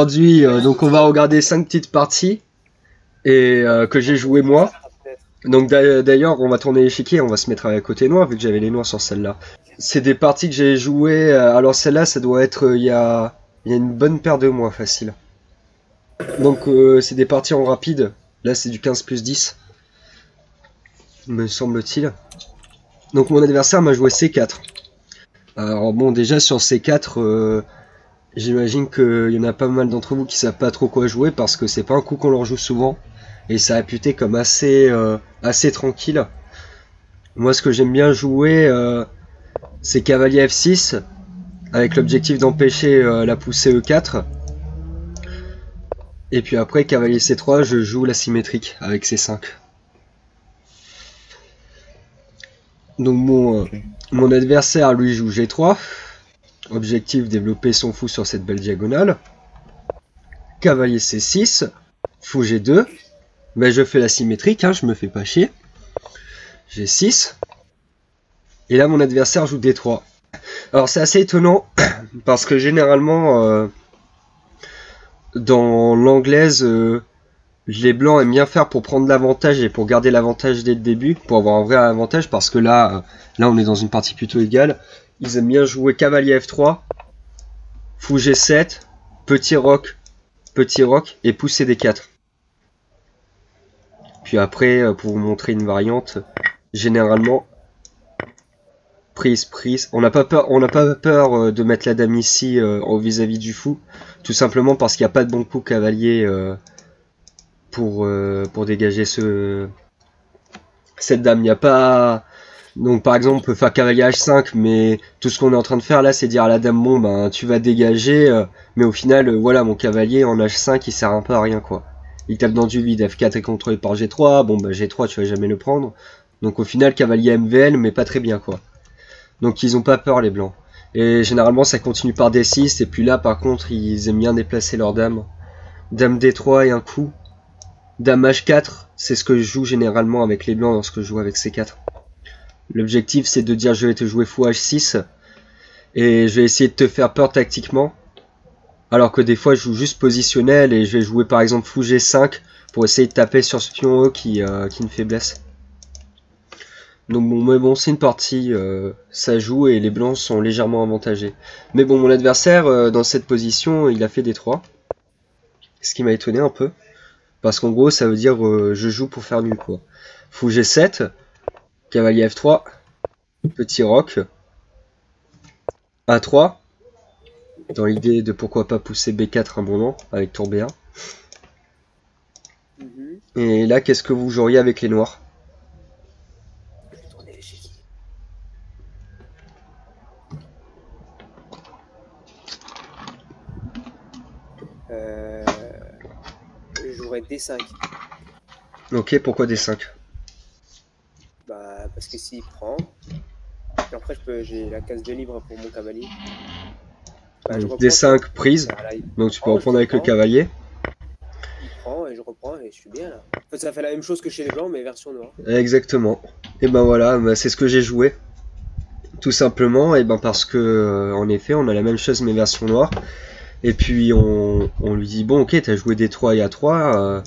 aujourd'hui, euh, donc on va regarder cinq petites parties et euh, que j'ai joué moi. Donc d'a- d'ailleurs, on va tourner l'échiquier, on va se mettre à côté noir vu que j'avais les noirs sur celle-là. C'est des parties que j'ai jouées. euh, alors celle-là, ça doit être il y a une bonne paire de mois facile. Donc c'est des parties en rapide. Là, c'est du 15 plus 10. Me semble-t-il. Donc mon adversaire m'a joué C4. Alors bon, déjà sur C4, euh, j'imagine qu'il y en a pas mal d'entre vous qui savent pas trop quoi jouer parce que c'est pas un coup qu'on leur joue souvent et ça a réputé comme assez euh, assez tranquille. Moi, ce que j'aime bien jouer, euh, c'est cavalier F6 avec l'objectif d'empêcher euh, la poussée E4. Et puis après, cavalier C3, je joue la symétrique avec C5. Donc mon, euh, mon adversaire lui joue G3. Objectif développer son fou sur cette belle diagonale. Cavalier C6. Fou G2. Ben je fais la symétrique, hein, je me fais pas chier. G6. Et là mon adversaire joue D3. Alors c'est assez étonnant parce que généralement euh, dans l'anglaise euh, les blancs aiment bien faire pour prendre l'avantage et pour garder l'avantage dès le début, pour avoir un vrai avantage, parce que là, euh, là on est dans une partie plutôt égale. Ils aiment bien jouer cavalier F3, fou G7, petit roc, petit roc et pousser D4. Puis après, euh, pour vous montrer une variante, généralement, prise, prise. On n'a pas peur, on n'a pas peur euh, de mettre la dame ici euh, vis-à-vis du fou, tout simplement parce qu'il n'y a pas de bon coup cavalier. pour, pour dégager ce cette dame. Il n'y a pas. Donc par exemple, on peut faire cavalier H5, mais tout ce qu'on est en train de faire là, c'est dire à la dame bon ben tu vas dégager, euh, mais au final, euh, voilà, mon cavalier en H5 il sert un peu à rien quoi. Il tape dans du vide, F4 est contrôlé par G3, bon bah G3 tu vas jamais le prendre. Donc au final, cavalier MVL, mais pas très bien quoi. Donc ils ont pas peur les blancs. Et généralement ça continue par D6, et puis là par contre ils aiment bien déplacer leur dame. Dame D3 et un coup. Dame H4, c'est ce que je joue généralement avec les blancs lorsque je joue avec C4. L'objectif c'est de dire je vais te jouer fou H6 et je vais essayer de te faire peur tactiquement. Alors que des fois je joue juste positionnel et je vais jouer par exemple fou G5 pour essayer de taper sur ce pion E qui, euh, qui me fait blesse. Donc bon, mais bon, c'est une partie, euh, ça joue et les blancs sont légèrement avantagés. Mais bon, mon adversaire euh, dans cette position, il a fait des 3. Ce qui m'a étonné un peu. Parce qu'en gros, ça veut dire euh, je joue pour faire nul quoi. Fou G7, cavalier F3, petit roc, A3, dans l'idée de pourquoi pas pousser B4 un moment avec tour B1. Mhm. Et là, qu'est-ce que vous joueriez avec les noirs? Je vais tourner l'échiquier. Euh, je jouerais D5. Ok, pourquoi D5 Bah, parce que s'il prend. Et après, je peux, j'ai la case de libre pour mon cavalier. Bah, je Donc, reprends. D5 prise, Voilà, il, donc tu peux reprendre avec le cavalier. il prend et je reprends et je suis bien là. En fait, ça fait la même chose que chez les blancs, mais version noire. Exactement. Et ben voilà, bah, c'est ce que j'ai joué. Tout simplement, et ben parce que euh, en effet, on a la même chose mais version noire. Et puis on, on lui dit bon ok, t'as joué des 3 et A3. euh.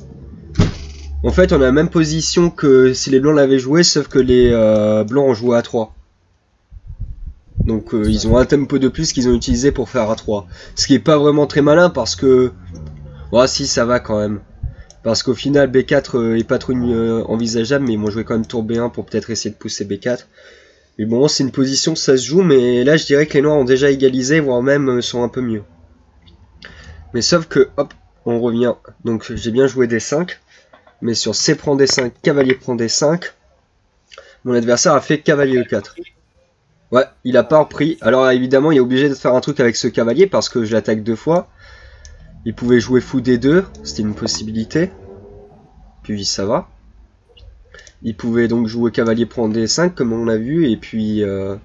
En fait, on a la même position que si les blancs l'avaient joué, sauf que les euh, blancs ont joué A3. Donc euh, ils ont un tempo de plus qu'ils ont utilisé pour faire A3. Ce qui est pas vraiment très malin parce que... Ouais si ça va quand même. Parce qu'au final B4 euh, est pas trop euh, envisageable mais ils m'ont joué quand même tour B1 pour peut-être essayer de pousser B4. Mais bon c'est une position ça se joue mais là je dirais que les noirs ont déjà égalisé voire même sont un peu mieux. Mais sauf que hop on revient. Donc j'ai bien joué D5 mais sur C prend D5, cavalier prend D5 mon adversaire a fait cavalier E4. Ouais, il a pas repris. Alors évidemment, il est obligé de faire un truc avec ce cavalier parce que je l'attaque deux fois. Il pouvait jouer fou D2, c'était une possibilité. Puis ça va. Il pouvait donc jouer cavalier prend D5 comme on l'a vu et puis euh,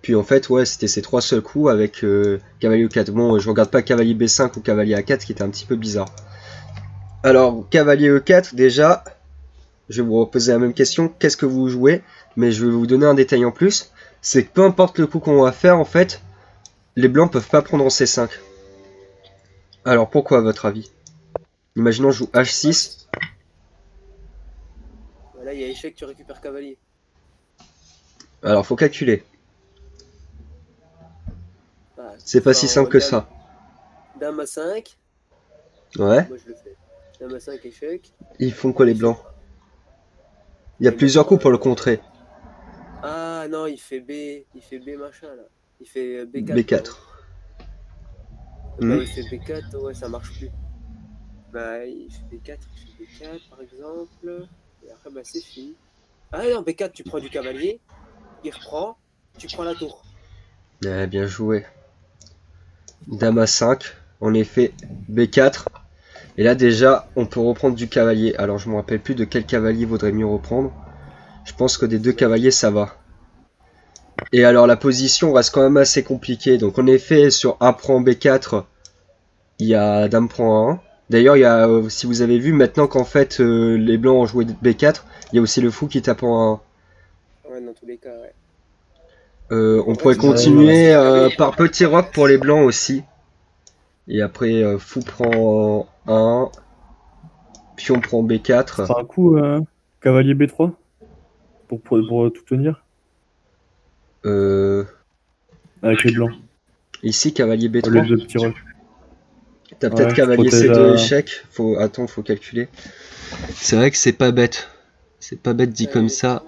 puis en fait ouais c'était ces trois seuls coups avec euh, cavalier E4. Bon je regarde pas cavalier B5 ou cavalier A4 qui était un petit peu bizarre. Alors cavalier E4 déjà, je vais vous reposer la même question. Qu'est-ce que vous jouez? Mais je vais vous donner un détail en plus c'est que peu importe le coup qu'on va faire, en fait, les blancs peuvent pas prendre en C5. Alors pourquoi à votre avis? Imaginons je joue H6. Voilà, il y a échec, tu récupères cavalier. Alors faut calculer. Bah, C'est pas enfin, si simple que ça. Dame à 5, Ouais. moi je le fais. Dame à 5, échec. Ils font quoi les blancs? Il y a plusieurs coups pour le contrer. Ah non, il fait B, il fait B machin là. Il fait euh, B4. B4. pardon. Bah, Hmm. il fait B4, ouais, ça marche plus. Bah, il fait B4, il fait B4 par exemple. Et après, bah, c'est fini. Ah non, B4, tu prends du cavalier, il reprend, tu prends la tour. Ouais, bien joué. Dame à 5. En effet, B4. Et là déjà, on peut reprendre du cavalier. Alors je me rappelle plus de quel cavalier vaudrait mieux reprendre. Je pense que des deux cavaliers ça va. Et alors la position reste quand même assez compliquée. Donc en effet, sur A prend B4, il y a Dame prend 1. D'ailleurs, il y a, euh, si vous avez vu, maintenant qu'en fait euh, les blancs ont joué B4, il y a aussi le fou qui tape en 1. Ouais, dans tous les cas, ouais. Euh, on pourrait continuer euh, par petit rock pour les blancs aussi. Et après, euh, fou prend 1. Pion prend B4. Enfin, un coup, euh, cavalier B3 pour, pour, pour tout tenir Euh, avec les blancs. ici, cavalier Au lieu B3. de petits rocs. T'as peut-être cavalier protège C2 à- échec. Faut... Attends, faut calculer. C'est vrai que c'est pas bête. C'est pas bête dit Euh, comme ça.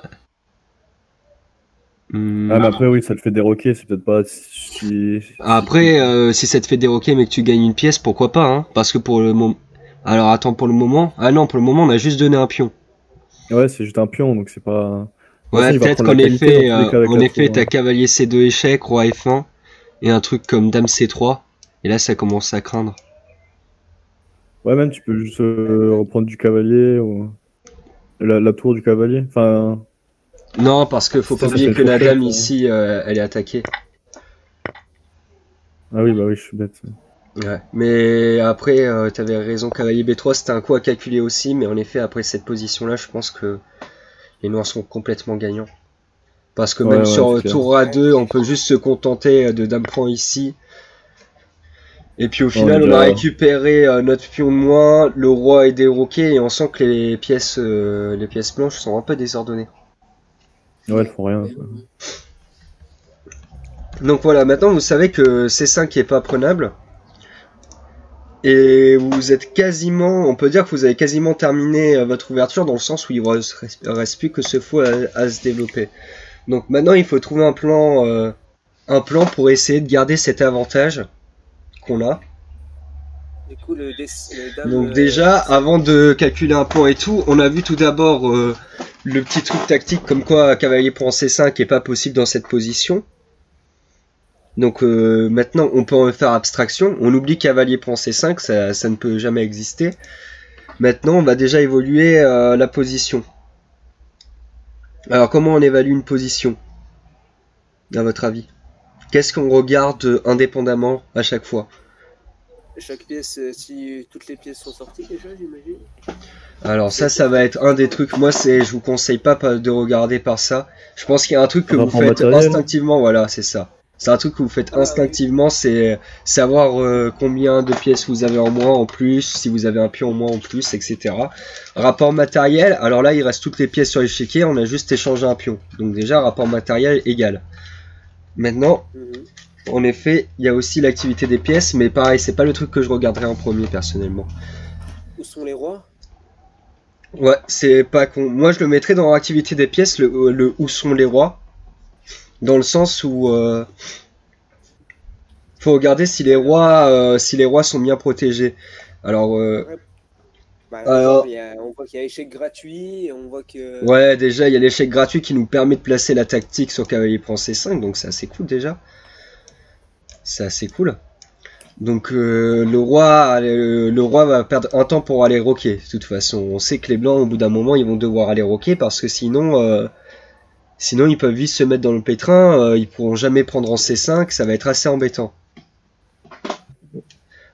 Hmm. Ah, mais après, oui, ça te fait déroquer, c'est peut-être pas si. Après, euh, si ça te fait déroquer mais que tu gagnes une pièce, pourquoi pas, hein Parce que pour le moment... Alors attends, pour le moment... Ah non, pour le moment, on a juste donné un pion. Ouais, c'est juste un pion, donc c'est pas. Ouais, peut-être qu'en effet, euh, en effet, t'as hein. cavalier C2 échec, roi F1 et un truc comme dame C3. Et là, ça commence à craindre. Ouais, même tu peux juste euh, reprendre du cavalier ou. La, la tour du cavalier. Enfin, Non, parce que faut pas oublier que la dame cher, ici, euh, elle est attaquée. ah oui, bah oui, je suis bête. Ouais. Mais après, euh, t'avais raison, cavalier B3, c'était un coup à calculer aussi. Mais en effet, après cette position-là, je pense que les noirs sont complètement gagnants. Parce que Ouais, même ouais, sur euh, tour A2, on peut juste se contenter de dame prend ici. Et puis au final, on a récupéré euh, notre pion de moins, le roi est déroqué et on sent que les pièces, euh, les pièces blanches sont un peu désordonnées. Ouais, elles font rien. quoi. Donc voilà, maintenant vous savez que C5 est pas prenable. Et vous êtes quasiment, on peut dire que vous avez quasiment terminé euh, votre ouverture dans le sens où il ne reste, plus que ce fou à, à se développer. Donc maintenant il faut trouver un plan, euh, un plan pour essayer de garder cet avantage qu'on a. Du coup, le, dé- le dame. Donc euh, déjà, avant de calculer un point et tout, on a vu tout d'abord euh, le petit truc tactique comme quoi cavalier prend C5 est pas possible dans cette position. Donc euh, maintenant, on peut en faire abstraction. On oublie cavalier prend C5, ça, ça ne peut jamais exister. Maintenant, on va déjà évoluer euh, la position. Alors, comment on évalue une position À votre avis? Qu'est-ce qu'on regarde indépendamment à chaque fois? Chaque pièce, euh, si toutes les pièces sont sorties déjà, j'imagine. Alors ça, ça va être un des trucs. Moi, c'est, je vous conseille pas de regarder par ça. Je pense qu'il y a un truc que vous Rapport faites matériel. instinctivement. Voilà, c'est ça. C'est un truc que vous faites Ah, oui. instinctivement, c'est savoir euh, combien de pièces vous avez en moins, en plus, si vous avez un pion en moins, en plus, etc. Rapport matériel. Alors là, il reste toutes les pièces sur l'échiquier. On a juste échangé un pion. Donc déjà, rapport matériel égal. Maintenant, Mhm. En effet, il y a aussi l'activité des pièces, mais pareil, c'est pas le truc que je regarderai en premier personnellement. Où sont les rois? Ouais, c'est pas con. Moi, je le mettrais dans l'activité des pièces, le, euh, le où sont les rois. Dans le sens où euh, faut regarder si les rois, euh, si les rois sont bien protégés. Alors, euh, Bah, Alors- il y a- On voit qu'il y a échec gratuit, on voit que. ouais, déjà, il y a l'échec gratuit qui nous permet de placer la tactique sur cavalier prend C5, donc c'est assez cool déjà. C'est assez cool. Donc euh, le roi, euh, le roi va perdre un temps pour aller roquer. De toute façon, on sait que les blancs, au bout d'un moment, ils vont devoir aller roquer parce que sinon, euh, sinon ils peuvent vite se mettre dans le pétrin. euh, ils pourront jamais prendre en C5. Ça va être assez embêtant.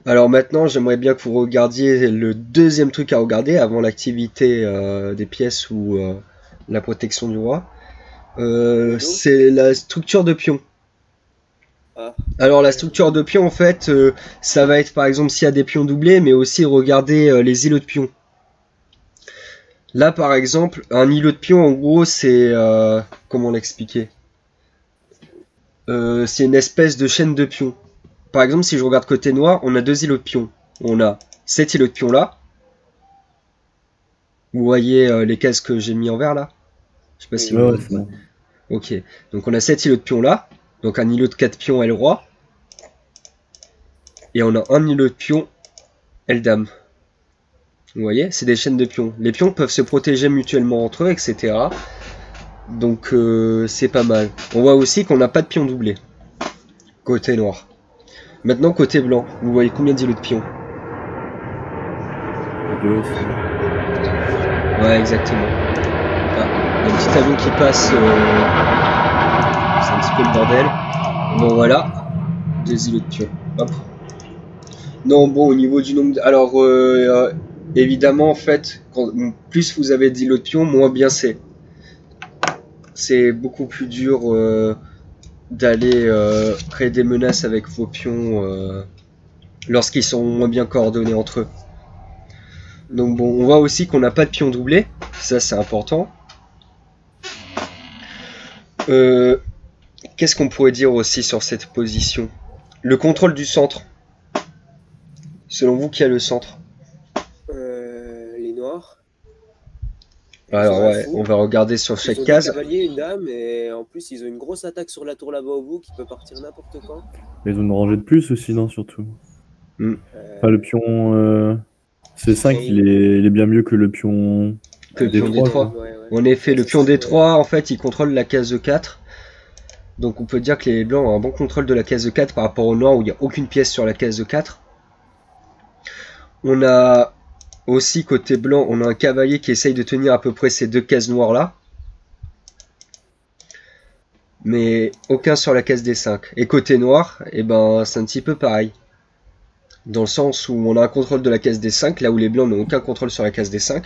Alors maintenant, j'aimerais bien que vous regardiez le deuxième truc à regarder avant l'activité euh, des pièces ou euh, la protection du roi. Euh, c'est la structure de pion. Alors la structure de pion en fait, euh, ça va être par exemple s'il y a des pions doublés, mais aussi regarder euh, les îlots de pions. Là par exemple, un îlot de pion en gros c'est... euh, comment l'expliquer? C'est une espèce de chaîne de pions. Par exemple si je regarde côté noir, on a deux îlots de pions. On a cet îlot de pion là. Vous voyez les cases que j'ai mis en vert là? Je sais pas si Oui, vous- Ouais. Ok, donc on a 7 îlots de pions là, donc un îlot de 4 pions L roi, et on a un îlot de pions L dame. Vous voyez, c'est des chaînes de pions. Les pions peuvent se protéger mutuellement entre eux, etc. Donc euh, c'est pas mal. On voit aussi qu'on n'a pas de pions doublés. Côté noir. Maintenant côté blanc, vous voyez combien d'îlots de pions? Deux, Ouais, exactement. Ah, un petit avion qui passe. euh, C'est un petit peu le bordel. Bon, voilà. Des îlots de pions. Hop. Non, bon, au niveau du nombre. Alors, euh, euh, évidemment, en fait, plus vous avez d'îlots de pions, moins bien c'est. C'est beaucoup plus dur euh, d'aller créer des menaces avec vos pions lorsqu'ils sont moins bien coordonnés entre eux. Donc bon, on voit aussi qu'on n'a pas de pion doublé, ça c'est important. Qu'est-ce qu'on pourrait dire aussi sur cette position? Le contrôle du centre. Selon vous, qui a le centre? Euh, les noirs. Alors ouais, on va regarder sur Ils chaque ont case. Deux cavaliers, une dame, et en plus ils ont une grosse attaque sur la tour là-bas au bout qui peut partir n'importe quand. Ils ont une rangée de plus aussi, non, surtout. Euh, Enfin, le pion euh, C5, Et- il est, il est bien mieux que le pion. Que le pion D3, D3. ouais, ouais. En effet, le pion c'est- D3, en fait, il contrôle la case 4. Donc on peut dire que les blancs ont un bon contrôle de la case 4 par rapport au noir où il n'y a aucune pièce sur la case 4. On a aussi côté blanc, on a un cavalier qui essaye de tenir à peu près ces deux cases noires là. Mais aucun sur la case D5. Et côté noir, et ben c'est un petit peu pareil. Dans le sens où on a un contrôle de la case D5, là où les blancs n'ont aucun contrôle sur la case D5.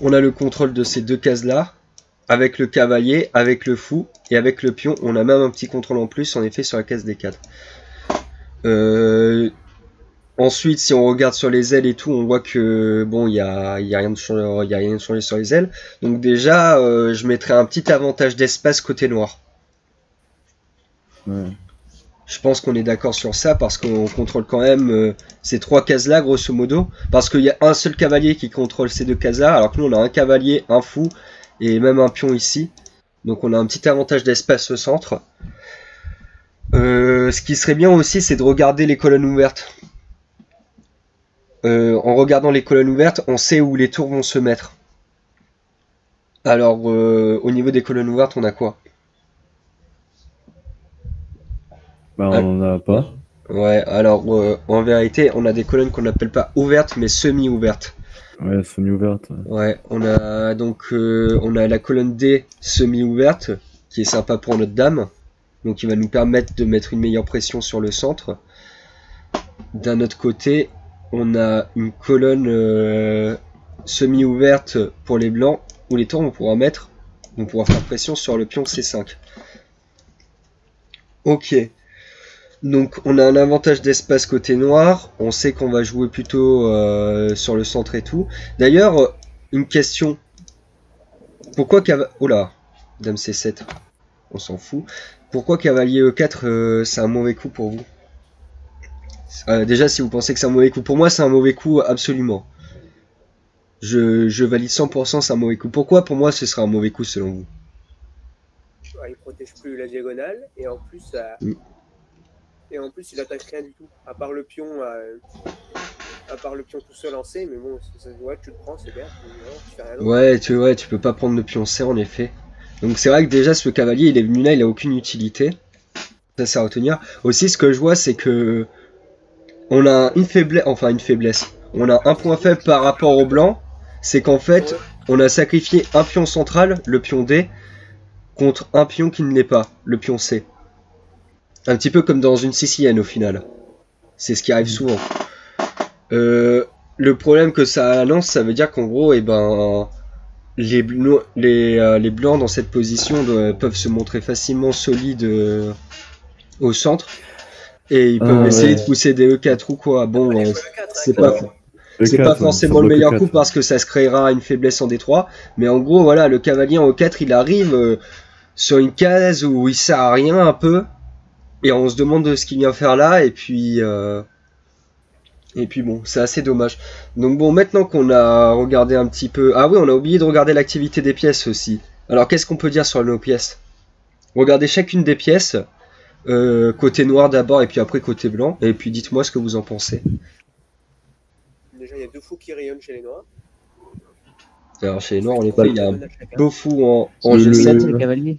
On a le contrôle de ces deux cases là, avec le cavalier, avec le fou et avec le pion. On a même un petit contrôle en plus en effet sur la case D4. Euh, Ensuite, si on regarde sur les ailes et tout, on voit que bon, il y a, y a rien de changé, il y a rien de changé sur les ailes. Donc déjà, euh, je mettrais un petit avantage d'espace côté noir. Ouais. Je pense qu'on est d'accord sur ça parce qu'on contrôle quand même euh, ces trois cases-là, grosso modo. Parce qu'il y a un seul cavalier qui contrôle ces deux cases-là, alors que nous on a un cavalier, un fou et même un pion ici. Donc on a un petit avantage d'espace au centre. Euh, ce qui serait bien aussi, c'est de regarder les colonnes ouvertes. Euh, en regardant les colonnes ouvertes, on sait où les tours vont se mettre. Alors, euh, au niveau des colonnes ouvertes, on a quoi? Bah, Ah. on en a pas. Ouais, alors en vérité, on a des colonnes qu'on n'appelle pas ouvertes, mais semi-ouvertes. Ouais, semi-ouverte. Ouais, on a donc euh, on a la colonne D semi-ouverte, qui est sympa pour notre dame, donc qui va nous permettre de mettre une meilleure pression sur le centre. D'un autre côté, on a une colonne euh, semi-ouverte pour les blancs, où les tours on pourra mettre, on pourra faire pression sur le pion C5. Ok. Donc on a un avantage d'espace côté noir, on sait qu'on va jouer plutôt euh, sur le centre et tout. D'ailleurs, euh, une question. Pourquoi cavalier... Oh là, Dame C7, on s'en fout. Pourquoi cavalier E4, euh, c'est un mauvais coup pour vous? Euh, Déjà, si vous pensez que c'est un mauvais coup, pour moi c'est un mauvais coup absolument. Je, je valide 100% c'est un mauvais coup. Pourquoi pour moi ce sera un mauvais coup selon vous? Ouais, il protège plus la diagonale et en plus ça... Mm. Et en plus il attaque rien du tout à part le pion euh, à part le pion tout seul en C mais bon ça, tu le prends c'est bien tu fais rien. Ouais, tu, ouais, tu peux pas prendre le pion C en effet. Donc c'est vrai que déjà ce cavalier il est venu là, il a aucune utilité. Ça c'est à retenir. Aussi ce que je vois c'est que on a une faiblesse, enfin une faiblesse. On a un point faible par rapport au blanc, c'est qu'en fait on a sacrifié un pion central, le pion D, contre un pion qui ne l'est pas, le pion C. Un petit peu comme dans une Sicilienne au final. C'est ce qui arrive souvent. Euh, le problème que ça annonce, ça veut dire qu'en gros, eh ben, les, les, euh, les blancs dans cette position peuvent se montrer facilement solides euh, au centre. Et ils peuvent Ah, essayer ouais. de pousser des E4 ou quoi. Bon, Ouais, euh, quatre, c'est pas, clairement. c'est E4, pas ouais, forcément le meilleur E4. coup parce que ça se créera une faiblesse en D3. Mais en gros, voilà, le cavalier en E4, il arrive euh, sur une case où il sert à rien un peu. Et on se demande de ce qu'il vient faire là. Et puis, euh, et puis bon, c'est assez dommage. Donc bon, maintenant qu'on a regardé un petit peu... Ah oui, on a oublié de regarder l'activité des pièces aussi. Alors qu'est-ce qu'on peut dire sur nos pièces? Regardez chacune des pièces. euh, côté noir d'abord et puis après côté blanc. Et puis dites-moi ce que vous en pensez. Déjà, il y a deux fous qui rayonnent chez les noirs. Alors chez les noirs, en effet, il y a un Chacun. beau fou en, en Le- G7. C'est le cavalier.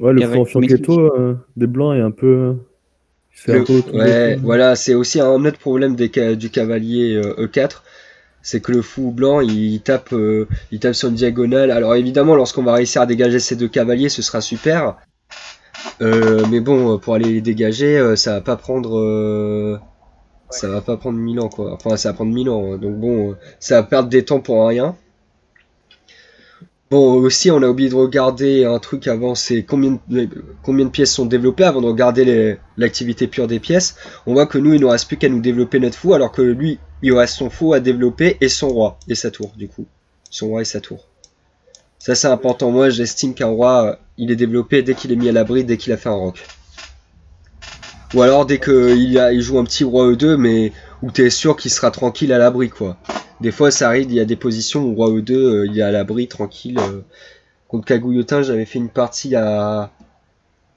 Ouais, le mécanique. Fianchetto euh, des blancs est un peu. C'est Le- un peu autour ouais, voilà, c'est aussi un autre problème des, ca- du cavalier euh, E4. C'est que le fou blanc, il tape, euh, il tape sur une diagonale. Alors évidemment, lorsqu'on va réussir à dégager ces deux cavaliers, ce sera super. Euh, mais bon, euh, pour aller les dégager, euh, ça va pas prendre, euh, ça va pas prendre 1000 ans quoi. Enfin, ça va prendre 1000 ans. hein. Donc bon, euh, ça va perdre des temps pour rien. Bon, aussi, on a oublié de regarder un truc avant, c'est combien de, de pièces sont développées avant de regarder l'activité pure des pièces. On voit que nous, il ne reste plus qu'à nous développer notre fou, alors que lui, il reste son fou à développer et son roi, et sa tour, du coup. Son roi et sa tour. Ça, c'est important. Moi, j'estime qu'un roi, euh, il est développé dès qu'il est mis à l'abri, dès qu'il a fait un roc. Ou alors dès qu'il joue un petit roi E2, mais où t'es sûr qu'il sera tranquille à l'abri, quoi. Des fois, ça arrive, il y a des positions où roi E2, euh, il est à l'abri, tranquille. euh. Contre Kagouyotin, j'avais fait une partie à,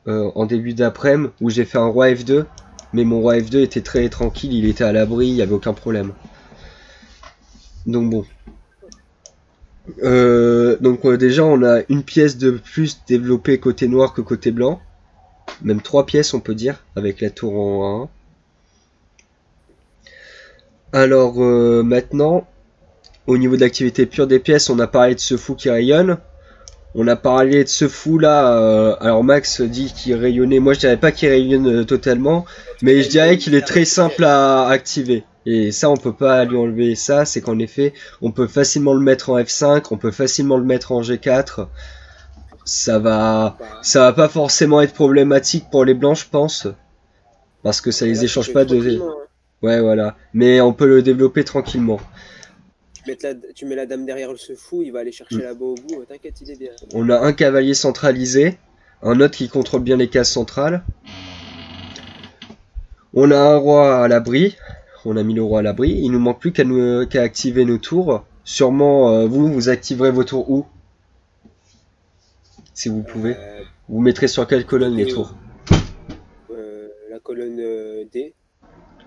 euh, en début d'après-midi où j'ai fait un roi F2, mais mon roi F2 était très tranquille, il était à l'abri, il n'y avait aucun problème. Donc bon. Donc déjà on a une pièce de plus développée côté noir que côté blanc. Même trois pièces on peut dire, avec la tour en 1. Alors euh, maintenant, au niveau de l'activité pure des pièces, on a parlé de ce fou qui rayonne. On a parlé de ce fou là. euh, alors Max dit qu'il rayonnait. Moi je dirais pas qu'il rayonne euh, totalement, mais je dirais qu'il est très simple à activer. Et ça on peut pas lui enlever ça. C'est qu'en effet on peut facilement le mettre en F5, on peut facilement le mettre en G4. Ça va, ça va pas forcément être problématique pour les blancs je pense, parce que ça les échange pas de. Ouais voilà. Mais on peut le développer tranquillement. Tu mets, la, tu mets la dame derrière ce fou, il va aller chercher Mm. là-bas au bout. T'inquiète, il est bien. On a un cavalier centralisé, un autre qui contrôle bien les cases centrales. On a un roi à l'abri. On a mis le roi à l'abri. Il nous manque plus qu'à activer nos tours. Sûrement, euh, vous, vous activerez vos tours où? Si vous pouvez. Euh, Vous mettrez sur quelle colonne les tours? Euh, la colonne D.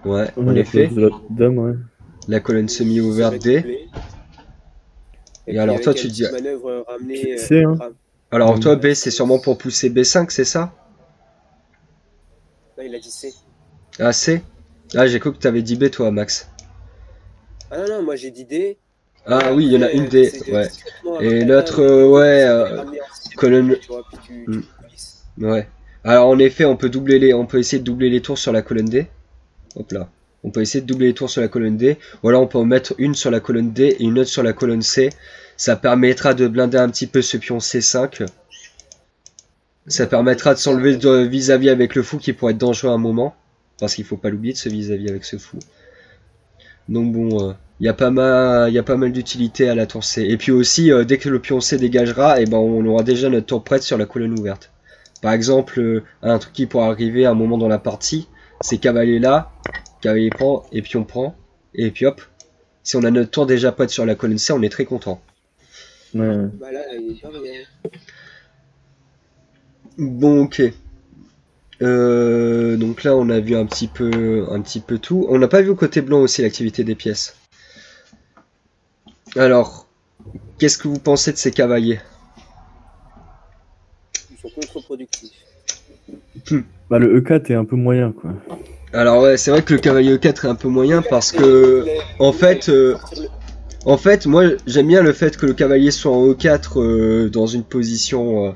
Ouais, en effet. la dame, ouais. La colonne semi-ouverte D. D. Et alors, toi, tu dis- manœuvre euh. C'est, hein. ram- Alors Mm. toi, B, c'est sûrement pour pousser B5, c'est ça? Non, il a dit C. Ah, C? Ah, j'ai cru que t'avais dit B, toi, Max. Ah non, non, moi j'ai dit D. Ah oui, il y en a une D, ouais. Et l'autre, euh, ouais, euh, colonne- Mm. glisses. Ouais. Alors en effet, on peut doubler les, on peut essayer de doubler les tours sur la colonne D. Hop là. On peut essayer de doubler les tours sur la colonne D. Ou on peut en mettre une sur la colonne D et une autre sur la colonne C. Ça permettra de blinder un petit peu ce pion C5. Ça permettra de s'enlever vis-à-vis avec le fou qui pourrait être dangereux à un moment. Parce qu'il faut pas l'oublier de ce vis-à-vis avec ce fou. Donc bon, il y a pas mal, y a pas mal d'utilité à la tour C. Et puis aussi, euh, dès que le pion C dégagera, et ben on aura déjà notre tour prête sur la colonne ouverte. Par exemple, euh, un truc qui pourrait arriver à un moment dans la partie, c'est cavalier là, cavalier prend, et puis on prend, et puis hop. Si on a notre tour déjà prête sur la colonne C, on est très content. Ouais. Bah là, il est pas rien. Bon, ok. Euh, donc là, on a vu un petit peu, un petit peu tout. On n'a pas vu au côté blanc aussi l'activité des pièces. Alors, qu'est-ce que vous pensez de ces cavaliers? Ils sont contre-productifs. Bah, le E4 est un peu moyen, quoi. Alors ouais, c'est vrai que le cavalier E4 est un peu moyen parce que, en fait, euh, en fait, moi j'aime bien le fait que le cavalier soit en E4 euh, dans une position, euh,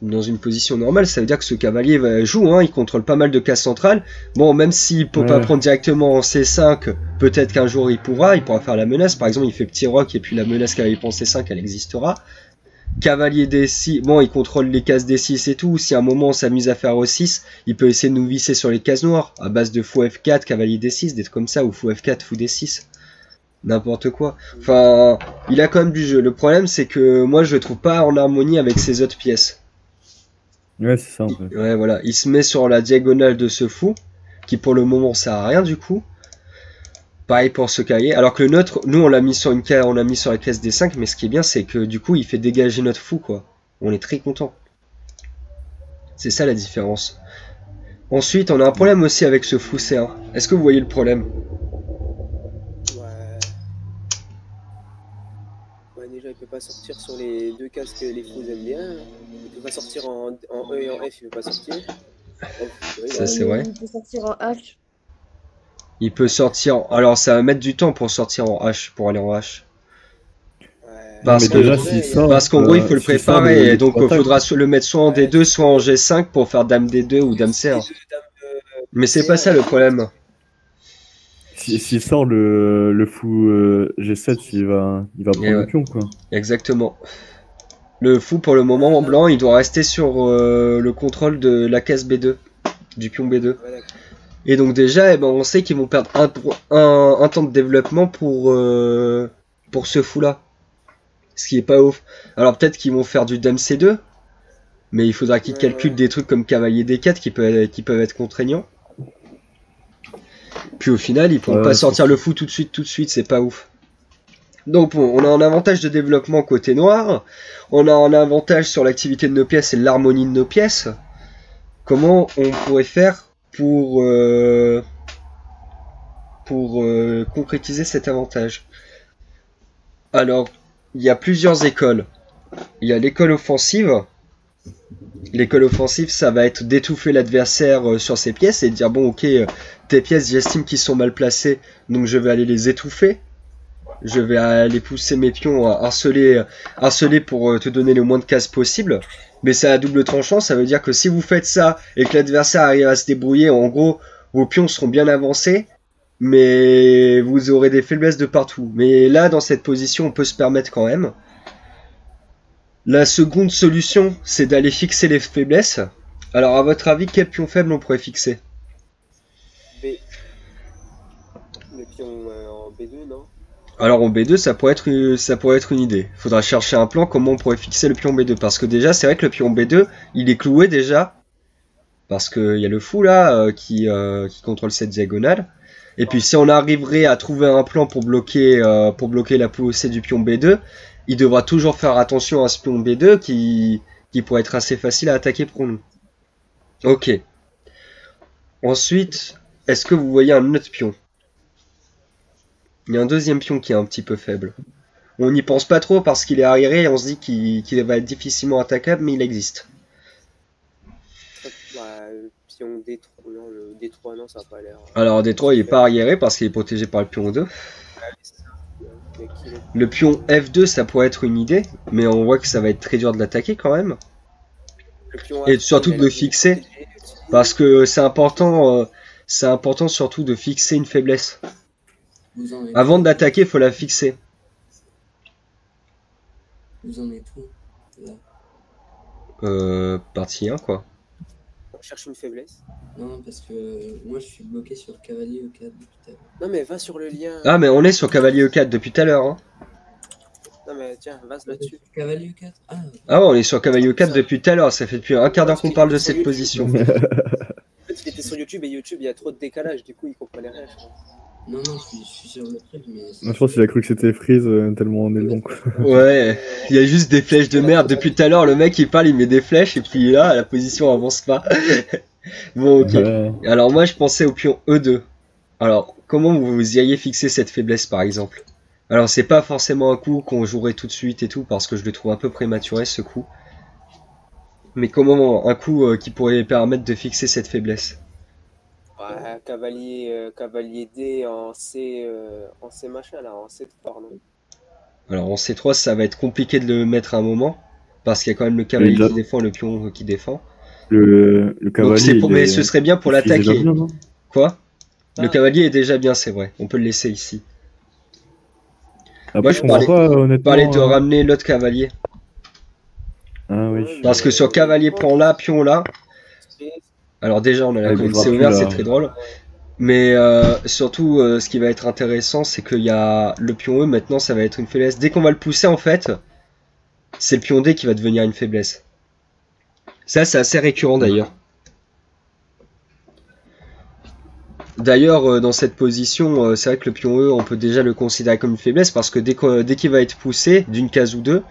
dans une position normale. Ça veut dire que ce cavalier va jouer, hein, il contrôle pas mal de cases centrales. Bon, même s'il peut pas prendre directement en C5, peut-être qu'un jour il pourra, il pourra faire la menace. Par exemple, il fait petit roc et puis la menace cavalier prend C5, elle existera. Cavalier D6, bon, il contrôle les cases D6 et tout. Si à un moment on s'amuse à faire O6, il peut essayer de nous visser sur les cases noires à base de fou F4, cavalier D6, des trucs comme ça, ou fou F4, fou D6. N'importe quoi. Enfin, il a quand même du jeu. Le problème, c'est que moi, je le trouve pas en harmonie avec ses autres pièces. Ouais, c'est ça en fait. Ouais, voilà. Il se met sur la diagonale de ce fou, qui pour le moment sert à rien du coup. Pareil pour ce cahier. Alors que le nôtre, nous on l'a mis sur une on l'a mis sur la caisse des 5, mais ce qui est bien c'est que du coup il fait dégager notre fou quoi. On est très content. C'est ça la différence. Ensuite, on a un problème aussi avec ce fou C1. Est-ce que vous voyez le problème? Ouais. Ouais, déjà, il peut pas sortir sur les deux cases que les fous aiment bien. Il peut pas sortir en, en E et en F, il peut pas sortir. Oui, Ça, ouais. c'est vrai. Il peut sortir en H. Il peut sortir. Alors ça va mettre du temps pour sortir en H, pour aller en H. Parce qu'en gros il euh, faut le sort, préparer, et donc il faudra le mettre soit en D2, soit en G5 pour faire Dame D2 ou Dame C1. Les deux dames, euh, Mais c'est pas ça le problème. Si- S'il sort le, le fou euh, G7, il va, il va prendre ouais. le pion quoi. Exactement. Le fou pour le moment en blanc, il doit rester sur euh, le contrôle de la case B2, du pion B2. ouais, d'accord. Et donc déjà, eh ben, on sait qu'ils vont perdre un, un, un temps de développement pour, euh, pour ce fou-là. Ce qui est pas ouf. Alors peut-être qu'ils vont faire du Dame C2, mais il faudra qu'ils calculent ouais. des trucs comme Cavalier D4 qui peuvent, qui peuvent être contraignants. Puis au final, ils pourront Ouais, pas sortir le fou tout de suite, tout de suite, c'est pas ouf. Donc bon, on a un avantage de développement côté noir, on a un avantage sur l'activité de nos pièces et l'harmonie de nos pièces. Comment on pourrait faire pour, euh, euh, concrétiser cet avantage Alors, il y a plusieurs écoles. Il y a l'école offensive. L'école offensive, ça va être d'étouffer l'adversaire euh, sur ses pièces et de dire bon, ok, tes pièces, j'estime qu'ils sont mal placées, donc je vais aller les étouffer. Je vais aller pousser mes pions à harceler, harceler pour te donner le moins de cases possible. Mais c'est à double tranchant, ça veut dire que si vous faites ça et que l'adversaire arrive à se débrouiller, en gros, vos pions seront bien avancés, mais vous aurez des faiblesses de partout. Mais là, dans cette position, on peut se permettre quand même. La seconde solution, c'est d'aller fixer les faiblesses. Alors, à votre avis, quel pion faible on pourrait fixer? Le pion euh, en B2, non Alors en B2, ça pourrait être une, ça pourrait être une idée. Faudra chercher un plan comment on pourrait fixer le pion B2 parce que déjà, c'est vrai que le pion B2, il est cloué déjà parce que il y a le fou là euh, qui euh, qui contrôle cette diagonale. Et puis si on arriverait à trouver un plan pour bloquer euh, pour bloquer la poussée du pion B2, il devra toujours faire attention à ce pion B2 qui qui pourrait être assez facile à attaquer pour nous. Ok. Ensuite, est-ce que vous voyez un autre pion? Il y a un deuxième pion qui est un petit peu faible. On n'y pense pas trop parce qu'il est arriéré et on se dit qu'il va être difficilement attaquable, mais il existe. Bah, le pion D3, non, le D3, non, ça n'a pas l'air. Alors D3 il est pas arriéré parce qu'il est protégé par le pion 2. Mais qui est- Le pion F2 ça pourrait être une idée, mais on voit que ça va être très dur de l'attaquer quand même. Et surtout de le fixer. aussi. Parce que c'est important, euh, c'est important surtout de fixer une faiblesse. Vous en êtes Avant d'attaquer, il faut la fixer. Vous en êtes où Là? Euh, partie 1 quoi. On cherche une faiblesse. Non, parce que moi je suis bloqué sur cavalier E4 depuis tout à l'heure. Non, mais va sur le lien. Ah mais on est sur cavalier E4 depuis tout à l'heure. Hein. Non, mais tiens, va là-dessus. Cavalier E4 Ah, Ah ouais, on est sur cavalier E4 depuis tout à l'heure. Ça fait depuis un quart d'heure qu'on parle de cette position. En fait, il était sur YouTube et YouTube, il y a trop de décalage, du coup, il comprenait rien. je pense. Non, non, je suis, je suis sur le truc, mais. Je pense qu'il a cru que c'était Freeze euh, tellement on est long. quoi. Ouais, il y a juste des flèches de merde. Depuis tout à l'heure, le mec il parle, il met des flèches et puis là, la position avance pas. bon, ok. Ouais. Alors moi, je pensais au pion E2. Alors, comment vous iriez fixer cette faiblesse par exemple? Alors, c'est pas forcément un coup qu'on jouerait tout de suite et tout parce que je le trouve un peu prématuré ce coup. Mais comment un coup euh, qui pourrait permettre de fixer cette faiblesse? Ouais, cavalier, euh, cavalier D en C, euh, en C machin, là, en C3, non? Alors en C3, ça va être compliqué de le mettre à un moment parce qu'il y a quand même le cavalier qui défend, le pion euh, qui défend. Le, le cavalier. Donc c'est pour, mais est- ce serait bien pour l'attaquer. Quoi? Le Ah. cavalier est déjà bien, c'est vrai. On peut le laisser ici. Après, Moi, je je parlais- pas, honnêtement. Parler de euh, ramener l'autre cavalier. Ouais, Parce que sur cavalier prend là, pion là. Alors déjà, on a la Ouais, ouverte, là. c'est très drôle. Mais euh, surtout, euh, ce qui va être intéressant, c'est qu'il y a le pion E, maintenant, ça va être une faiblesse. Dès qu'on va le pousser, en fait, c'est le pion D qui va devenir une faiblesse. Ça, c'est assez récurrent d'ailleurs. D'ailleurs, euh, dans cette position, c'est vrai que le pion E, on peut déjà le considérer comme une faiblesse parce que dès qu'il va être poussé d'une case ou deux,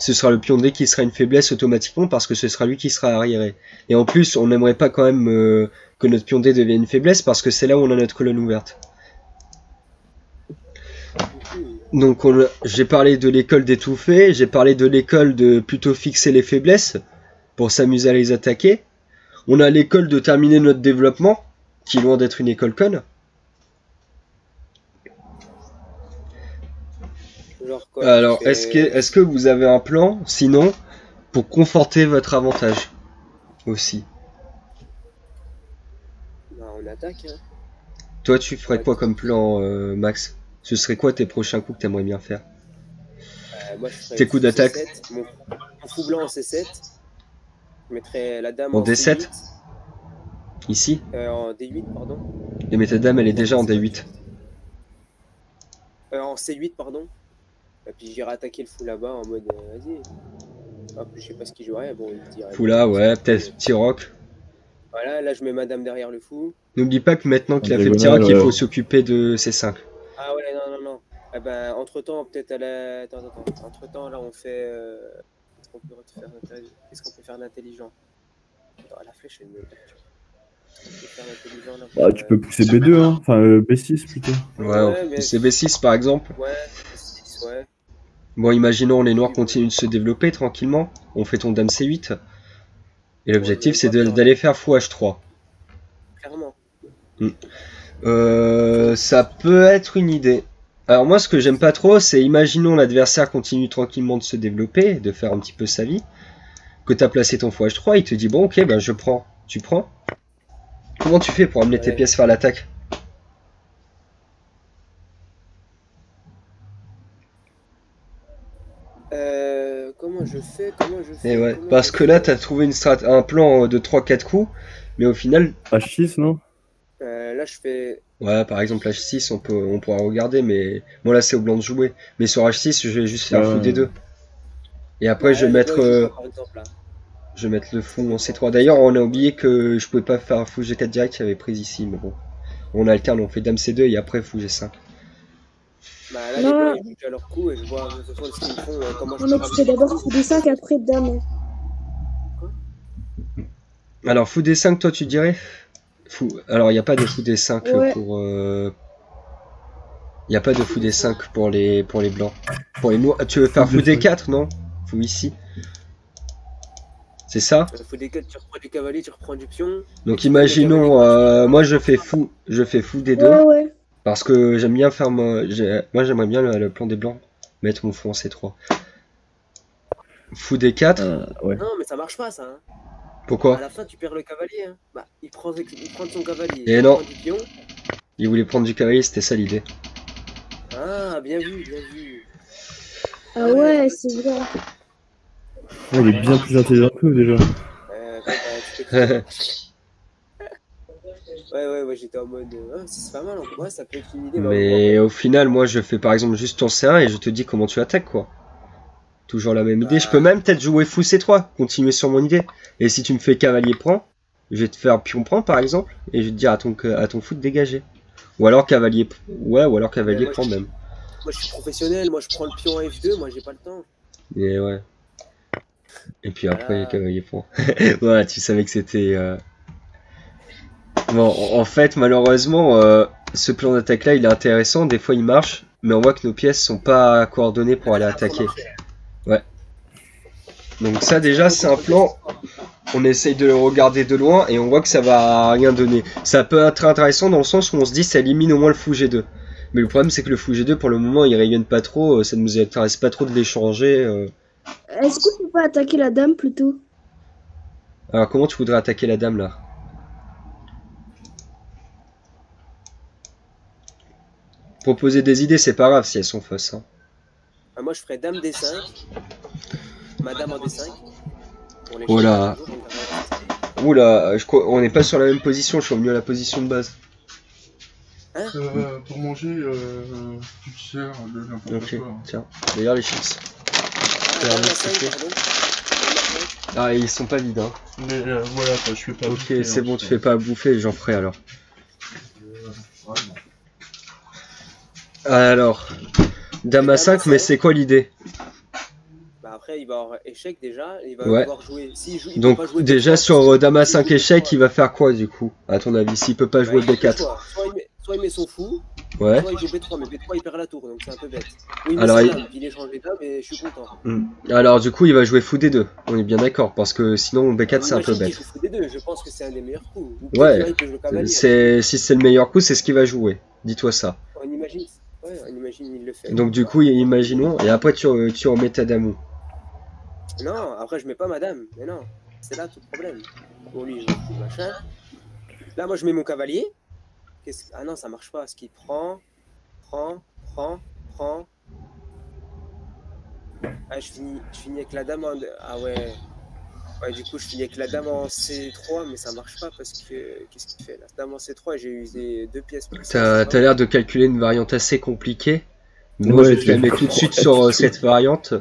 ce sera le pion D qui sera une faiblesse automatiquement parce que ce sera lui qui sera arriéré. Et en plus, on n'aimerait pas quand même euh, que notre pion D devienne une faiblesse parce que c'est là où on a notre colonne ouverte. Donc j'ai parlé de l'école d'étouffer, j'ai parlé de l'école de plutôt fixer les faiblesses pour s'amuser à les attaquer. On a l'école de terminer notre développement, qui loin d'être une école conne. Genre quoi, Alors, fais- est-ce que, est-ce que vous avez un plan, sinon, pour conforter votre avantage aussi? Bah, on attaque, hein. Toi, tu ferais quoi comme plan, euh, Max? Ce serait quoi tes prochains coups que t'aimerais bien faire? Euh, moi, je Tes coups d'attaque? C7, Mon, mon fou blanc en C7. Je mettrais la dame En en, D7? C8, Ici? Euh, en D8, pardon. Et mais ta dame, elle est déjà en D8. Euh, en C8, pardon. Et puis j'irai attaquer le fou là-bas en mode euh, vas-y. Hop, je sais pas ce qu'il jouerait, bon, il dirait. Fou là, ouais, peut-être petit rock. Voilà, là je mets madame derrière le fou. N'oublie pas que maintenant qu'il a fait le petit rock, il faut s'occuper de ses 5. Ah ouais, non, non, non. Eh ben, entre temps, peut-être à la. Attends, attends, attends. Entre temps, là on fait. euh, Qu'est-ce qu'on peut faire Qu'est-ce qu'on peut faire d'intelligent Attends, la flèche, elle me. Qu'est-ce qu'on peut faire d'intelligent là Bah, tu peux pousser B2, hein. Enfin, euh, B6 plutôt. Ouais, Ouais, mais- c'est B6 par exemple. Ouais, 6, ouais. Bon, imaginons les noirs continuent de se développer tranquillement. On fait ton dame C8. Et l'objectif, c'est d'aller faire fou H3. Clairement. Euh, ça peut être une idée. Alors moi, ce que j'aime pas trop, c'est imaginons l'adversaire continue tranquillement de se développer, de faire un petit peu sa vie, que t'as placé ton fou H3, il te dit bon, ok, ben je prends. Tu prends Comment tu fais pour amener tes pièces faire l'attaque? Euh, comment je fais Comment je fais Et ouais, parce que là, t'as trouvé une strat, un plan de 3-4 coups, mais au final, H6, non? Euh, là, je fais. ouais, par exemple H6, on peut, on pourra regarder, mais bon là c'est au blanc de jouer. Mais sur H6, je vais juste faire fou des deux. Et après, Ouais, je vais mettre, je euh, exemple, vais mettre le fou en C3. D'ailleurs, on a oublié que je pouvais pas faire un fou G4 direct, j'avais pris ici, mais bon. On alterne, on fait dame C2 et après fou G5. Bah, là, les Non. ils jouent déjà leur coup et je vois de toute façon ce qu'ils me font. euh, comment je Non, mais tu fais d'abord fou des 5 après dame. Alors, fou D5, toi tu dirais fou... Alors, il n'y a pas de fou D5 Ouais. pour. Il n'y a pas de fou D5 pour les, pour les blancs. Pour les noirs. Tu veux faire fou Fou D5. D4, non? Fou ici. C'est ça? Il faut des quêtes, tu reprends du cavalier, tu reprends du pion. Donc, imaginons, euh, moi je fais fou, je fais fou D2. Ouais, ouais. Parce que j'aime bien faire moi, moi j'aimerais bien le, le plan des blancs, mettre mon fou en C3. Fou D4, Euh, ouais. Non, mais ça marche pas ça. Hein. pourquoi? À la fin, tu perds le cavalier. Hein. Bah, il prend, il prend son cavalier. Et il non. prend du pion. Il voulait prendre du cavalier, c'était ça l'idée. Ah, bien vu, bien vu. Ah ouais, c'est vrai. Ouais, il est bien plus intelligent que nous déjà. Euh, bah, ouais, ouais, ouais, j'étais en mode. euh, Ah, c'est pas mal, en ouais, ça peut être une idée. Mais au final, moi je fais par exemple juste ton C1 et je te dis comment tu attaques quoi. Toujours la même idée. Je peux même peut-être jouer fou C3, continuer sur mon idée. Et si tu me fais cavalier prend, je vais te faire pion prend par exemple, et je vais te dire à ton, à ton de dégager. Ou alors cavalier, ouais, ou alors cavalier prend même. Moi, je suis professionnel, moi, je prends le pion à F2, moi, j'ai pas le temps. Et ouais. Et puis après, cavalier prend. ouais, tu savais que c'était. euh, Bon, en fait, malheureusement, euh, ce plan d'attaque là, il est intéressant. Des fois, il marche, mais on voit que nos pièces sont pas coordonnées pour aller attaquer. Donc ça, déjà, c'est un plan. On essaye de le regarder de loin et on voit que ça va rien donner. Ça peut être intéressant dans le sens où on se dit ça élimine au moins le fou G2. Mais le problème c'est que le fou G2 pour le moment il rayonne pas trop, euh, ça ne nous intéresse pas trop de l'échanger. euh. Est-ce qu'on peut pas attaquer la dame plutôt? Alors comment tu voudrais attaquer la dame là? Proposer des idées c'est pas grave si elles sont fausses. hein. Ah, moi, je ferais dame D5. Madame en D5. Pour les Voilà. Oula, je crois, on n'est pas sur la même position, je suis revenu à la position de base. Euh, pour manger, euh, tu te sers de n'importe Ok, quoi. tiens. D'ailleurs, les chips. Ah. Ah, ils sont pas vides, hein. Mais euh, voilà, quoi, je fais pas. Ok, c'est hein, bon, tu fais pas à bouffer, j'en ferai alors. Euh, vraiment. Alors, Dame à 5, mais c'est quoi l'idée? Bah après, il va avoir échec déjà. Il va Ouais. devoir jouer. Joue, il Donc, peut pas jouer déjà B3, sur Dame à il 5 joue échec, B3. il va faire quoi du coup À ton avis, s'il peut pas Bah, jouer deux B4 choix. Soit il, met, soit il met son fou, Ouais. soit il joue B3, mais B3 il perd la tour, donc c'est un peu bête. Ou il met Alors, il- dame, il échange les dames et je suis content. Hmm. Alors, du coup, il va jouer fou des deux. On est bien d'accord, parce que sinon, B4 c'est un peu bête. joue fou des deux, je pense que c'est un des meilleurs coups. Ou Ouais. C'est si c'est le meilleur coup, c'est ce qu'il va jouer. Dis-toi ça. On imagine, ouais, on imagine il le fait. Donc du coup, imaginons, et après tu, tu remets ta dame où? Non, après je mets pas madame, mais non, c'est là tout le problème. Pour lui, je machin. Là, moi je mets mon cavalier. Ah non, ça marche pas. Ce qui prend, prend, prend, prend. Ah, je finis, je finis avec la dame en. Ah ouais. Ouais, du coup, je finis avec la dame en C3, mais ça marche pas parce que. Qu'est-ce qu'il fait là? Dame en C3, j'ai usé deux pièces. T'as l'air de calculer une variante assez compliquée. Moi, Ouais, je te la mets tout de suite sur euh, cette variante.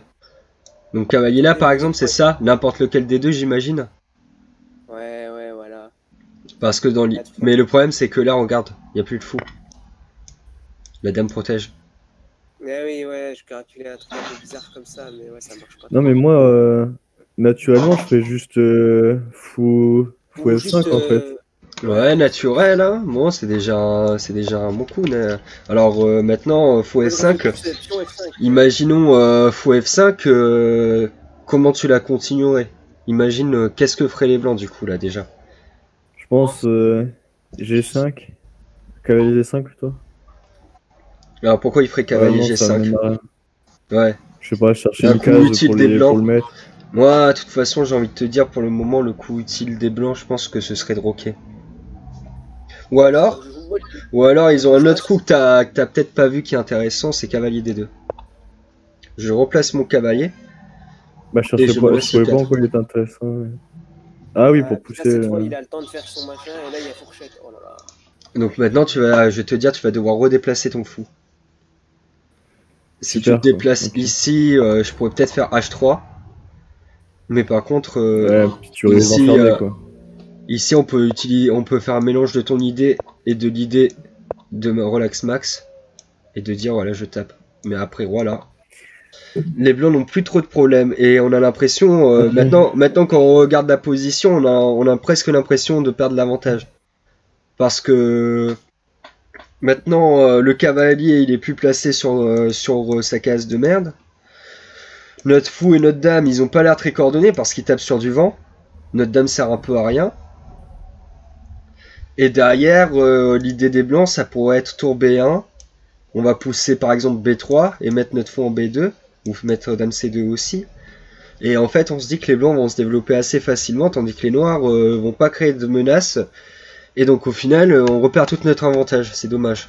Donc cavalier là, par exemple, c'est ça N'importe lequel des deux, j'imagine Ouais, ouais, voilà. Parce que dans l'i- Mais le problème, c'est que là, regarde, il y a plus de fou. La dame protège. Mais oui, ouais, je calculais un truc un peu bizarre comme ça, mais ouais, ça marche pas. Non, mais moi, euh, naturellement, je fais juste euh, fou, fou Ou F5 juste, en fait. euh, Ouais, naturel, hein. Bon, c'est déjà, un- c'est déjà un bon coup. Alors euh, maintenant, fou F5. pion F5. Imaginons euh, fou F5, euh, comment tu la continuerais? Imagine euh, qu'est-ce que feraient les blancs du coup là déjà? Je pense euh, G5. Cavalier G5 plutôt. Alors pourquoi il ferait cavalier Ouais, non, ça G5 mène à rien. Ouais. Je sais pas, chercher Un une case les, pour le mettre. Moi, de toute façon, j'ai envie de te dire pour le moment, le coup utile des blancs, je pense que ce serait de roquer. Ou alors, ou alors ils ont un autre coup que t'as peut-être pas vu qui est intéressant, c'est cavalier des deux. Je replace mon cavalier. Bah, je je pas, en quoi il était intéressant. mais- Ah oui, pour pousser. Fois, euh, il a le temps de faire son machin, et là, il y a fourchette. Oh là là. Donc maintenant, tu vas, je vais te dire, tu vas devoir redéplacer ton fou. Si Super, tu te déplaces ici, euh, je pourrais peut-être faire H3. Mais par contre, euh, Ouais, tu ici, euh, quoi. ici on peut utiliser, on peut faire un mélange de ton idée et de l'idée de relax max et de dire voilà je tape. Mais après voilà, les blancs n'ont plus trop de problèmes et on a l'impression euh, maintenant, maintenant quand on regarde la position, on a, on a presque l'impression de perdre l'avantage parce que maintenant euh, le cavalier il est plus placé sur sur sa case de merde. Notre fou et notre dame, ils ont pas l'air très coordonnés parce qu'ils tapent sur du vent. Notre dame sert un peu à rien. Et derrière, euh, l'idée des blancs, ça pourrait être tour B1. On va pousser par exemple B3 et mettre notre fou en B2. Ou mettre dame C2 aussi. Et en fait, on se dit que les blancs vont se développer assez facilement, tandis que les noirs euh, vont pas créer de menaces. Et donc au final, euh, on repère tout notre avantage. C'est dommage.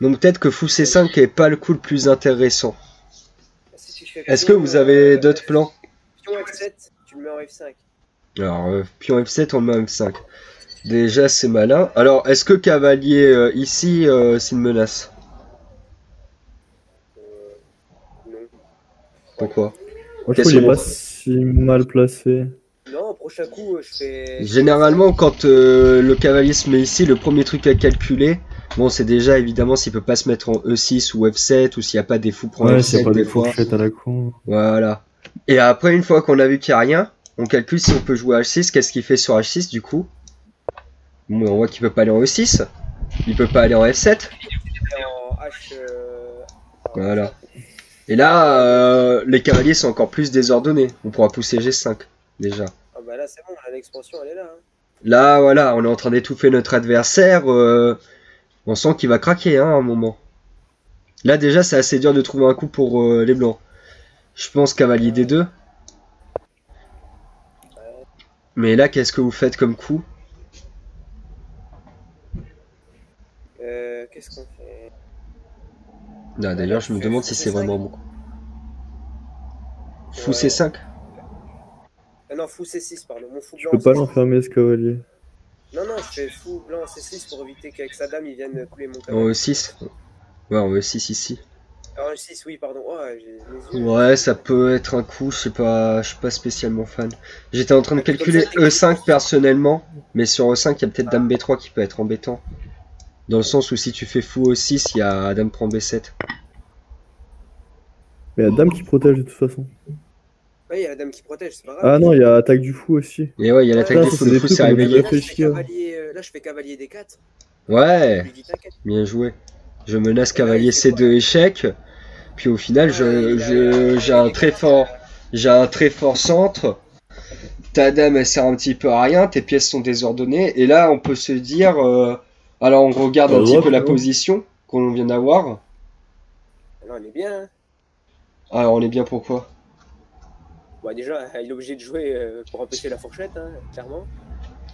Donc peut-être que fou C5 est pas le coup le plus intéressant. Fais Est-ce que vous avez euh, d'autres plans Pion F7, tu le mets en F5. Alors, euh, pion F7, on le met en F5. Déjà, c'est malin. Alors, est-ce que cavalier euh, ici, euh, c'est une menace Non. Pourquoi Moi, je qu'est-ce trouve qu'il est pas si mal placé. Non, prochain coup, euh, je fais. Généralement, quand euh, le cavalier se met ici, le premier truc à calculer, bon, c'est déjà évidemment s'il peut pas se mettre en E6 ou F7 ou s'il n'y a pas des fous pour Ouais, F7 c'est pas des des fois. fourchettes à la con. Voilà. Et après, une fois qu'on a vu qu'il n'y a rien, on calcule si on peut jouer H6. Qu'est-ce qu'il fait sur H6 du coup? Bon, On voit qu'il peut pas aller en E6. Il peut pas aller en F7. en H. en Voilà. Et là, euh, les cavaliers sont encore plus désordonnés. On pourra pousser G5 déjà. Ah bah là, c'est bon, là, l'expansion, elle est là. hein. Là, voilà, on est en train d'étouffer notre adversaire. euh, on sent qu'il va craquer hein, à un moment. Là, déjà, c'est assez dur de trouver un coup pour euh, les blancs. Je pense cavalier D2. Mais là, qu'est-ce que vous faites comme coup? Euh, Qu'est-ce qu'on fait? Là, D'ailleurs, je me demande si c'est vraiment bon. Fou C5 Ah non, fou C6, pardon. Mon fou Je blanc. peux pas C6. l'enfermer, ce cavalier. Non, non, je fais fou blanc C6 pour éviter qu'avec sa dame, il vienne couler mon En cavalier. E6 Ouais, en E6 ici. Ah, 6, oui, pardon. Oh. Ouais, ça peut être un coup, je sais pas, je suis pas spécialement fan. J'étais en train de calculer ça, t'es- E5 personnellement, mais sur E5, il y a peut-être Dame B3 qui peut être embêtant. Dans le sens où si tu fais fou E6, il y a Dame prend B7. Mais la dame qui protège de toute façon. Ouais, il y a la dame qui protège, c'est pas grave. Ah non, il y a attaque du fou aussi. Et ouais, il y a l'attaque des le des fou s'est réveillé. Là, je fais cavalier, euh, là, je fais cavalier D4. Ouais, Je dis bien joué. Je menace cavalier C2 échec, puis au final, je, Ouais, il a- je, j'ai un très fort, j'ai un très fort centre. Ta dame, elle sert un petit peu à rien, tes pièces sont désordonnées, et là, on peut se dire, euh, alors on regarde un Ah, petit peu la position qu'on vient d'avoir. Alors, on est bien. Hein. Alors on est bien pourquoi? Bah, déjà, il est obligé de jouer euh, pour empêcher la fourchette, hein, clairement.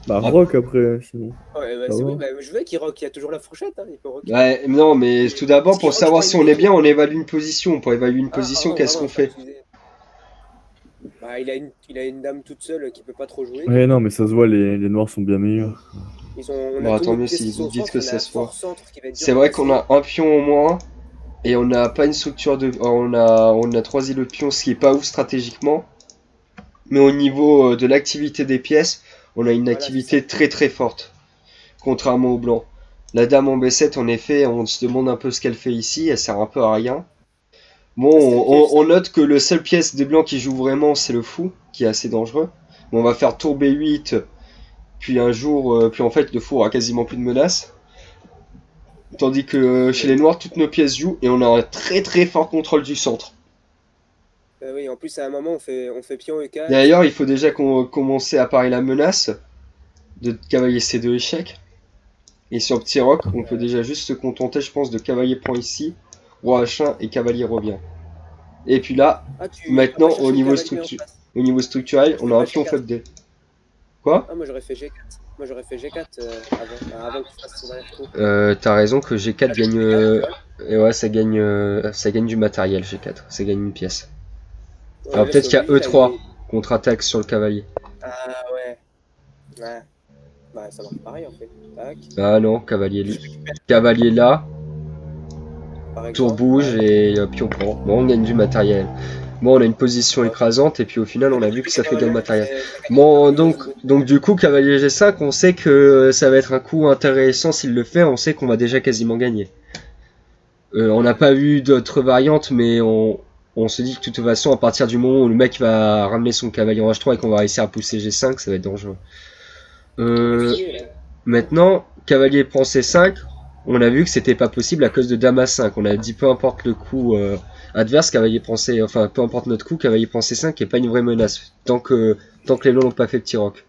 Bah, Ah. rock après, sinon. Ouais, bah, Ah c'est oui, bah, je veux qu'il rock, il y a toujours la fourchette, hein, il peut rocker. Ouais, non, mais tout d'abord, pour savoir rock si on est bien, on évalue une position. Pour évaluer une Ah, position, pardon, qu'est-ce qu'on fait? Bah, il a, une, il a une dame toute seule qui peut pas trop jouer. Ouais, non, mais ça se voit, les, les noirs sont bien meilleurs. Ils ont, on Bon, a tous tant mieux si vous dites centre, que ça se voit. C'est vrai qu'on a un pion au moins, et on n'a pas une structure de. On a, on a trois îlots de pions, ce qui est pas ouf stratégiquement. Mais au niveau euh, de l'activité des pièces, on a une Voilà, activité très très forte. Contrairement au blanc. La dame en B7, en effet, on se demande un peu ce qu'elle fait ici, elle sert un peu à rien. Bon, on, note que le seul pièce des blancs qui joue vraiment, c'est le fou, qui est assez dangereux. Bon, on va faire tour B8, puis un jour, euh, puis en fait, le fou aura quasiment plus de menaces. Tandis que euh, chez les noirs, toutes nos pièces jouent et on a un très très fort contrôle du centre. Euh, oui, en plus, à un moment, on fait, on fait pion et 4. D'ailleurs, il faut déjà qu'on commencer à parer la menace de cavalier C2 échec. Et sur petit roc, on peut déjà juste se contenter, je pense, de cavalier prend ici, roi H1 et cavalier revient. Et puis là, Ah, tu- Maintenant, chercher au niveau face. au niveau structurel, on a un pion FD. E Quoi? Ah, moi j'aurais fait G4. Moi j'aurais fait G4 euh, avant, euh, avant que tu fasses ton euh, T'as raison que G4 gagne. euh, Et ouais, ça gagne, euh, ça gagne du matériel G4, ça gagne une pièce. Là, peut-être qu'il y a obligé, E3. là, il- Contre-attaque sur le cavalier. Ah ouais. Ouais. Bah ça marche pareil en fait. Tac. Ah non, cavalier, li- cavalier là, tour bouge et euh, pion prend. Bon, on gagne du matériel. Bon, on a une position écrasante et puis au final, on a vu que ça fait gagner le matériel. Bon, donc, donc du coup, cavalier G5, on sait que ça va être un coup intéressant s'il le fait, on sait qu'on va déjà quasiment gagner. Euh, on n'a pas vu d'autres variantes, mais on, on se dit que de toute façon, à partir du moment où le mec va ramener son cavalier en H3 et qu'on va réussir à pousser G5, ça va être dangereux. Euh, maintenant, cavalier prend C5, on a vu que c'était pas possible à cause de dame A5. On a dit peu importe le coup euh, adverse, cavalier prend C, enfin peu importe notre coup, cavalier prend C5 qui est pas une vraie menace tant que tant que les lots n'ont pas fait petit roc.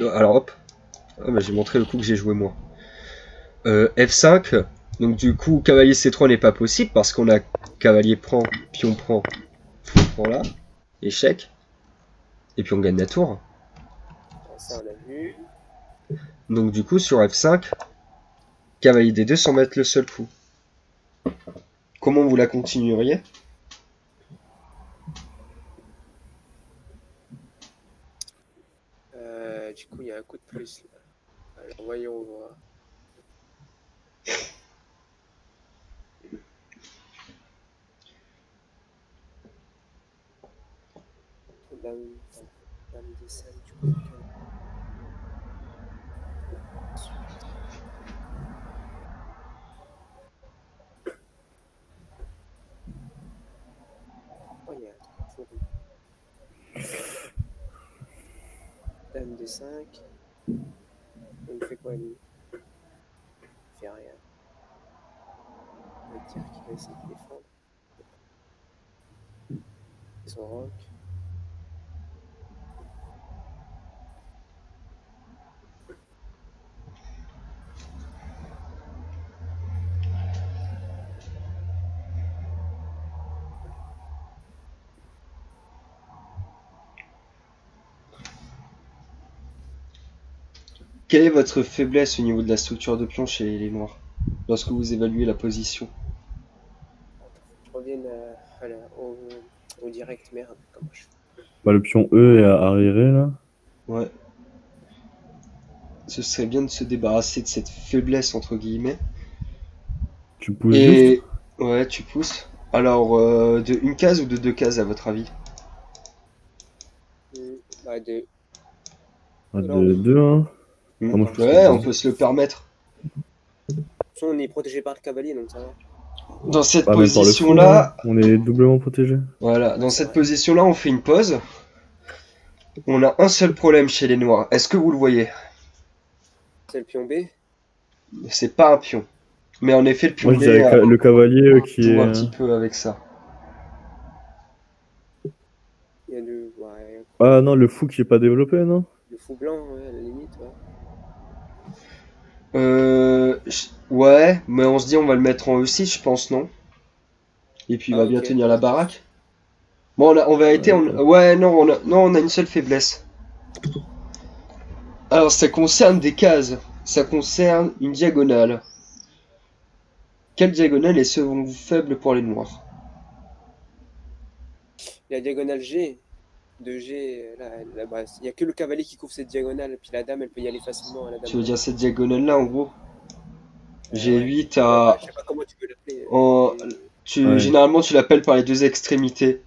Euh, Alors hop, ah, bah, j'ai montré le coup que j'ai joué moi. Euh, F5, donc du coup cavalier C3 n'est pas possible parce qu'on a cavalier prend, pion prend, fou prend là, échec, et puis on gagne la tour. Ça on a vu. Donc du coup sur F5, cavalier D2 sans mettre le seul coup. Comment vous la continueriez? Euh, du coup il y a un coup de plus là. Alors voyons voir. Dame, dame D5 du coup. Dame D5. Il fait quoi lui? Il fait rien. On va dire qu'il va essayer de défendre. Son rock. Quelle est votre faiblesse au niveau de la structure de pion chez les noirs lorsque vous évaluez la position? Je reviens à, la- au, au direct, merde. Comment je fais? Bah, le pion E est arriéré là. Ouais. Ce serait bien de se débarrasser de cette faiblesse, entre guillemets. Tu pousses juste? Et ouais, tu pousses. Alors, euh, de une case ou de deux cases à votre avis? Hmm, Bah, de... Ah, de deux, hein. Moi, trouve Ouais, on peut se le permettre. On est protégé par le cavalier, donc ça va. Dans cette fou, position-là, hein. On est doublement protégé. voilà, dans cette position-là, on fait une pause. On a un seul problème chez les noirs. Est-ce que vous le voyez? C'est le pion B? C'est pas un pion. Mais en effet, le pion Moi, je B, dirais le cavalier qui est. un petit peu avec ça. Il y a le, ouais, Ah non, le fou qui est pas développé, non? le fou blanc, ouais, à la limite. Ouais. Euh, ouais, mais on se dit on va le mettre en E6, je pense, non? Et puis il va Ah, bien tenir la baraque. Bon, on a, en vérité, on, ouais, non, on a, non, on a une seule faiblesse. Alors, ça concerne des cases. Ça concerne une diagonale. Quelle diagonale est selon vous faible pour les noirs? La diagonale G. De G, là, là, bah, il y a que le cavalier qui couvre cette diagonale, puis la dame, elle peut y aller facilement. La dame. Tu veux dire cette diagonale-là, en gros? Euh, G8 ouais. à... Je sais pas comment tu peux l'appeler. en- Mais- Tu, Ouais. Généralement, tu l'appelles par les deux extrémités.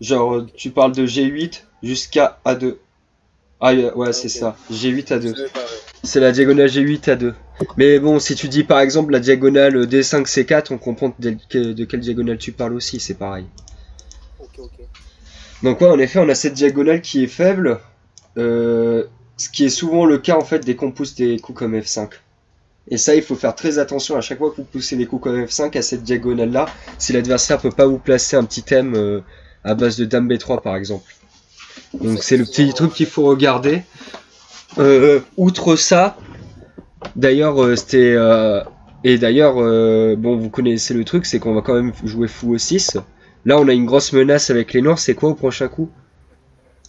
Genre, euh, tu parles de G8 jusqu'à A2. Ah, euh, ouais, c'est ça. G8 à 2. Je sais pas, ouais. C'est la diagonale G8 à 2. Mais bon, si tu dis par exemple la diagonale D5 C4, on comprend de quelle diagonale tu parles aussi, c'est pareil. Donc ouais, en effet, on a cette diagonale qui est faible, euh, ce qui est souvent le cas en fait dès qu'on pousse des coups comme F5. Et ça, il faut faire très attention à chaque fois que vous poussez des coups comme F5 à cette diagonale-là, si l'adversaire peut pas vous placer un petit thème euh, à base de Dame B3 par exemple. Donc c'est le petit truc qu'il faut regarder. Euh, outre ça, d'ailleurs, c'était et d'ailleurs, bon, vous connaissez le truc, c'est qu'on va quand même jouer fou au 6. Là, on a une grosse menace avec les noirs. C'est quoi au prochain coup?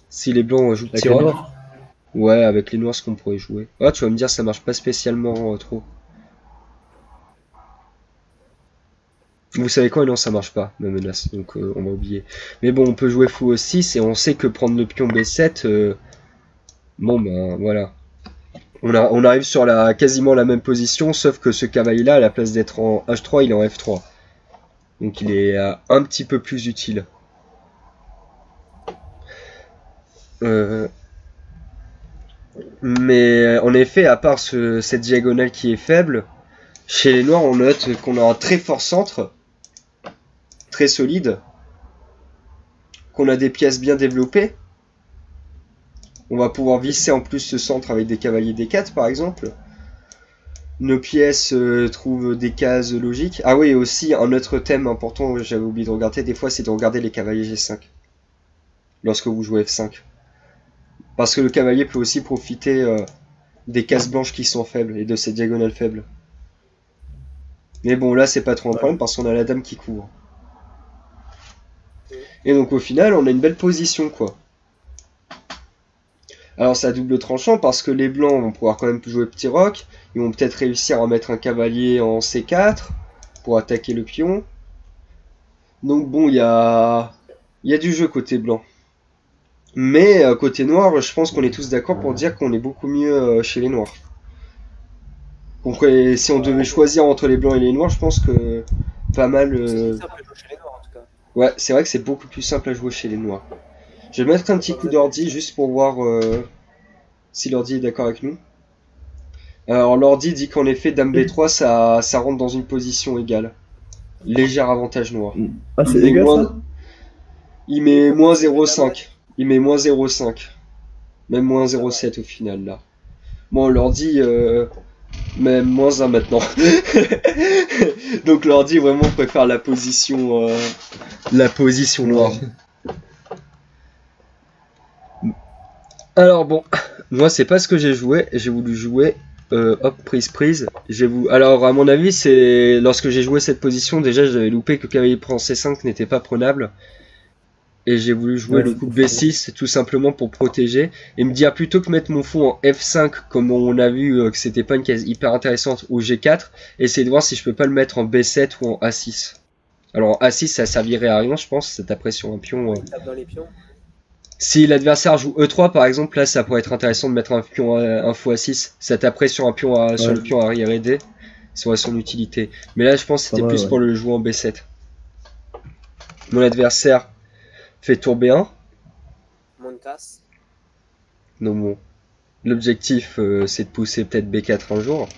Si les blancs jouent Avec petit noirs Ouais, avec les noirs, ce qu'on pourrait jouer. Ah, tu vas me dire, ça marche pas spécialement euh, trop. Vous savez quoi? Non, ça marche pas, ma menace, donc euh, on va oublier. Mais bon, on peut jouer fou au 6 et on sait que prendre le pion B7, euh, bon ben voilà. On, a, on arrive sur la quasiment la même position, sauf que ce cavalier-là, à la place d'être en H3, il est en F3. Donc il est euh, un petit peu plus utile. Euh, mais en effet, à part ce- cette diagonale qui est faible, chez les noirs, on note qu'on a un très fort centre, très solide, qu'on a des pièces bien développées. On va pouvoir visser en plus ce centre avec des cavaliers D4 par exemple. Nos pièces euh, trouvent des cases logiques. Ah oui, et aussi un autre thème important, j'avais oublié de regarder, des fois c'est de regarder les cavaliers G5 lorsque vous jouez F5. Parce que le cavalier peut aussi profiter euh, des cases blanches qui sont faibles et de ces diagonales faibles. Mais bon, là, c'est pas trop un problème parce qu'on a la dame qui couvre. Et donc, au final, on a une belle position, quoi. Alors, c'est à double tranchant parce que les blancs vont pouvoir quand même jouer petit roc. Ils vont peut-être réussir à mettre un cavalier en C4 pour attaquer le pion. Donc, bon, il y a... il y a du jeu côté blanc. Mais euh, côté noir, je pense qu'on est tous d'accord pour dire qu'on est beaucoup mieux euh, chez les noirs. Donc si on devait choisir entre les blancs et les noirs, je pense que pas mal. euh, C'est simple à jouer chez les noirs en tout cas. Ouais, c'est vrai que c'est beaucoup plus simple à jouer chez les noirs. Je vais mettre un petit coup d'ordi juste pour voir euh, si l'ordi est d'accord avec nous. Alors l'ordi dit qu'en effet Dame B3 ça, ça rentre dans une position égale. Léger avantage noir. Ah, c'est égal moins- ça Il met moins 0,5. Il met moins 0,5. Même moins 0,7 au final là. Bon, l'ordi, euh, même moins 1 maintenant. Donc l'ordi vraiment préfère la position, euh, la position noire. Alors bon, moi c'est pas ce que j'ai joué. J'ai voulu jouer. euh, hop, prise, prise. J'ai voulu... Alors à mon avis, c'est lorsque j'ai joué cette position, déjà j'avais loupé que cavalier prend C5 n'était pas prenable. Et j'ai voulu jouer Ouais, le coup de pour ça. B6 tout simplement pour protéger. Et me dire plutôt que mettre mon fou en F5 comme on a vu euh, que c'était pas une case hyper intéressante ou G4, essayer de voir si je peux pas le mettre en B7 ou en A6. Alors en A6 ça servirait à rien je pense, ça taperait sur un pion. euh, Il tape dans les pions. Si l'adversaire joue E3 par exemple, là ça pourrait être intéressant de mettre un pion à, un fou à 6. Ça taperait sur un pion à- sur le pion arrière et D. Ça aurait son utilité. Mais là je pense que c'était plus ouais. pour le jouer en B7. Mon adversaire fait tour B1. Montas. Donc bon, l'objectif euh, c'est de pousser peut-être B4 un jour.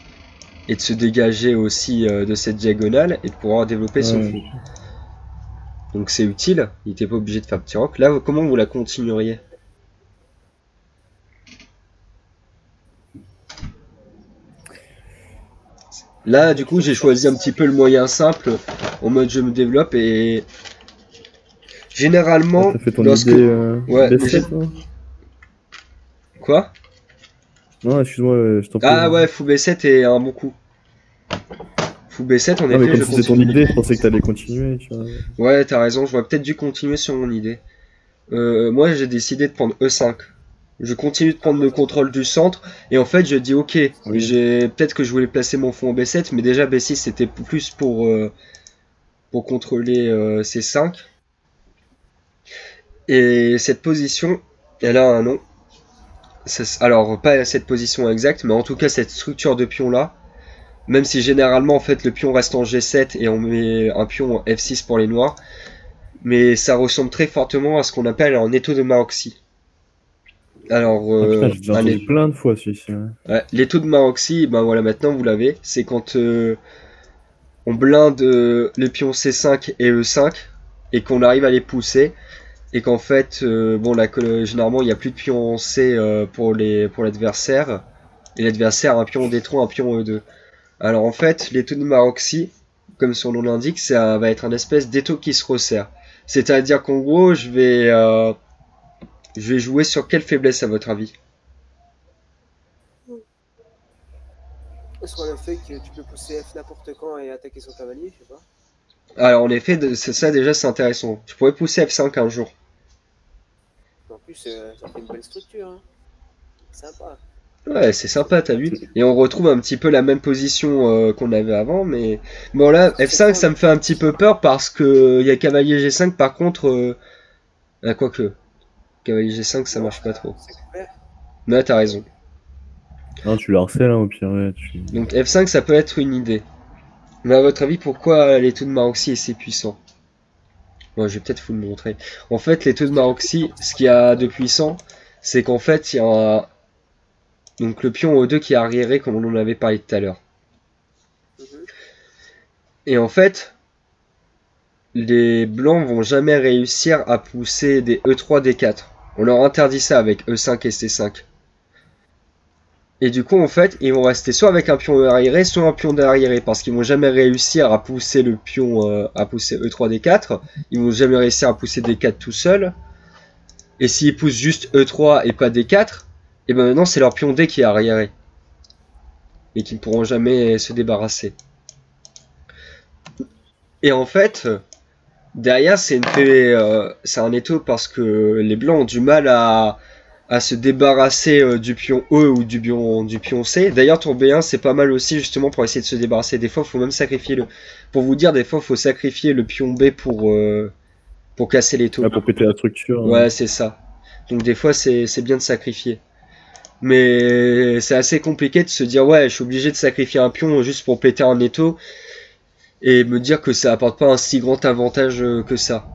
Et de se dégager aussi euh, de cette diagonale et de pouvoir développer son fou. Donc c'est utile, il était pas obligé de faire petit rock. Là, comment vous la continueriez? Là, du coup, j'ai choisi un petit peu le moyen simple, en mode je me développe et généralement, T'as fait ton lorsque- idée euh, Ouais, mais B7, toi? Quoi? Non, excuse-moi, euh, je t'en prie. Ah ouais, fou B7 est un bon coup. B7, en Non, mais effet, comme je c'était ton idée, je pensais que t'allais continuer, tu vois. Ouais, t'as raison, j'aurais peut-être dû continuer sur mon idée. Euh, moi, j'ai décidé de prendre E5. Je continue de prendre le contrôle du centre, et en fait, je dis ok, Oui. j'ai peut-être que je voulais placer mon fond en B7, mais déjà B6 c'était plus pour euh, pour contrôler euh, C5. Et cette position, elle a un nom. Ça alors, pas cette position exacte, mais en tout cas cette structure de pion là. Même si généralement en fait le pion reste en G7 et on met un pion en F6 pour les noirs. Mais ça ressemble très fortement à ce qu'on appelle un étau de Maroxy. Alors, Ah, euh, putain, un plein de fois celui-ci. ouais. Ouais, l'étau de Maroxy, ben voilà, maintenant vous l'avez. C'est quand euh, on blinde euh, les pions C5 et E5 et qu'on arrive à les pousser. Et qu'en fait, euh, bon, là, généralement, il n'y a plus de pion C euh, pour les pour l'adversaire. Et l'adversaire a un pion en D3, un pion en E2. Alors en fait, l'étau de Maroxy, comme son nom l'indique, ça va être un espèce d'étau qui se resserre. C'est-à-dire qu'en gros, je vais, euh, je vais jouer sur quelle faiblesse à votre avis? Sur le fait que tu peux pousser F n'importe quand et attaquer son cavalier, je sais pas. Alors en effet, c'est ça déjà c'est intéressant. Je pourrais pousser F5 un jour. En plus, euh, ça fait une belle structure. Hein. Sympa. Ouais, c'est sympa, t'as vu Et on retrouve un petit peu la même position euh, qu'on avait avant, mais bon là, F5 ça me fait un petit peu peur parce que il y a cavalier G5 par contre, euh... ah, quoique, cavalier G5 ça marche pas trop. Mais t'as raison. Non, tu le harcèles, hein, au pire, ouais. Tu... Donc F5 ça peut être une idée. Mais à votre avis, pourquoi l'étau de Maroxy est si puissant? Bon, je vais peut-être vous le montrer. En fait, l'étau de Maroxy, ce qu'il y a de puissant, c'est qu'en fait, il y a un... donc le pion O2 qui est arriéré comme on en avait parlé tout à l'heure. Mhm. Et en fait, les blancs vont jamais réussir à pousser des E E3, D4. On leur interdit ça avec E5 et C5. Et du coup, en fait, ils vont rester soit avec un pion E arriéré, soit un pion d'arriéré, parce qu'ils vont jamais réussir à pousser le pion, euh, à pousser E3, D4. Ils vont jamais réussir à pousser D4 tout seul. Et s'ils poussent juste E3 et pas D4, et ben maintenant c'est leur pion D qui est arriéré. Et qu'ils ne pourront jamais se débarrasser. Et en fait, derrière c'est euh, un étau parce que les blancs ont du mal à, à se débarrasser euh, du pion E ou du pion, du pion C. D'ailleurs, tour B1 c'est pas mal aussi justement pour essayer de se débarrasser. Des fois, faut même sacrifier le, pour vous dire, des fois, faut sacrifier le pion B pour euh, pour casser l'étau. Ah, pour péter la structure. Ouais, c'est ça. Donc des fois, c'est bien de sacrifier. Mais c'est assez compliqué de se dire, ouais, je suis obligé de sacrifier un pion juste pour péter un étau et me dire que ça apporte pas un si grand avantage euh, que ça.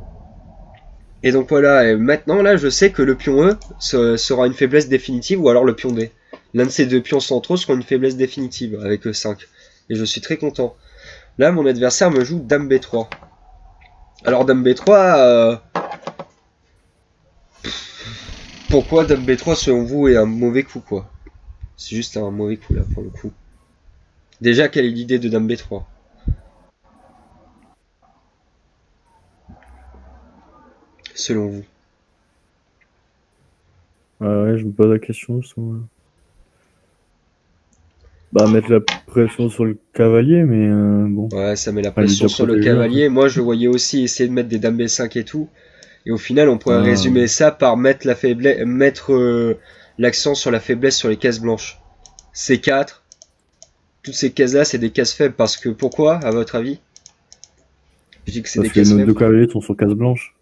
Et donc voilà, maintenant là, je sais que le pion E se- sera une faiblesse définitive ou alors le pion D. L'un de ces deux pions centraux sera une faiblesse définitive avec E5. Et je suis très content. Là, mon adversaire me joue Dame B3. Alors Dame B3, euh, pourquoi Dame B3 selon vous est un mauvais coup quoi? C'est juste un mauvais coup là pour le coup. Déjà quelle est l'idée de Dame B3 Selon vous Ah ouais, je me pose la question. justement. Bah, mettre la pression sur le cavalier, mais euh, bon. Ouais ça met la pression sur le cavalier. Moi je voyais aussi essayer de mettre des Dames B5 et tout. Et au final on pourrait Ah. résumer ça par mettre la faiblesse, mettre euh, l'accent sur la faiblesse sur les cases blanches. C4. Toutes ces cases là c'est des cases faibles parce que pourquoi à votre avis? Je dis que c'est des Parce que cases nos faibles. deux cavaliers sont sur case blanche.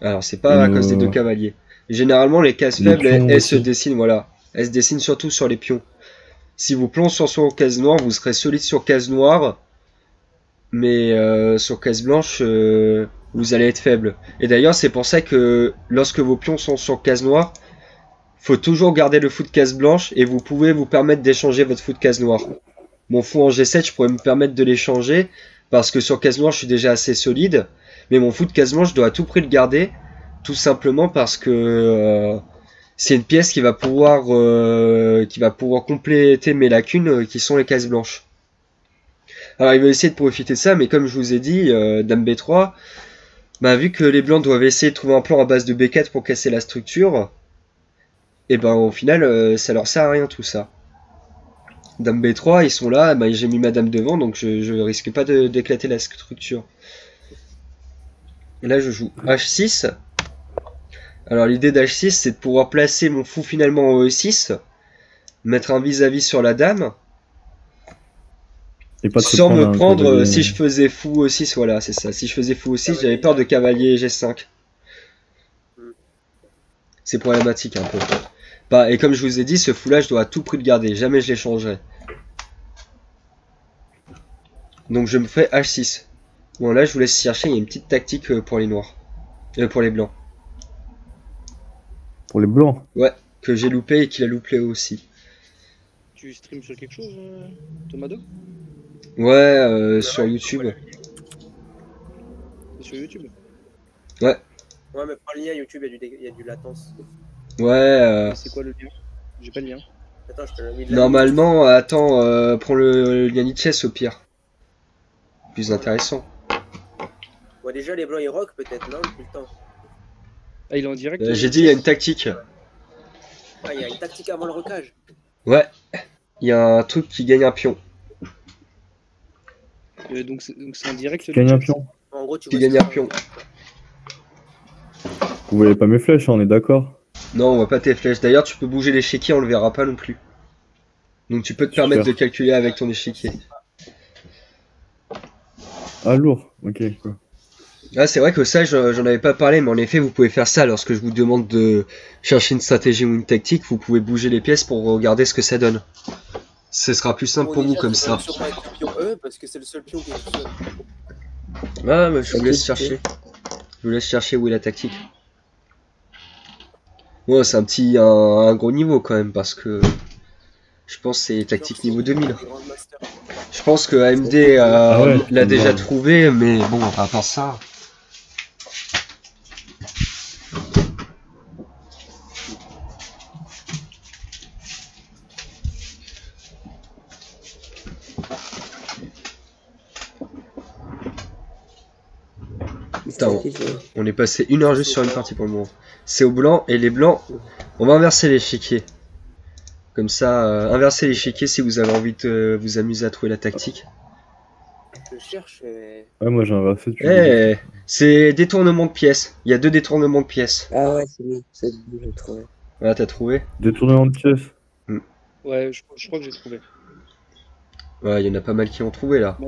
Alors c'est pas à cause des deux cavaliers. Généralement, les cases Les faibles, elles, elles se dessinent, voilà. Elles se dessinent surtout sur les pions. Si vous plongez sur son case noire, vous serez solide sur case noire, mais euh, sur case blanche, euh, vous allez être faible. Et d'ailleurs, c'est pour ça que lorsque vos pions sont sur case noire, faut toujours garder le fou de case blanche et vous pouvez vous permettre d'échanger votre fou de case noire. Mon fou en G7, je pourrais me permettre de l'échanger parce que sur case noire, je suis déjà assez solide, mais mon fou de case blanche, je dois à tout prix le garder, tout simplement parce que euh, c'est une pièce qui va pouvoir euh, qui va pouvoir compléter mes lacunes euh, qui sont les cases blanches. Alors il va essayer de profiter de ça, mais comme je vous ai dit, Dame B3, bah, vu que les blancs doivent essayer de trouver un plan à base de B4 pour casser la structure, et ben au final euh, ça leur sert à rien tout ça. Dame B3, ils sont là, bah, j'ai mis ma dame devant, donc je, risque pas d'éclater la structure. Et là je joue H6. Alors l'idée d'H6 c'est de pouvoir placer mon fou finalement en E6, mettre un vis-à-vis sur la dame, pas sans me prendre, euh, si je faisais fou E6, voilà c'est ça, si je faisais fou E6 j'avais peur de cavalier G5. C'est problématique un peu. Bah, et comme je vous ai dit, ce fou-là, je dois à tout prix le garder. Jamais je l'échangerai. Donc je me fais H6. Bon, là, je vous laisse chercher. Il y a une petite tactique euh, pour les noirs. Euh, pour les blancs. Pour les blancs. Que j'ai loupé et qu'il a loupé aussi. Tu streams sur quelque chose, euh, Tomado? Ouais, euh, sur YouTube. Sur YouTube Ouais, mais prends le lien YouTube, il y, a du dé- il y a du latence. Ouais, euh, C'est quoi le lien? J'ai pas le lien. Attends, je te l'ai mis de la normalement, attends, euh, prends le, le lien Chess au pire. Plus intéressant. Ouais, déjà, les blancs, ils rock peut-être, non? Depuis le temps. Ah, il est en direct Euh, j'ai dit, il y a une tactique. Ah, il y a une tactique avant le rocage. Ouais. Il y a un truc qui gagne un pion. Euh, donc c'est en direct le Gagne un pion. En gros, tu Qui vois gagne un pion. Vous voyez pas mes flèches, hein, on est d'accord. Non, on voit pas tes flèches. D'ailleurs, tu peux bouger l'échiquier, on le verra pas non plus. Donc tu peux te Super. permettre de calculer avec ton échiquier. Ah, lourd. Ok, quoi. Ah, c'est vrai que ça, je- j'en avais pas parlé, mais en effet, vous pouvez faire ça lorsque je vous demande de chercher une stratégie ou une tactique. Vous pouvez bouger les pièces pour regarder ce que ça donne. Ce sera plus simple Bon, pour vous comme ça. E, parce que c'est le seul pion qui est tout seul. Ah, mais je vous laisse chercher. Je vous laisse chercher où est la tactique. Ouais, c'est un petit, un, un gros niveau quand même, parce que je pense que c'est tactique niveau 2000. Grandmaster. Je pense que AMD euh, Ah ouais, l'a déjà trouvé, mais bon, à part ça. On, est passé une heure juste sur une partie pour le moment. C'est au blanc et les blancs, on va inverser l'échiquier. Comme ça, euh, inverser l'échiquier si vous avez envie de vous amuser à trouver la tactique. Je cherche, mais... Ouais, moi j'ai inversé. Eh, c'est détournement de pièces. Il y a deux détournements de pièces. Ah ouais, c'est bon, c'est bon, j'ai trouvé. Voilà, t'as trouvé Détournement de pièces. Ouais, je, je crois que j'ai trouvé. Ouais, il y en a pas mal qui ont trouvé là.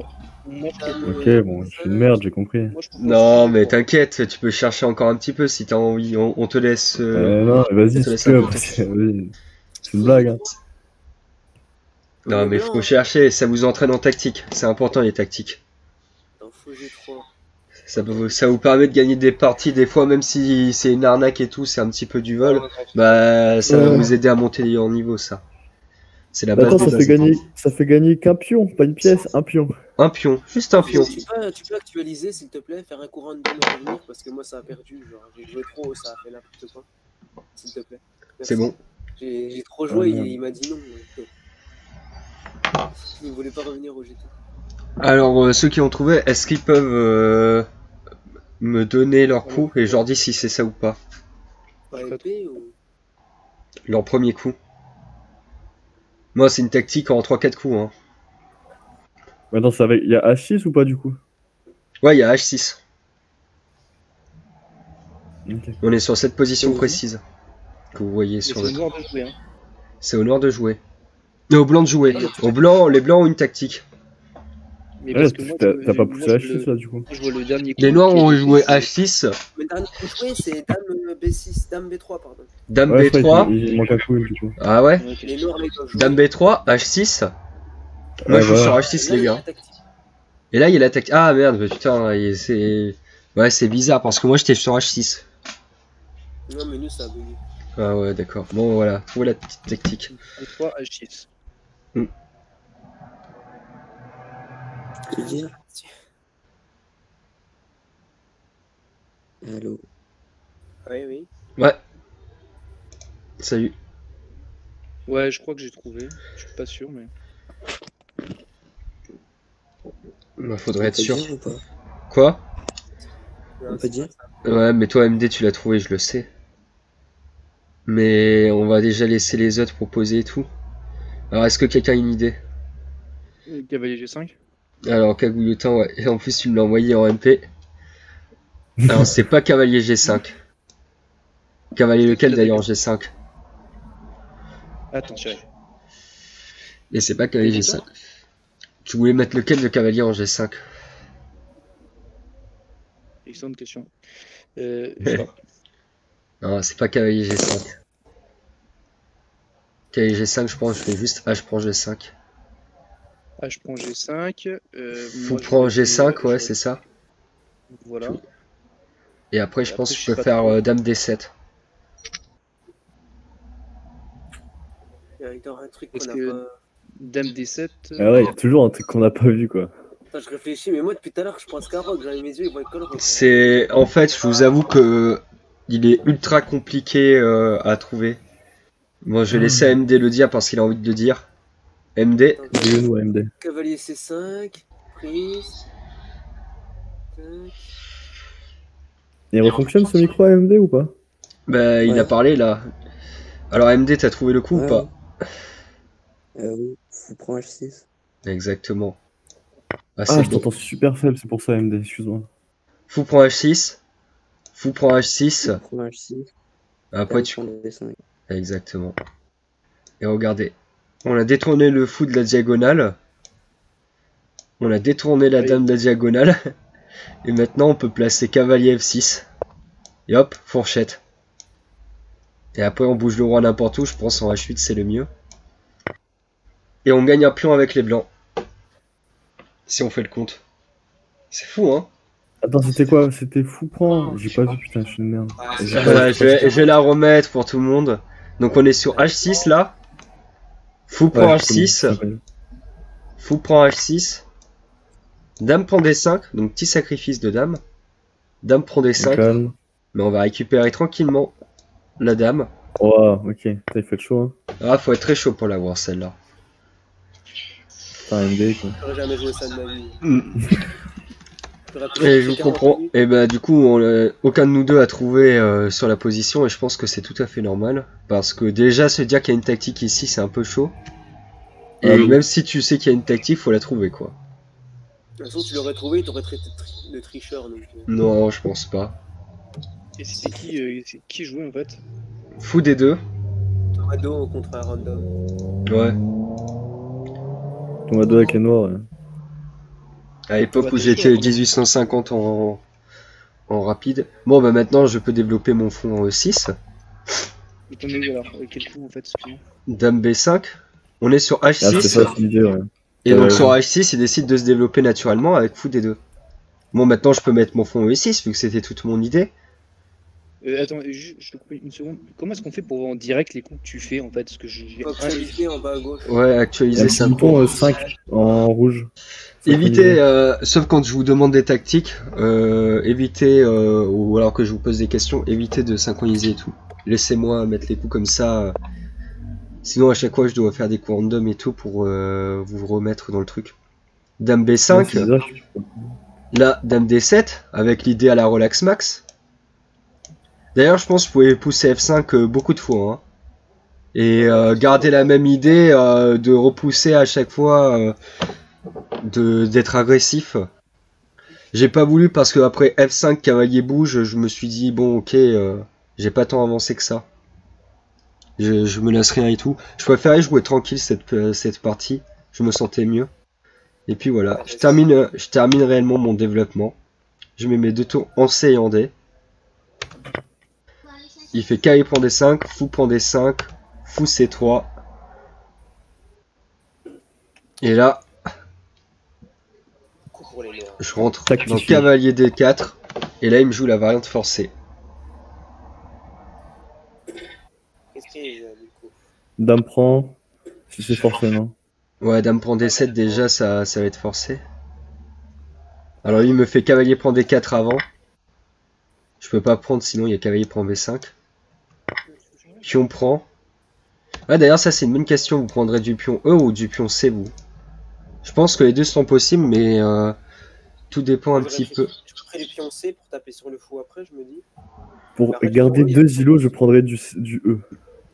Moi, Ok, bon, je suis une merde, j'ai compris. Non, mais t'inquiète, tu peux chercher encore un petit peu si t'as envie. On, on te laisse. euh, Euh, non, mais vas-y. C'est une blague, hein. Non, mais faut chercher, ça vous entraîne en tactique. C'est important les tactiques. Ça, peut- ça vous permet de gagner des parties, des fois, même si c'est une arnaque et tout, c'est un petit peu du vol. Bah, ça va Ouais. vous aider à monter en niveau, ça. C'est la base Attends, ça fait gagner, ça fait gagner qu'un pion, pas une pièce, un pion. Un pion, juste un pion. Tu peux, tu peux actualiser, s'il te plaît, faire un courant de dame à revenir, parce que moi, ça a perdu. Genre, j'ai joué trop, ça a fait n'importe quoi. S'il te plaît. C'est bon. J'ai trop joué, Ah, il, m'a dit non. donc, euh, Il ne voulait pas revenir au GT. Alors, euh, ceux qui ont trouvé, est-ce qu'ils peuvent euh, me donner leur coup et je leur dis si c'est ça ou pas? Pas Je épée ou? Leur premier coup. Moi, c'est une tactique en 3-4 coups. Hein. Attends, ça va... il y a H6 ou pas du coup? Ouais, il y a H6. Ok. On est sur cette position précise que vous voyez sur c'est le. noir de jouer, hein. C'est au noir de jouer. Et au blanc de jouer. Au blanc, les blancs ont une tactique. Mais Ouais, parce que moi, t'as pas poussé je H6 le- là du coup. moi, je vois le dernier coup. Les noirs ont joué H6. Le dernier coup joué, c'est dame B6, Dame B3, pardon. Dame Ouais, je crois B3. qu'il- il manque un coup, du coup. Ah ouais. Les noirs, les. Dame B3, H6. Moi Ouais, je suis voilà. sur H6 Là, les gars. Et là il y a la tactique. Ah merde, bah, putain, c'est. Ouais, c'est bizarre parce que moi j'étais sur H6. Non, mais nous, ça a bugué. Ah ouais, d'accord. Bon voilà, trouvez la petite tactique. B3, H6. Je peux dire Allô Oui, oui. Ouais. Salut. Ouais, je crois que j'ai trouvé. Je suis pas sûr, mais. Bah, faudrait être sûr. dire ou pas? Quoi? On peut dire. Ouais, mais toi MD tu l'as trouvé, je le sais. Mais on va déjà laisser les autres proposer et tout. Alors est-ce que quelqu'un a une idée? Cavalier G5 Alors Cagouillotin, ouais. Et en plus tu me l'as envoyé en MP. Alors c'est pas Cavalier G5. Cavalier lequel d'ailleurs en G5 Attends, chérie. Et c'est pas Cavalier G5. Tu voulais mettre lequel de Cavalier en G5 Excellente question. Euh. Non, c'est pas Cavalier G5. Cavalier G5, je pense, je fais juste H prend G5. Ah, je prends G5. Euh, Fou moi, je prend vais- G5, je ouais, c'est ça. Voilà. Et après, je Et pense après, que je peux faire trop. euh, Dame D7. Il y a encore un truc qu'on a que- pas. Dame D7. Ah ouais, il y a toujours un truc qu'on n'a pas vu, quoi. Attends, je réfléchis, mais moi, depuis tout à l'heure, je pense qu'à rock. J'avais mes yeux, ils voient le rock. C'est en fait, je vous avoue que il est ultra compliqué euh, à trouver. Moi, je vais laisser à MD le dire parce qu'il a envie de le dire. MD, Dis-le nous, AMD. Cavalier C5, prise. Il refonctionne ce micro AMD ou pas? Bah, il a Ouais. parlé là. Alors MD, t'as trouvé le coup ou Ouais, pas? Euh, oui, faut prendre H6. Exactement. Ah, Ah, c'est je t'entends super faible, c'est pour ça AMD, excuse-moi. Fou prend H6. Fou prend H6. Faut prendre H6. Après, tu. prend D5. Exactement. Et regardez. On a détourné le fou de la diagonale. On a détourné la Oui. dame de la diagonale. Et maintenant, on peut placer cavalier F6. Et hop, fourchette. Et après, on bouge le roi n'importe où. Je pense en H8, c'est le mieux. Et on gagne un pion avec les blancs. Si on fait le compte. C'est fou, hein Attends, c'était quoi C'était fou prend J'ai pas vu, putain, je suis une merde. Ah, je, vais, je vais la remettre pour tout le monde. Donc, on est sur H6 là. Fou prend Ouais, H6. je connais. Fou prend H6. Dame prend D5, donc petit sacrifice de dame. Dame prend D5, Calme. mais on va récupérer tranquillement la dame. Oh, ok, il fait chaud, hein. Ah, faut être très chaud pour l'avoir celle-là. Putain, AMD, quoi. J'aurais jamais joué ça de ma vie. Mm. Et je vous 40 comprends. Et bah du coup, on l'a- aucun de nous deux a trouvé euh, sur la position, et je pense que c'est tout à fait normal. Parce que déjà, se dire qu'il y a une tactique ici, c'est un peu chaud. Et Ah oui. même si tu sais qu'il y a une tactique, faut la trouver quoi. De toute façon, tu l'aurais trouvé, t'aurais traité de, tri- de tricheur. Donc, euh, Non, je pense pas. Et c'était qui, euh, c'est qui jouait en fait? Fou des deux. Tornado contre un random. Ouais. Ton ado avec les noirs, ouais. À l'époque où j'étais sûr, hein. 1850 en, en rapide. Bon, bah maintenant je peux développer mon fond en E6. Et alors Euh, Quel en fait excuse-moi? Dame B5. On est sur Ah, c'est H6. ça, c'est l'idée, ouais. et euh, donc sur H6, il décide de se développer naturellement avec fou des deux. Bon, maintenant je peux mettre mon fond en E6 vu que c'était toute mon idée. Euh, Attends, je te coupe une seconde. Comment est-ce qu'on fait pour voir en direct les coups que tu fais en fait? Parce que j'ai actualiser en bas à gauche. Ouais, actualiser ça. petit bouton euh, 5 en rouge. Évitez, euh, sauf quand je vous demande des tactiques, euh, évitez, euh, ou alors que je vous pose des questions, évitez de synchroniser et tout. Laissez-moi mettre les coups comme ça. Sinon, à chaque fois, je dois faire des coups random et tout pour euh, vous remettre dans le truc. Dame Ouais, c'est B5, bizarre que- là, Dame D7, avec l'idée à la relax max. D'ailleurs, je pense que vous pouvez pousser F5 euh, beaucoup de fois. hein. Et euh, garder la même idée euh, de repousser à chaque fois, de d'être agressif. J'ai pas voulu parce que après F5 cavalier bouge, je me suis dit bon ok, j'ai pas tant avancé que ça. Je, je me laisse rien et tout. Je préférais jouer tranquille cette, cette partie. Je me sentais mieux. Et puis voilà, je termine, je termine réellement mon développement. Je mets mes deux tours en C et en D. Il fait cavalier prend D5, fou prend D5, fou C3. Et là, je rentre dans cavalier D4. Et là, il me joue la variante forcée. Qu'est-ce qu'il y a, du coup Dame prend. Si c'est forcément. Ouais, dame prend D7, déjà, ça, ça va être forcé. Alors, lui, il me fait cavalier prend D4 avant. Je peux pas prendre, sinon il y a cavalier prend B5. Pion prend. Ah, d'ailleurs, ça, c'est une bonne question. Vous prendrez du pion E ou du pion C, vous? Je pense que les deux sont possibles, mais euh, tout dépend un petit peu. Je ferai du pion C pour taper sur le fou après, je me dis. Pour Après, garder deux îlots, je prendrais du, du E.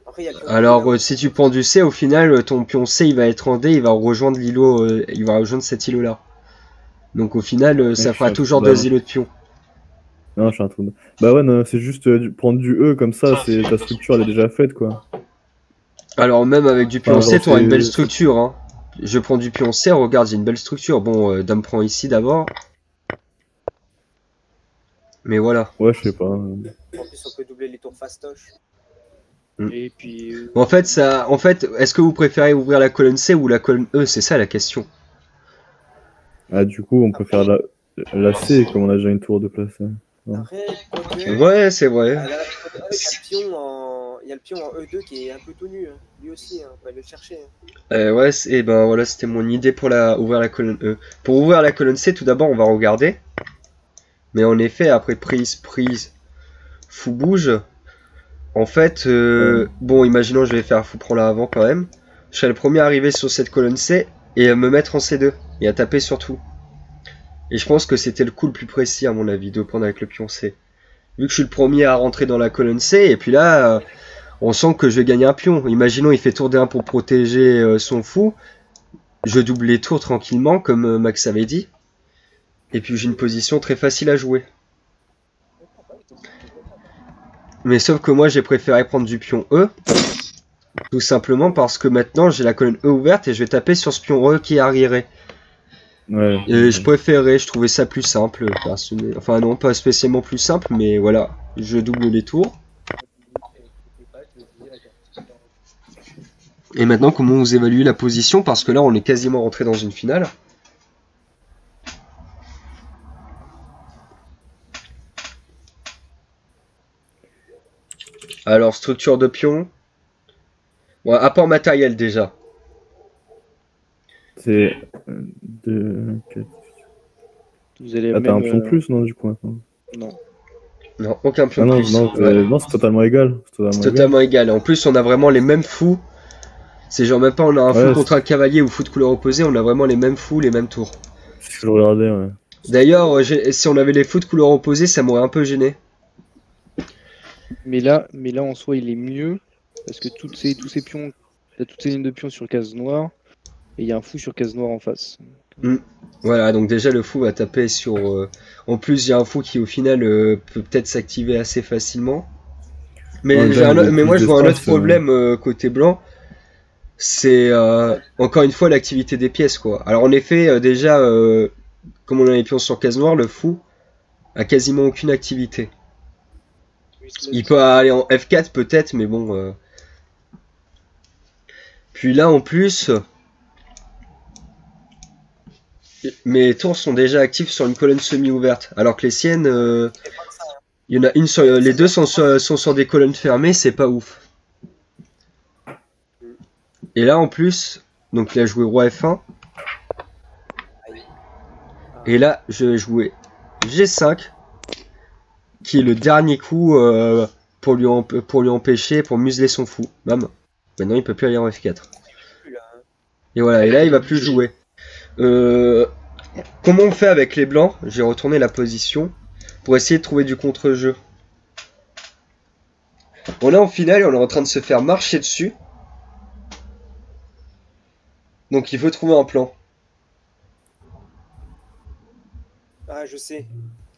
Après, Alors, euh, si tu prends du C, au final, euh, ton pion C, il va être en D, il va rejoindre l'îlot, euh, il va rejoindre cet îlot-là. Donc, au final, euh, ça fera toujours deux îlots de pion. Non, je suis un trou. de- Bah ouais, non, c'est juste euh, du- prendre du E comme ça, c'est ta structure elle est déjà faite quoi. Alors même avec du pion Enfin, C, genre, t'auras une c'est- belle structure. Hein. Je prends du pion C, regarde, j'ai une belle structure. Bon, euh, dame prend ici d'abord. Mais voilà. Ouais, je sais pas. En plus, on peut doubler les tours fastoche. Et puis, euh, En fait, ça, en fait, est-ce que vous préférez ouvrir la colonne C ou la colonne E? C'est ça la question. Ah, du coup, on peut faire la, la C comme on a déjà une tour de place. hein. Après, quoique, Ouais, c'est vrai. quoique, il y a le pion en- il y a le pion en E2 qui est un peu tout nu. hein. Lui aussi, hein, on peut aller le chercher. hein. Euh, ouais, et ben voilà, c'était mon idée pour la ouvrir la colonne E. Pour ouvrir la colonne C, tout d'abord, on va regarder. Mais en effet, après prise, prise, fou bouge. En fait, euh, bon, imaginons je vais faire fou prend là avant quand même. Je serai le premier à arriver sur cette colonne C et à me mettre en C2 et à taper sur tout. Et je pense que c'était le coup le plus précis à mon avis de prendre avec le pion C. Vu que je suis le premier à rentrer dans la colonne C et puis là, euh, on sent que je vais gagner un pion. Imaginons il fait tour D1 pour protéger euh, son fou. Je double les tours tranquillement comme euh, Max avait dit. Et puis j'ai une position très facile à jouer. Mais sauf que moi j'ai préféré prendre du pion E. Tout simplement parce que maintenant j'ai la colonne E ouverte et je vais taper sur ce pion E qui est. Et je préférais, je trouvais ça plus simple. Enfin non, pas spécialement plus simple, mais voilà. Je double les tours. Et maintenant, comment vous évaluez la position? Parce que là, on est quasiment rentré dans une finale. Alors, structure de pion. Bon, apport matériel déjà. C'est. euh, deux, quatre. vous allez Ah, t'as un pion euh, plus, non, du coup maintenant Non. Non, aucun pion Ah non, plus. non, Ouais. euh, non, c'est totalement égal. C'est totalement égal. En plus, on a vraiment les mêmes fous. C'est genre même pas on a un fou Ouais, contre un cavalier ou fou de couleur opposée, on a vraiment les mêmes fous, les mêmes tours. Je regardais, ouais. D'ailleurs, euh, si on avait les fous de couleur opposée, ça m'aurait un peu gêné. Mais là, mais là en soi, il est mieux parce que toutes ces, tous ces pions, t'as toutes ces lignes de pions sur case noire et il y a un fou sur case noire en face. Voilà, donc déjà le fou va taper sur. euh, En plus, il y a un fou qui au final euh, peut peut-être s'activer assez facilement. Mais, un moi je vois un autre problème euh, côté blanc. C'est euh, encore une fois l'activité des pièces quoi. Alors en effet, euh, déjà, euh, comme on a les pions sur case noire, le fou a quasiment aucune activité. Il peut aller en F4 peut-être, mais bon. euh. Puis là en plus, mes tours sont déjà actifs sur une colonne semi-ouverte, alors que les siennes, euh, il y en a une sur, les deux sont sur, des colonnes fermées, c'est pas ouf. Et là en plus, donc il a joué roi F1, et là je vais jouer G5, qui est le dernier coup euh, pour, lui empêcher, pour museler son fou. Bam. Maintenant il peut plus aller en F4. Plus, là, hein. Et voilà, et là il va plus jouer. Euh, comment on fait avec les blancs? J'ai retourné la position pour essayer de trouver du contre-jeu. Bon là en finale on est en train de se faire marcher dessus. Donc il faut trouver un plan. Ah, je sais.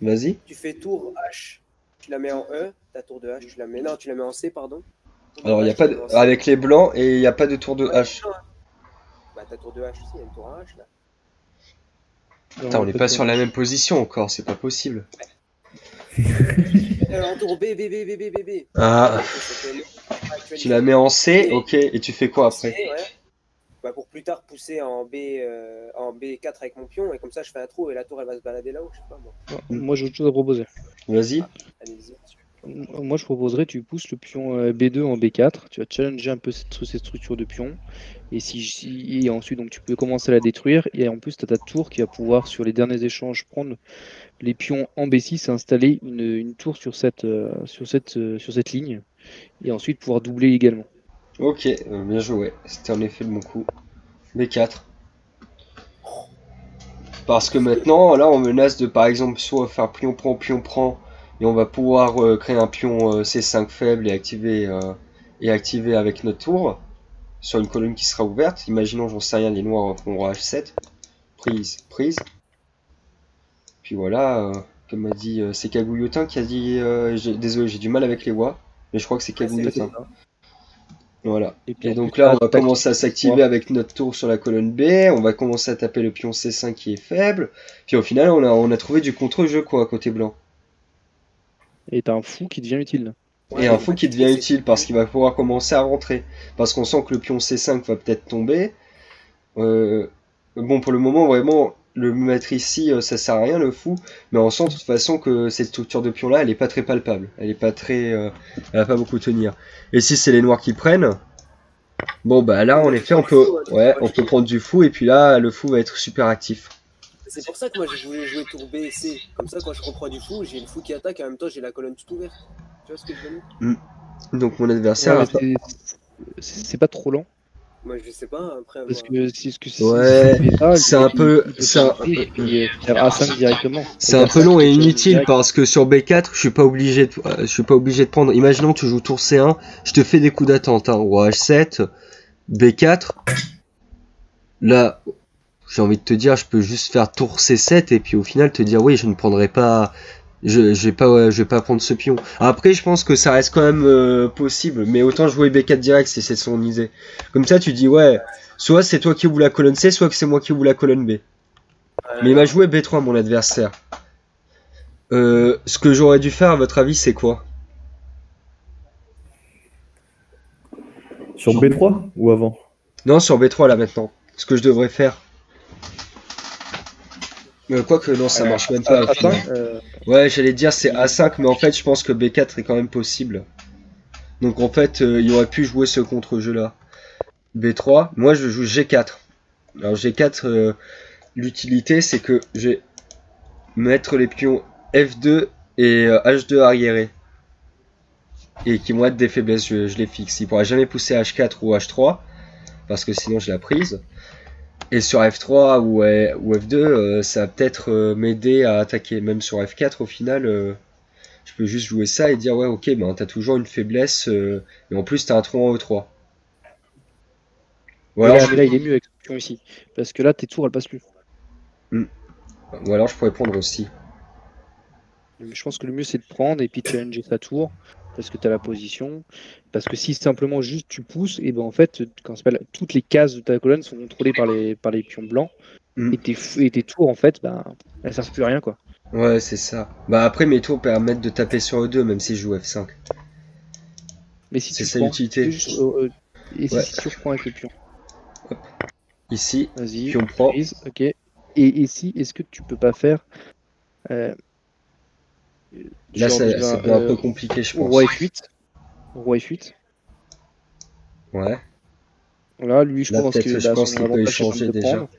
Vas-y. Tu fais tour H, tu la mets en E, ta tour de H, tu la mets. Non, tu la mets en C, pardon. Tour Alors il y a pas de... avec les blancs et il n'y a pas de tour de Ouais, H. non. Bah, ta tour de H aussi, il y a une tour en H là. Putain, on n'est pas sur la même position encore, c'est pas possible. Tour B, B, B, B, B, B, B. Ah, tu la mets en C, ok, et tu fais quoi après ouais. Bah, pour plus tard pousser en B, euh, en B4 avec mon pion, et comme ça je fais un trou et la tour elle va se balader là-haut, je sais pas moi. Moi, j'ai autre chose à proposer. Vas-y. Allez-y. Moi, je proposerais, tu pousses le pion euh, B2 en B4, tu vas challenger un peu cette, structure de pion, et, si, et ensuite donc, tu peux commencer à la détruire, et en plus, tu as ta tour qui va pouvoir, sur les derniers échanges, prendre les pions en B6 et installer une, une tour sur cette, euh, sur, cette, euh, sur cette ligne, et ensuite pouvoir doubler également. Ok, euh, bien joué. C'était en effet le bon coup. B4. Parce que maintenant, là, on menace de, par exemple, soit faire pion prend, pion prend, et on va pouvoir euh, créer un pion euh, C5 faible et activer, euh, et activer avec notre tour sur une colonne qui sera ouverte. Imaginons, j'en sais rien, les noirs roi H7. Prise, prise. Puis voilà, comme a dit, c'est Cagouillotin qui a dit, désolé, j'ai du mal avec les voix, mais je crois que c'est Cagouillotin. Voilà. Et, puis Et donc là, on va t'as- commencer à s'activer avec notre tour sur la colonne B, on va commencer à taper le pion C5 qui est faible, puis au final, on a, on a trouvé du contre-jeu, quoi, côté blanc. Et t'as un fou qui devient utile. Et un fou qui devient utile parce qu'il va pouvoir commencer à rentrer. Parce qu'on sent que le pion C5 va peut-être tomber. Euh, bon, pour le moment, vraiment, le mettre ici, euh, ça sert à rien, le fou. Mais on sent de toute façon que cette structure de pion-là, elle est pas très palpable. Elle est pas très... euh, elle va pas beaucoup tenir. Et si c'est les noirs qui prennent... Bon, bah là, en effet, on peut... Ouais, on peut prendre du fou. Et puis là, le fou va être super actif. C'est pour ça que moi j'ai voulu jouer tour B et C. Comme ça, quand je reprends du fou, j'ai le fou qui attaque et en même temps j'ai la colonne toute ouverte. Tu vois ce que je veux dire Donc mon adversaire... Ouais, pas- c'est- c'est c'est pas trop lent. Moi je sais pas, après. Parce que si ce que si- Ouais, c'est un peu- c'est un- sauter et puis, euh, faire A5 directement. C'est un peu long et inutile parce que sur B4, je suis pas obligé de, euh, je suis pas obligé de prendre. Imaginons que tu joues tour C1, je te fais des coups d'attente, hein, roi H7, B4. Là, j'ai envie de te dire, je peux juste faire tour C7 et puis au final te dire oui, je ne prendrai pas, je, je vais pas, ouais, je vais pas prendre ce pion. Après, je pense que ça reste quand même euh, possible, mais autant jouer B4 direct si c'est son idée. Comme ça, tu dis ouais, soit c'est toi qui ouvre la colonne C, soit que c'est moi qui ouvre la colonne B. Mais il m'a joué B3 mon adversaire. Euh, ce que j'aurais dû faire à votre avis c'est quoi? Sur B3 ou avant? Non sur B3 là maintenant. Ce que je devrais faire. Euh, Quoique non ça marche même pas. au A5, final. euh, Ouais j'allais dire c'est A5 mais en fait je pense que B4 est quand même possible. Donc en fait euh, il aurait pu jouer ce contre-jeu là. B3, moi je joue G4. Alors G4, euh, l'utilité c'est que je vais mettre les pions F2 et euh, H2 arriérés. Et qui vont être des faiblesses, je, je les fixe. Il pourra jamais pousser H4 ou H3, parce que sinon je l'ai prise. Et sur F3 ou, euh, ou F2, euh, ça va peut-être euh, m'aider à attaquer. Même sur F4, au final, euh, je peux juste jouer ça et dire ouais ok, ben t'as toujours une faiblesse, et en plus t'as un trou en E3. Ou alors, là, je- là, il est mieux avec ici. Parce que là, tes tours, elles passent plus. ou alors je pourrais prendre aussi. Mais Je pense que le mieux, c'est de prendre et puis challenger sa tour. Parce que tu as la position. Parce que si simplement juste tu pousses, et ben en fait, quand ça toutes les cases de ta colonne sont contrôlées par les, par les pions blancs. Mm. Et, tes, et tes tours, en fait, ben, elles servent plus à rien. quoi. Ouais, c'est ça. Bah après mes tours permettent de taper sur E2 même si je joue F5. Mais si C'est tu ça l'utilité. euh, euh, et si, Ouais. si tu reprends avec le pion, Ici, vas-y, puis on prend. prise, ok. Et, si, est-ce que tu peux pas faire. Euh, Là, devient un euh, peu compliqué, je pense. Roi F8. Roi F8. Ouais. Voilà, lui, je Là, pense que je bah, pense qu'il peut avantage, c'est échanger de déjà. prendre.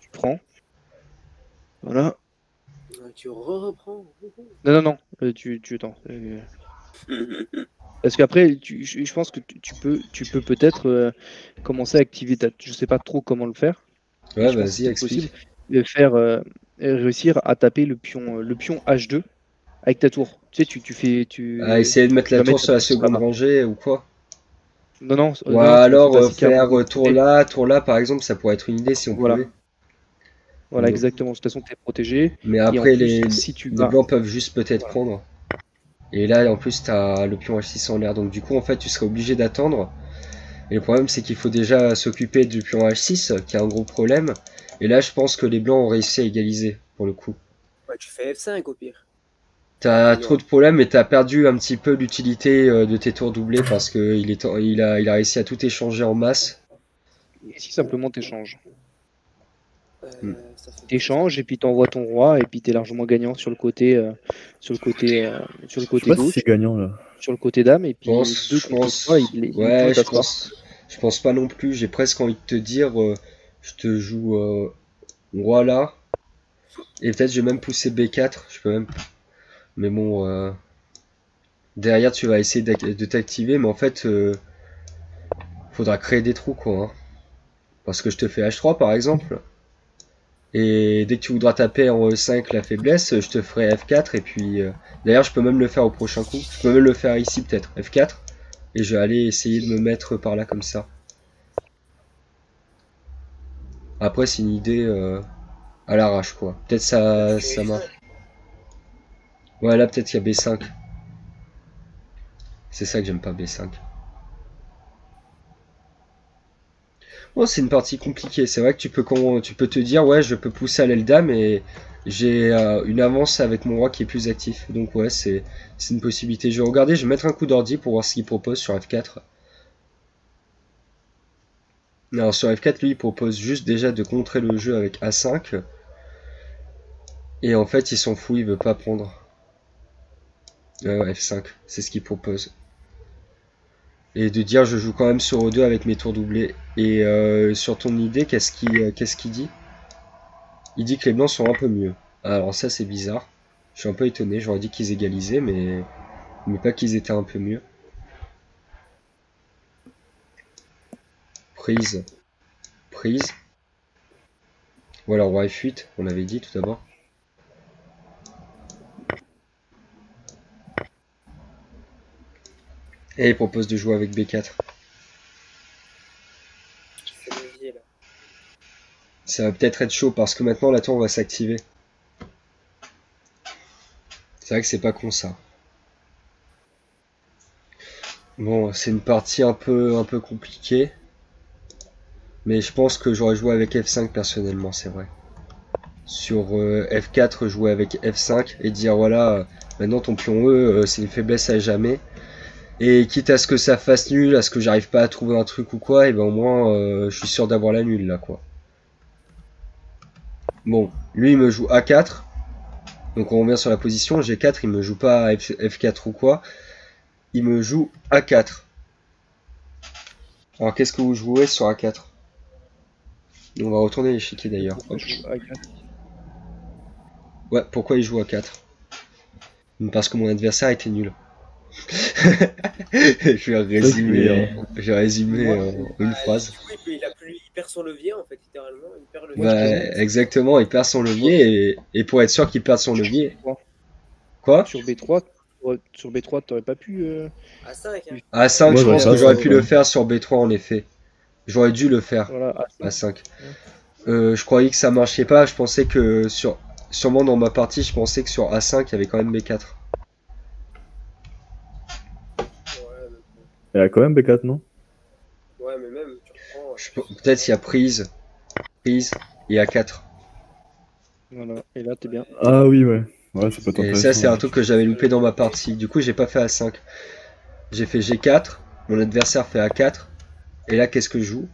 Tu prends. Voilà. Tu re-reprends. Non, non, non, euh, tu, tu attends. euh, Parce qu'après, tu- je pense que tu tu peux, tu peux peut-être euh, commencer à activer ta. Je sais pas trop comment le faire. Ouais, vas-y, c'est explique. possible de faire euh, réussir à taper le pion, euh, le pion H2 avec ta tour. Tu sais, tu, tu fais, tu. À essayer de mettre la tour mettre sur la seconde rangée ou quoi Non, non. euh, Ou non, tu- alors euh, faire euh, tour là, tour là, par exemple, ça pourrait être une idée si on Voilà. pouvait. Voilà, Donc, exactement. De toute façon, tu es protégé. Mais après, plus, les, si tu les blancs peuvent juste peut-être Voilà. prendre. Et là, en plus, t'as le pion H6 en l'air. Donc, du coup, en fait, tu serais obligé d'attendre. Et le problème, c'est qu'il faut déjà s'occuper du pion H6, qui est un gros problème. Et là, je pense que les blancs ont réussi à égaliser, pour le coup. Ouais, tu fais F5 au pire. T'as trop de problèmes et t'as perdu un petit peu l'utilité euh, de tes tours doublés parce que il est, il a, il a réussi à tout échanger en masse. Et si simplement t'échanges Euh, Hmm. T'échanges et puis t'envoies ton roi et puis t'es largement gagnant sur le côté, euh, sur le côté, euh, sur le côté si gauche, c'est gagnant là. sur le côté dame et puis Je pense, deux je contre pense, toi, il, il ouais, je pense, je pense pas non plus. J'ai presque envie de te dire, euh, je te joue euh, roi là et peut-être je vais même pousser B4. Je peux même, mais bon, euh, derrière tu vas essayer de t'activer, mais en fait, euh, faudra créer des trous quoi. hein. Parce que je te fais H3 par exemple. Et dès que tu voudras taper en E5 la faiblesse, je te ferai F4 et puis euh, d'ailleurs je peux même le faire au prochain coup. Je peux même le faire ici peut-être F4 et je vais aller essayer de me mettre par là comme ça. Après c'est une idée euh, à l'arrache quoi. Peut-être ça ça marche. Ouais là peut-être qu'il y a B5. C'est ça que j'aime pas B5. Bon, c'est une partie compliquée. C'est vrai que tu peux, tu peux te dire, ouais, je peux pousser à dame et j'ai euh, une avance avec mon roi qui est plus actif. Donc, ouais, c'est c'est une possibilité. Je vais regarder, je vais mettre un coup d'ordi pour voir ce qu'il propose sur F4. Non, sur F4, lui, il propose juste déjà de contrer le jeu avec A5. Et en fait, il s'en fout, il veut pas prendre. Ouais, ouais, F5, c'est ce qu'il propose. Et de dire je joue quand même sur O2 avec mes tours doublés. Et euh, sur ton idée, qu'est-ce qu'il euh, qu'il dit? Il dit que les blancs sont un peu mieux. Alors ça c'est bizarre. Je suis un peu étonné, j'aurais dit qu'ils égalisaient, mais, mais pas qu'ils étaient un peu mieux. Prise. Prise. Voilà, roi F8, on avait dit tout d'abord. Et il propose de jouer avec B4. c'est levier, là. Ça va peut-être être chaud parce que maintenant la tour va s'activer. C'est vrai que c'est pas con ça. Bon, c'est une partie un peu un peu compliquée. Mais je pense que j'aurais joué avec F5 personnellement, c'est vrai. Sur euh, F4, jouer avec F5 et dire voilà, euh, maintenant ton pion E, euh, c'est une faiblesse à jamais. Et quitte à ce que ça fasse nul, à ce que j'arrive pas à trouver un truc ou quoi, et ben au moins euh, je suis sûr d'avoir la nulle là quoi. Bon, lui il me joue A4. Donc on revient sur la position, G4, il me joue pas F- F4 ou quoi. Il me joue A4. Alors qu'est-ce que vous jouez sur A4 On va retourner l'échiquier d'ailleurs. Ouais, pourquoi il joue A4 Parce que mon adversaire était nul. je vais résumer, euh, je vais résumer euh, une phrase. du coup, il, a plus, il perd son levier, en fait, littéralement. Il perd le levier. Bah, exactement, il perd son levier et, et pour être sûr qu'il perde son levier. Quoi? Sur B3, ouais, sur B3, t'aurais pas pu. euh, À 5, hein. À 5, Moi, je pense que j'aurais pu ouais. le faire sur B3 en effet. J'aurais dû le faire Voilà, à à 5. Euh, je croyais que ça marchait pas, je pensais que sur. Sûrement dans ma partie, je pensais que sur A5 il y avait quand même B4. Y a quand même B4, non? Ouais, mais même, tu reprends. Peut-être il y a prise, prise et A4. Voilà, et là t'es bien. Ah oui, ouais. Ouais, ça peut être Et ça, c'est un truc que j'avais loupé dans ma partie. Du coup, j'ai pas fait A5. J'ai fait G4, mon adversaire fait A4. Et là, qu'est-ce que je joue?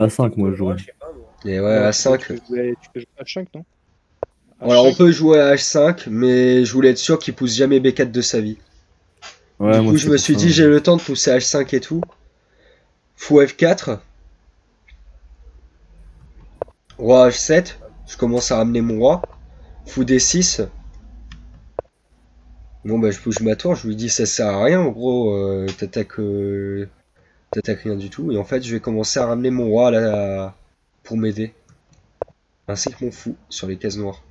A5, moi, je pas, moi. Et ouais, Non, A5. Tu peux jouer, tu peux jouer à H5, non? Alors, on H5, peut jouer à H5, mais je voulais être sûr qu'il pousse jamais B4 de sa vie. Ouais, du coup, je me suis ça. dit, j'ai le temps de pousser H5 et tout. Fou F4. Roi H7. Je commence à ramener mon roi. Fou D6. Bon, bah, je bouge ma tour. Je lui dis, ça sert à rien, en gros. euh, T'attaques. euh, T'attaques rien du tout. Et en fait, je vais commencer à ramener mon roi là pour m'aider. Ainsi que mon fou sur les cases noires.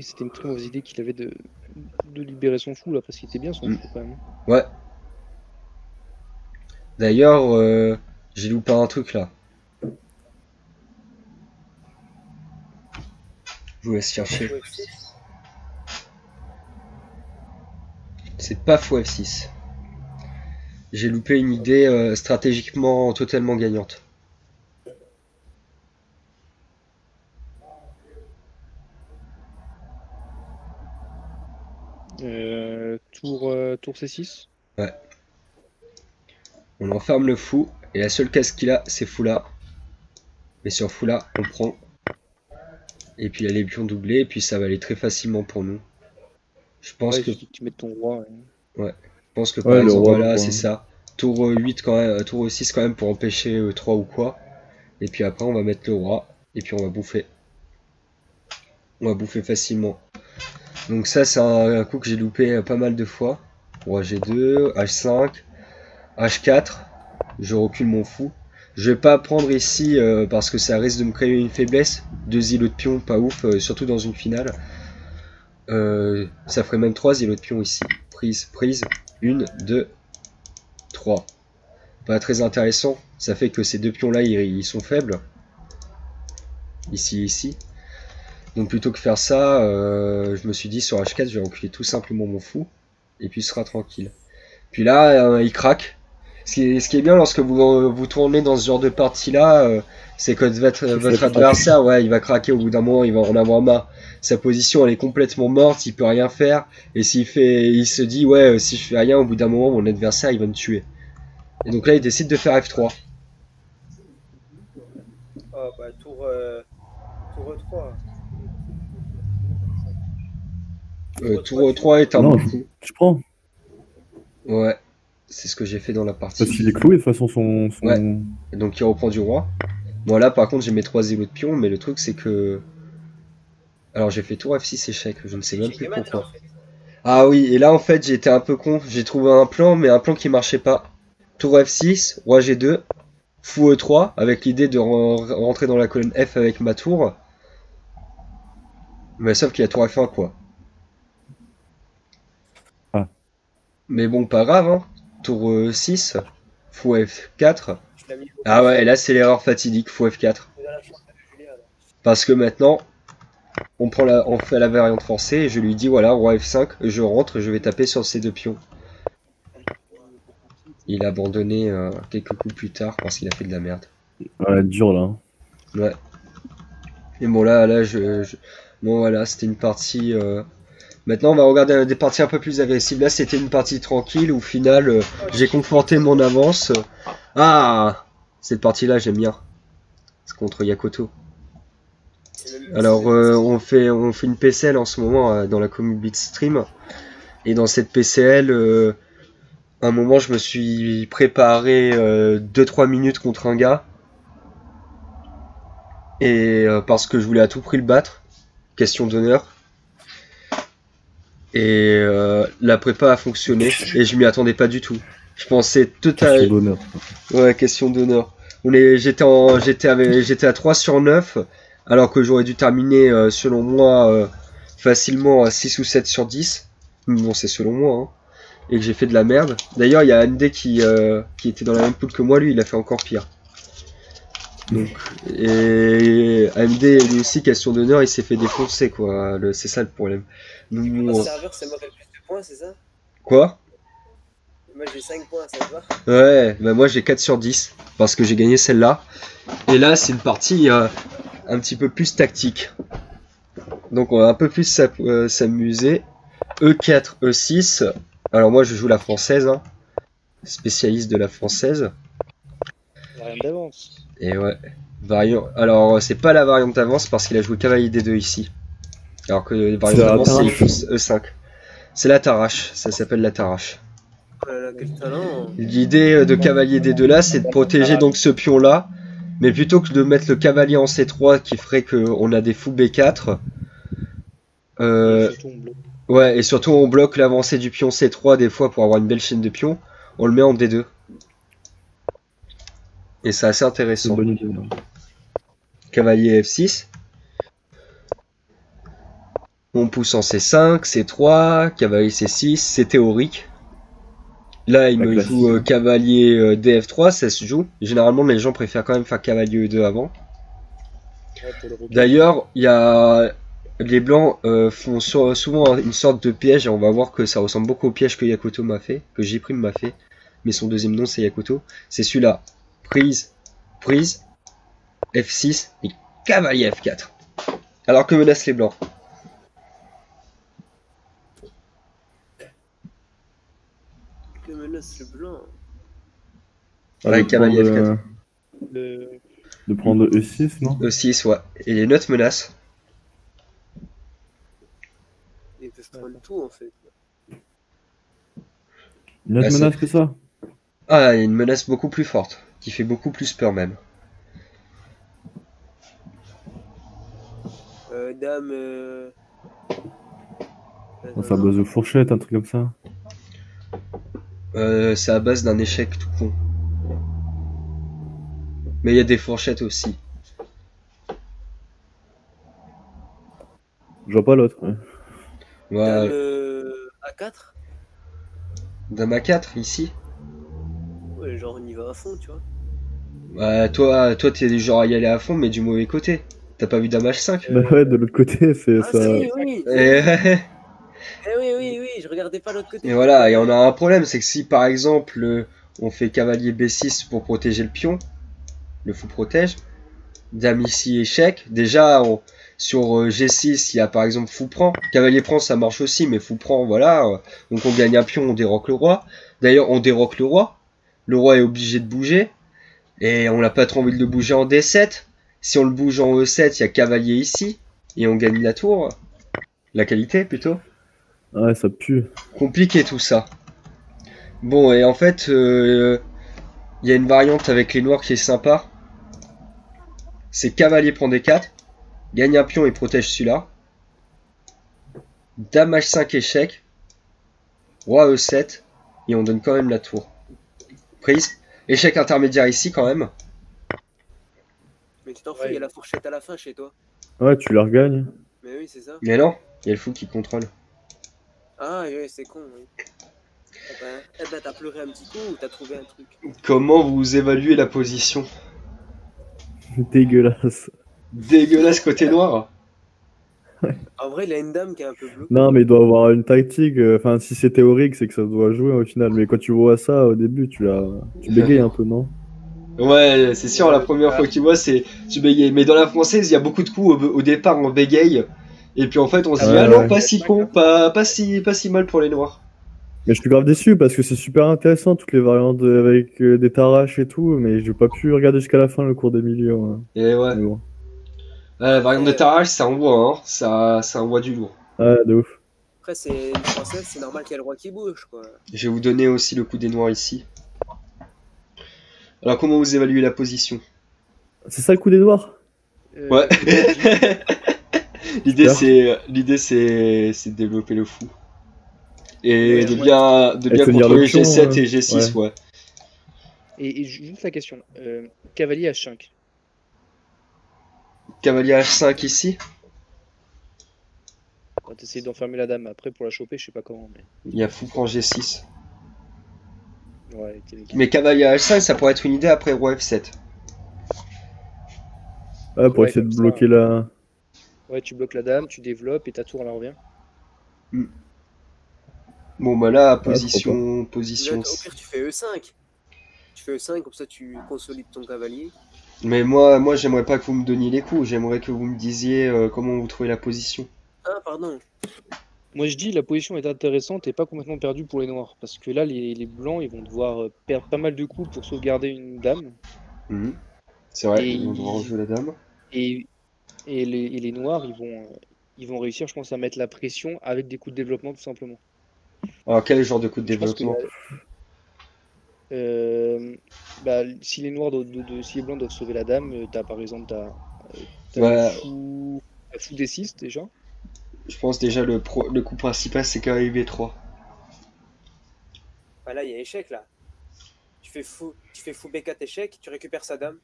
C'était une très mauvaise idée qu'il avait de, de libérer son fou là, parce qu'il était bien son Mm. fou quand même. Ouais. D'ailleurs, euh, j'ai loupé un truc là. Je vous laisse chercher. Ouais, F6. C'est pas fou F6. J'ai loupé une idée euh, stratégiquement totalement gagnante. Euh, tour, euh, tour C6 On enferme le fou, et la seule case qu'il a, c'est fou là. Mais sur fou là, on prend. Et puis il y a les pions doublés, et puis ça va aller très facilement pour nous. Je pense Ouais, que tu mettes ton roi. ouais. Je pense que Ouais, par le exemple, roi, voilà, c'est roi. ça. Tour euh, 8 quand même, euh, tour 6 quand même pour empêcher euh, 3 ou quoi. Et puis après, on va mettre le roi. Et puis on va bouffer. On va bouffer facilement. Donc ça, c'est un, coup que j'ai loupé euh, pas mal de fois. Roi G2, H5, H4. Je recule mon fou. Je vais pas prendre ici euh, parce que ça risque de me créer une faiblesse. Deux îlots de pion, pas ouf, euh, surtout dans une finale. Ça ferait même trois îlots de pion ici. Prise, prise. Une, deux, trois. Pas très intéressant. Ça fait que ces deux pions là, ils, ils sont faibles. Ici, ici. Donc plutôt que faire ça, euh, je me suis dit sur H4, je vais reculer tout simplement mon fou. Et puis ce sera tranquille. Puis là, euh, il craque. Ce qui, est, ce qui est bien lorsque vous, euh, vous tournez dans ce genre de partie là, c'est que votre, craquer. adversaire, ouais, il va craquer au bout d'un moment, il va en avoir marre. Sa position, elle est complètement morte, il peut rien faire. Et s'il fait, il se dit, ouais, euh, si je fais rien, au bout d'un moment, mon adversaire, il va me tuer. Et donc là, il décide de faire F3. Oh, bah, tour, euh, tour 3. Euh, tour 3 est un Non, bon je- coup. Prends Ouais, c'est ce que j'ai fait dans la partie. Parce qu'il est cloué de toute façon son. son... Ouais. Et donc il reprend du roi. Bon là par contre j'ai mes trois îlots de pion, mais le truc c'est que... Alors j'ai fait tour F6 échec, je ne sais même plus pourquoi. en fait. Ah oui, et là en fait j'ai été un peu con, j'ai trouvé un plan, mais un plan qui marchait pas. Tour F6, roi G2, fou E3, avec l'idée de ren- rentrer dans la colonne F avec ma tour. Mais sauf qu'il y a tour F1 quoi. Ah. Mais bon, pas grave, hein. Tour euh, 6, fou F4. Tu l'as mis au- Ah ouais, et là c'est l'erreur fatidique, fou F4. Dans la chambre de Julien, là. Parce que maintenant, on prend la, on fait la variante forcée et je lui dis voilà, roi F5, je rentre, je vais taper sur ces deux pions. Il a abandonné euh, quelques coups plus tard parce qu'il a fait de la merde. Ouais, dur là. hein. Ouais. Et bon là, là, je, je- bon voilà, c'était une partie. euh, Maintenant, on va regarder des parties un peu plus agressives. Là, c'était une partie tranquille. Au final, euh, j'ai conforté mon avance. Ah, cette partie-là, j'aime bien. C'est contre Yakoto. Alors, euh, on fait on fait une PCL en ce moment euh, dans la commune Bitstream. Et dans cette PCL, euh, un moment, je me suis préparé 2-3 minutes contre un gars. Et parce que je voulais à tout prix le battre. Question d'honneur. Et euh, la prépa a fonctionné. Et je m'y attendais pas du tout. Je pensais Question total, d'honneur. Ouais, question d'honneur. On est, j'étais en, j'étais avec, j'étais à 3 sur 9, alors que j'aurais dû terminer, euh, selon moi, euh, facilement à 6 ou 7 sur 10. Bon, c'est selon moi, hein. Et que j'ai fait de la merde. D'ailleurs, il y a AMD qui, euh, qui était dans la même poule que moi, lui, il a fait encore pire. Donc, et AMD, lui aussi, question d'honneur, il s'est fait défoncer, quoi. Le, c'est ça le problème. Nous, Mon serveur, c'est moi qui ai le plus de points, c'est ça? Quoi? Moi, j'ai 5 points, ça te va? Ouais, bah moi j'ai 4 sur 10 parce que j'ai gagné celle-là. Et là, c'est une partie euh, un petit peu plus tactique. Donc on va un peu plus euh, s'amuser. E4, E6. Alors moi je joue la française, hein. spécialiste de la française. Rien d'avance. Et ouais, variant. Alors c'est pas la variante d'avance parce qu'il a joué cavalier D2 ici. Alors que la variante d'avance c'est Tarache. E5. C'est la tarache, ça s'appelle la tarache. Quel talent L'idée euh, de cavalier D2 là, c'est de protéger donc ce pion là, mais plutôt que de mettre le cavalier en C3 qui ferait qu'on a des fous B4, euh, Surtout, on bloque. ouais, et surtout on bloque l'avancée du pion C3 des fois pour avoir une belle chaîne de pions, on le met en D2. Et c'est assez intéressant. bonne idée. là. Cavalier F6. On pousse en C5, C3, cavalier C6, c'est théorique. Là, il La me classique. joue euh, cavalier euh, DF3, ça se joue. Généralement, les gens préfèrent quand même faire cavalier E2 avant. D'ailleurs, il y a les blancs euh, font so- souvent une sorte de piège et on va voir que ça ressemble beaucoup au piège que Yakoto m'a fait, que J' m'a fait, mais son deuxième nom c'est Yakoto. C'est celui-là. Prise, prise, F6 et cavalier F4. Alors que menacent les blancs? menace le blanc Ah, Ouais, de cavalier prendre, F4. euh, Le- De prendre E6, non? E6, ouais. Et les notes menaces. Ils peuvent prendre tout en fait. Une autre Ah, menace que ça? Ah, il y a une menace beaucoup plus forte, qui fait beaucoup plus peur même. Euh, dame. Euh... Non, Ça base aux fourchettes, un truc comme ça. Euh, c'est à base d'un échec tout con. Mais il y a des fourchettes aussi. Je vois pas l'autre. ouais. Dame Ouais, euh, A4 dame à 4 ici? Ouais, genre on y va à fond, tu vois. Ouais, toi, toi t'es du genre à y aller à fond, mais du mauvais côté. T'as pas vu dame H5 Bah ouais, de l'autre côté, c'est Ah, ça. si, oui et, Eh oui, oui, oui, je regardais pas l'autre côté. et voilà, et on a un problème, c'est que si par exemple on fait cavalier B6 pour protéger le pion, le fou protège, dame ici échec, déjà on- sur euh, G6 il y a par exemple fou prend, cavalier prend ça marche aussi, mais fou prend voilà, euh, donc on gagne un pion, on déroque le roi, d'ailleurs on déroque le roi, le roi est obligé de bouger, et on n'a pas trop envie de le bouger en D7, si on le bouge en E7 il y a cavalier ici, et on gagne la tour, la qualité plutôt Ouais, ça pue. compliqué tout ça. Bon, et en fait, euh, il y a une variante avec les noirs qui est sympa. C'est cavalier prend D4, gagne un pion et protège celui-là. Dame H5 échec, roi E7, et on donne quand même la tour. Prise. Échec intermédiaire ici quand même. Mais tu t'en fous, Ouais. il y a la fourchette à la fin chez toi. Ouais, tu la regagnes. Mais oui, c'est ça. Mais non, il y a le fou qui contrôle. Ah, oui, c'est con, oui. Eh ben, eh ben, t'as pleuré un petit coup ou t'as trouvé un truc? Comment vous évaluez la position? Dégueulasse. Dégueulasse côté noir. En vrai, il a une dame qui est un peu bleue. Non, mais il doit avoir une tactique. euh, Enfin, si c'est théorique, c'est que ça doit jouer au final. Mais quand tu vois ça au début, tu la, tu bégayes un peu, non? Ouais, c'est sûr, la première fois que tu vois, c'est tu bégayes. Mais dans la française, il y a beaucoup de coups au, au départ en bégaye. Et puis en fait, on se dit, Ouais, ah non, ouais. pas si con, pas, pas, si, pas si mal pour les noirs. Mais je suis grave déçu parce que c'est super intéressant toutes les variantes avec euh, des taraches et tout. Mais j'ai pas pu regarder jusqu'à la fin le cours des milieux. hein. Et ouais. La variante de Tarage, ça envoie, hein. Ça, ça envoie du lourd. Ouais, de ouf. Après, c'est une française, c'est normal qu'il y ait le roi qui bouge, quoi. Je vais vous donner aussi le coup des noirs ici. Alors, comment vous évaluez la position? C'est ça le coup des noirs? Euh, Ouais. L'idée, c'est, l'idée, c'est, c'est de développer le fou. Et Ouais, de ouais. bien, de bien tenir le contrôler pion, G7 euh, et G6, ouais. Et, et juste la question, euh, cavalier H5. Cavalier H5 ici. On va essayer d'enfermer la dame. Après, pour la choper, je sais pas comment. Mais... Il y a fou prend G6. Ouais. Mais cavalier H5, ça pourrait être une idée après roi F7. Ouais, pour Ouais, essayer de ça. bloquer la. Ouais, tu bloques la dame, tu développes et ta tour elle en revient. Bon, bah là, pourquoi position, Là, position. au pire, tu fais E5. Tu fais E5, comme ça tu consolides ton cavalier. Mais moi, moi, j'aimerais pas que vous me donniez les coups. J'aimerais que vous me disiez euh, comment vous trouvez la position. Ah, pardon. Moi je dis la position est intéressante et pas complètement perdue pour les noirs. Parce que là, les, les blancs ils vont devoir euh, perdre pas mal de coups pour sauvegarder une dame. Mhm. C'est vrai, Et ils vont devoir rejouer la dame. Et, et, les, et les noirs ils vont, euh, ils vont réussir, je pense, à mettre la pression avec des coups de développement tout simplement. Alors, quel genre de coup de Je pense que développement bah, si les noirs doivent- de, de- si les blancs doivent sauver la dame, euh, t'as par exemple t'as, euh, le fou, fou D6 déjà. Je pense déjà le, pro- le coup principal, c'est cavalier B3. Bah là, il y a échec, là. Tu fais fou, tu fais fou B4 échec, tu récupères sa dame.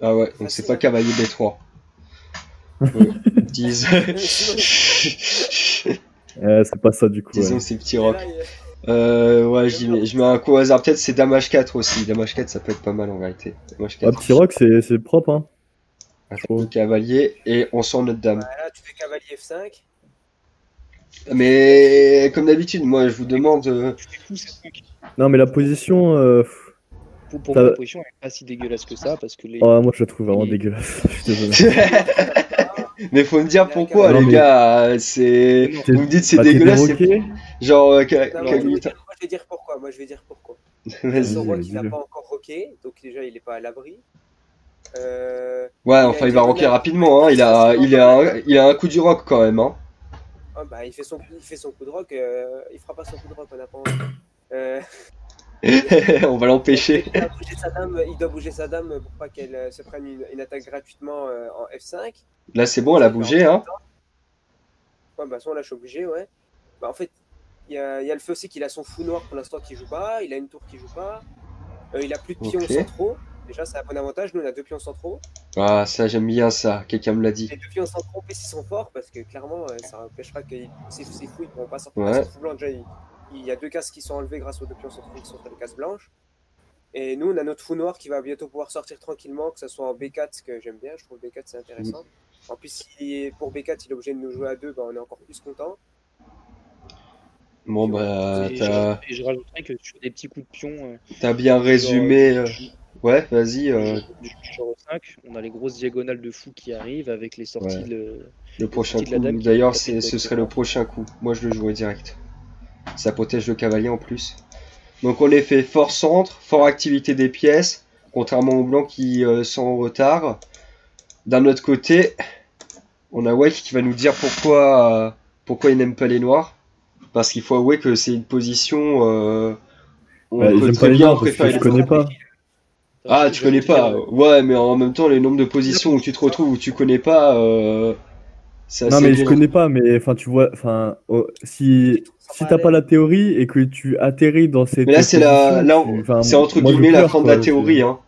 Ah ouais, donc c'est pas cavalier B3. Ouais, Ouais, c'est pas ça du coup. Disons ouais. ces petits Et Euh, ouais, j'y mets- je mets un coup au hasard. Peut-être c'est Dame H4 aussi. Dame H4, ça peut être pas mal en réalité. Dame H4. Ah, petit rock, c'est c'est propre, hein. Un cavalier et on sent notre dame. bah, là, tu fais cavalier F5. Mais comme d'habitude, moi je vous demande. euh, Tu fais fou C5. Non, mais la position. euh, Pour, pour Ça- moi, la position elle est pas si dégueulasse que ça parce que les. Oh, moi je la trouve vraiment Et- dégueulasse. Je suis désolé. Mais faut me dire pourquoi, Non, les mais- gars. C'est. Non, Vous me dites c'est Bah, dégueulasse. c'est-. Genre. euh, ca- Non, moi, je vais dire pourquoi. Moi, je vais dire pourquoi. Vas-y. Son roi qui n'a pas encore rocké, donc déjà il n'est pas à l'abri. Euh, Ouais, Il enfin, il va donné- rapidement, hein. Il a, il a, un, il a un coup du rock quand même, hein. ah, bah, il, fait son, il fait son coup de rock, euh, il fera pas son coup de rock, on n'a pas envie. On va l'empêcher. il, doit bouger sa dame, il doit bouger sa dame pour pas qu'elle euh, se prenne une, une attaque gratuitement euh, en F5. Là, c'est bon, elle a bougé, hein. Ouais, bah, soit là, je suis obligé, ouais. Bah, en fait, il y a, il y a le feu aussi qu'il a son fou noir pour l'instant qui joue pas, il a une tour qui joue pas, Euh, il a plus de pions centraux. Déjà, c'est un bon avantage. Nous, on a deux pions centraux. Ah, ça, j'aime bien ça. Quelqu'un me l'a dit. Les deux pions centraux, en plus, ils sont forts parce que clairement, ça empêchera que ces, fous, ils pourront pas sortir. Ouais. Blancs, déjà, il y a deux cases qui sont enlevées grâce aux deux pions centraux qui sont sur les cases blanches. Et nous, on a notre fou noir qui va bientôt pouvoir sortir tranquillement, que ce soit en B4, ce que j'aime bien. Je trouve B4 c'est intéressant. En plus, si pour B4, il est obligé de nous jouer à deux, bah, on est encore plus content. Bon, bah, Et t'as je, et je rajouterais que sur des petits coups de pion, euh, t'as bien résumé. euh, genre, Ouais, vas-y. euh, du, du genre 5, on a les grosses diagonales de fou qui arrivent avec les sorties Ouais. de. Le prochain coup, d'ailleurs, ce serait le prochain coup. Moi, je le jouerai direct. Ça protège le cavalier en plus. Donc, on est fait fort centre, fort activité des pièces, contrairement aux blancs qui euh, sont en retard. D'un autre côté, on a Wake qui va nous dire pourquoi, euh, pourquoi il n'aime pas les noirs. Parce qu'il faut avouer que c'est une position. euh, on Bah, peut très pas les bien noirs préférer que je les connais pas. ah, tu connais pas. Ouais, mais en même temps, les nombres de positions où tu te retrouves où tu connais pas, euh, c'est Non, mais je connais pas, mais enfin, tu vois, enfin, oh, si, si t'as pas la théorie et que tu atterris dans cette. Mais là, c'est la, là, tu- on- enfin, c'est entre moi, guillemets la fin de la théorie, hein.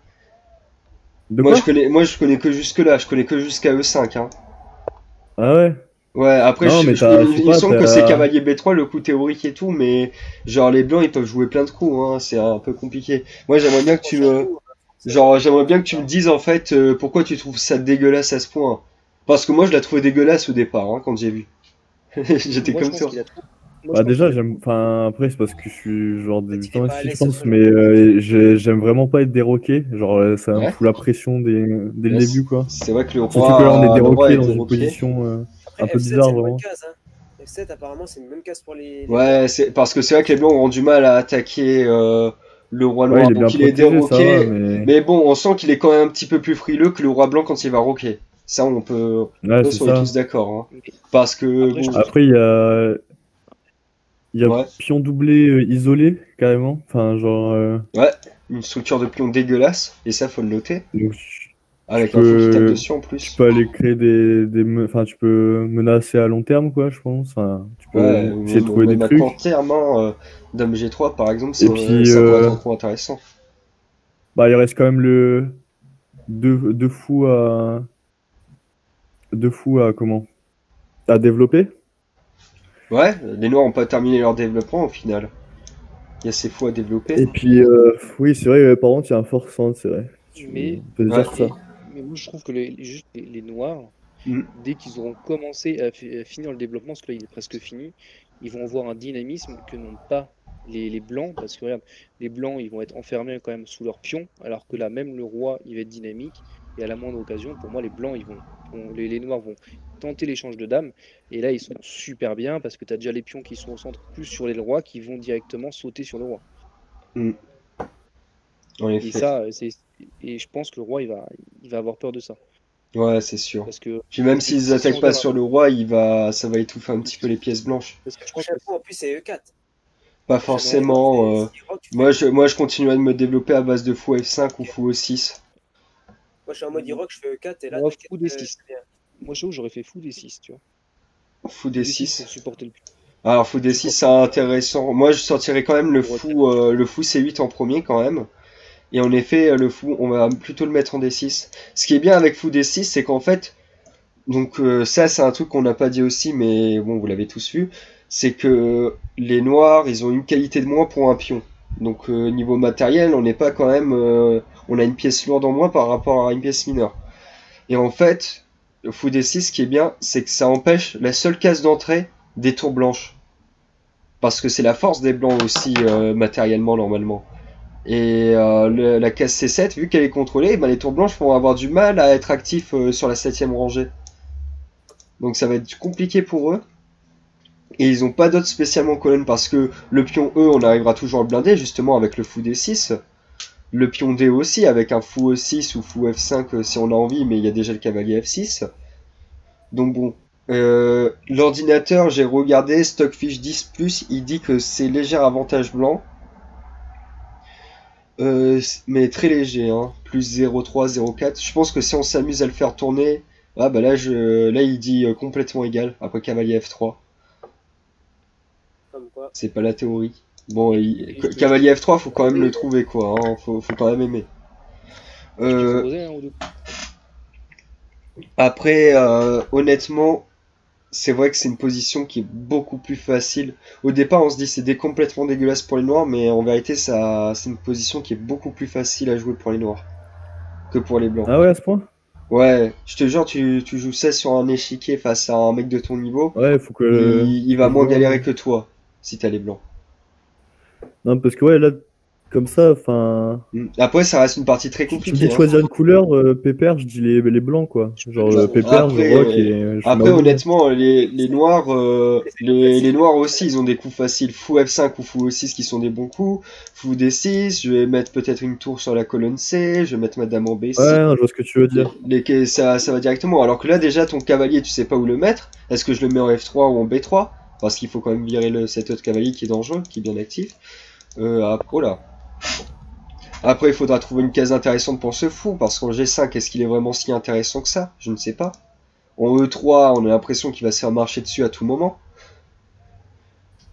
De Moi, je connais, moi, je connais que jusque là. Je connais que jusqu'à E5, hein. Ah ouais? Ouais, après, Non, je, mais je- il me semble que c'est cavalier B3, le coup théorique et tout, mais genre les blancs, ils peuvent jouer plein de coups, hein. C'est un peu compliqué. Moi, j'aimerais bien que tu me, genre, j'aimerais bien que tu me dises en fait euh, pourquoi tu trouves ça dégueulasse à ce point. Parce que moi, je la trouvais dégueulasse au départ, hein, quand j'ai vu. J'étais comme ça. Moi, Bah déjà j'aime enfin après c'est parce que je suis genre est débutant ici je pense mais euh, j'ai- j'aime vraiment pas être déroqué genre euh, ça Ouais. me fout la pression dès, dès le Ouais, début quoi C'est vrai que le roi, que là on est déroqué dans une position euh, Après, un peu F7, bizarre, vraiment. case. Hein. F7, apparemment, c'est une bonne case pour les. Ouais, c'est parce que c'est vrai que les blancs ont du mal à attaquer euh, le roi ouais noir, il est donc il est déroqué. mais Mais bon, on sent qu'il est quand même un petit peu plus frileux que le roi blanc quand il va roquer. Ça, on peut, ouais on est tous d'accord. Hein. Parce que bon, après il y a il y a Ouais. pion doublé euh, isolé carrément enfin genre euh, une structure de pion dégueulasse, et ça, faut le noter. donc, Avec un qui tape dessus en plus. tu peux aller créer des des enfin tu peux menacer à long terme quoi je pense enfin tu peux Ouais, essayer de trouver des trucs terme, hein, euh, Dame G3 par exemple, c'est un coup intéressant. Bah, il reste quand même le deux, deux fous à deux fous à comment? À développer? Ouais, les noirs ont pas terminé leur développement au final. Il y a ces fous à développer. Et puis euh, oui, c'est vrai. Par contre, il y a un fort centre, c'est vrai. Mais- peux Ouais. dire ça. Mais moi, je trouve que les, juste les, les noirs, Mm. dès qu'ils auront commencé à finir le développement, parce que là, il est presque fini, ils vont avoir un dynamisme que n'ont pas les, les blancs, parce que regarde, les blancs, ils vont être enfermés quand même sous leur pion, alors que là, même le roi, il va être dynamique, et à la moindre occasion, pour moi, les blancs, ils vont, vont- les, les noirs vont tenter l'échange de dames, et là, ils sont super bien, parce que tu as déjà les pions qui sont au centre, plus sur les rois, qui vont directement sauter sur le roi. En Et ça, c'est, et je pense que le roi, il va, il va avoir peur de ça, Ouais, c'est sûr. parce que Puis même s'ils Si attaquent pas sur le roi, il va, ça va étouffer un petit peu les pièces blanches. Parce que je pense que en plus, c'est E4. Pas forcément. euh, Moi, je, moi, je continue à me développer à base de fou F5 ou fou E6. Moi, je suis en mode rock, je fais E4 et là, Moi, fou des euh, six. c'est bien. moi, j'avoue, j'aurais fait fou des 6, tu vois. Fou Des D6. six pour supporter le pion. Alors, fou D6, c'est intéressant. Moi, je sortirais quand même le fou, euh, le fou C8 en premier quand même. Et en effet, euh, le fou, on va plutôt le mettre en D6. Ce qui est bien avec fou D6, c'est qu'en fait, donc euh, ça, c'est un truc qu'on n'a pas dit aussi, mais bon, vous l'avez tous vu, c'est que les noirs, ils ont une qualité de moins pour un pion. Donc euh, niveau matériel, on n'est pas quand même, euh, on a une pièce lourde en moins par rapport à une pièce mineure. Et en fait, le fou D6, ce qui est bien, c'est que ça empêche la seule case d'entrée des tours blanches. Parce que c'est la force des blancs aussi, euh, matériellement, normalement. Et euh, la case C7, vu qu'elle est contrôlée, ben, les tours blanches vont avoir du mal à être actifs euh, sur la septième rangée. Donc ça va être compliqué pour eux. Et ils ont pas d'autres spécialement colonnes parce que le pion E, on arrivera toujours à blinder justement avec le fou D6. Le pion D aussi avec un fou E6 ou fou F5 euh, si on a envie, mais il y a déjà le cavalier F6. Donc bon, euh, l'ordinateur, j'ai regardé Stockfish 10+, il dit que c'est léger avantage blanc. Euh, mais très léger, hein. plus 0,3, 0,4. Je pense que si on s'amuse à le faire tourner, ah bah là, je, là il dit complètement égal, après cavalier F3. Comme quoi. C'est pas la théorie. Bon, il- cavalier F3, faut quand même le trouver, quoi. Hein. Faut, faut quand même aimer. Euh, après, euh, honnêtement, c'est vrai que c'est une position qui est beaucoup plus facile. Au départ, on se dit c'est dé- complètement dégueulasse pour les noirs, mais en vérité, ça, c'est une position qui est beaucoup plus facile à jouer pour les noirs que pour les blancs. Ah ouais, à ce point? Ouais, je te jure, tu, tu joues ça sur un échiquier face à un mec de ton niveau, Ouais, faut que. il, il va moins que- galérer que toi si t'as les blancs. Non, parce que ouais, là, comme ça, enfin. Mm. Après, ça reste une partie très Tu compliquée. dis de hein. choisir une couleur, euh, Pépère, je dis les, les blancs, quoi. Genre Après, euh, Pépère, je rock et. je Après, honnêtement, les, les noirs, euh, les, les noirs aussi, ils ont des coups faciles. Fou F5 ou Fou E6 qui sont des bons coups. Fou D6, je vais mettre peut-être une tour sur la colonne C, je vais mettre Madame en B6. Ouais, je vois ce que tu veux dire. Les- ça, ça va directement. Alors que là, déjà, ton cavalier, tu sais pas où le mettre. Est-ce que je le mets en F3 ou en B3 Parce qu'il faut quand même virer le, cet autre cavalier qui est dangereux, qui est bien actif. Euh, après, oh là. Après, il faudra trouver une case intéressante pour ce fou, parce qu'en G5, est-ce qu'il est vraiment si intéressant que ça? Je ne sais pas. En E3, on a l'impression qu'il va se faire marcher dessus à tout moment.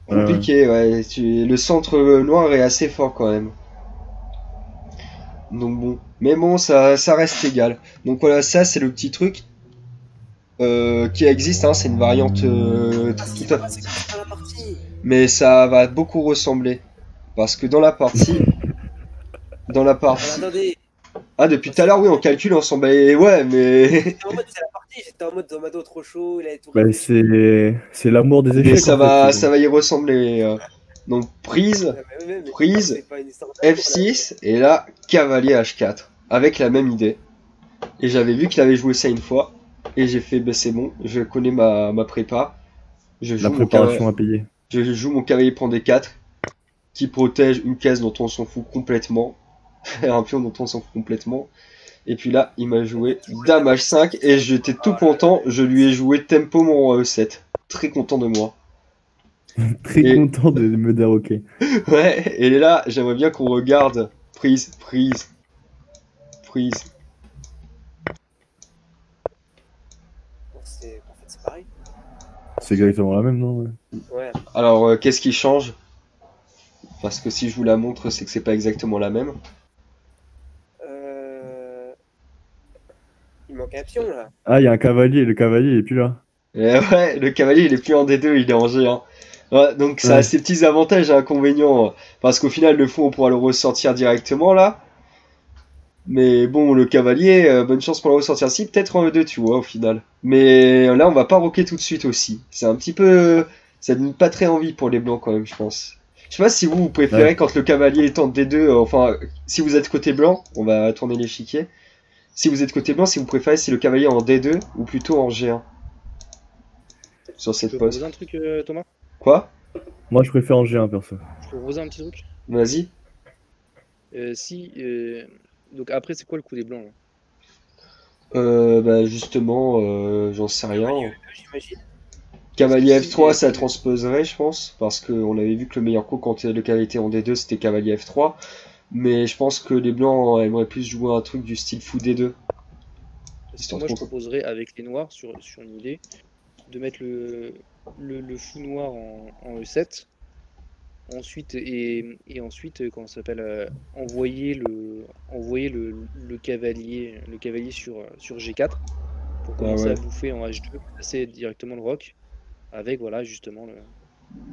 Ouais, Compliqué, ouais. Tu- Le centre noir est assez fort quand même. Donc bon. Mais bon, ça, ça reste égal. Donc voilà, ça c'est le petit truc euh, qui existe, hein, c'est une variante euh, Ah, tout à partie. mais ça va beaucoup ressembler. Parce que dans la partie. Dans la partie. Ah, depuis tout à l'heure, oui, on calcule ensemble. Et ouais, mais. j'étais en mode c'est Domado trop chaud, il avait tout Bah, l'amour des échecs. mais ça va, fait. ça va y ressembler. euh. Donc, prise, mais- prise, c'est pas une histoire d'amour, là. F6, et là, cavalier H4. Avec la même idée. Et j'avais vu qu'il avait joué ça une fois. Et j'ai fait, bah, c'est bon, je connais ma, ma prépa. Je joue, La mon préparation cava- à payer. je joue mon cavalier prend D4. Qui protège une case dont on s'en fout complètement. un pion dont on s'en fout complètement. Et puis là, il m'a joué Dame H5 et j'étais tout content. Je lui ai joué Tempo mon roi E7. Très content de moi. Très Et- content de me déroquer. Ouais, et là, j'aimerais bien qu'on regarde prise, prise, prise. Bon, c'est- En fait, c'est pareil. C'est exactement la même, non ouais. Ouais. Alors, euh, qu'est-ce qui change? Parce que si je vous la montre, c'est que c'est pas exactement la même. Euh... Il manque un pion là. Ah, il y a un cavalier, le cavalier il est plus là. Et ouais, le cavalier, il est plus en D2, il est en G1. Ouais, donc ça a ses petits avantages et inconvénients. euh, Parce qu'au final, le fou, on pourra le ressortir directement là. Mais bon, le cavalier, euh, bonne chance pour le ressortir. Si, peut-être en E2, tu vois, au final. Mais euh, là, on va pas rocker tout de suite aussi. C'est un petit peu... Ça donne pas très envie pour les blancs quand même, je pense. Je sais pas si vous, vous préférez Ouais. quand le cavalier est en D2, euh, enfin, si vous êtes côté blanc, on va tourner l'échiquier. Si vous êtes côté blanc, si vous préférez si le cavalier est en D2 ou plutôt en G1. Sur Tu cette peux poste. proposer un truc, euh, Thomas? Quoi? Moi je préfère en G1 perso. Je peux proposer un petit truc? Vas-y. Euh, Si. euh, Donc après, c'est quoi le coup des blancs là Euh, bah justement, euh, j'en sais rien. J'imagine. Cavalier Si, F3, et- ça transposerait, je pense, parce qu'on avait vu que le meilleur coup quand le cavalier était en D2, c'était cavalier F3. Mais je pense que les blancs aimeraient plus jouer un truc du style fou D2. Parce que Histoire moi, je proposerais avec les noirs sur, sur une idée de mettre le, le, le fou noir en, en E7. Ensuite, et, et ensuite, euh, comment ça s'appelle, euh, envoyer le, envoyer le, le cavalier, le cavalier sur, euh, sur G4 pour commencer ouais. à bouffer en H2, passer directement le roc avec voilà justement le,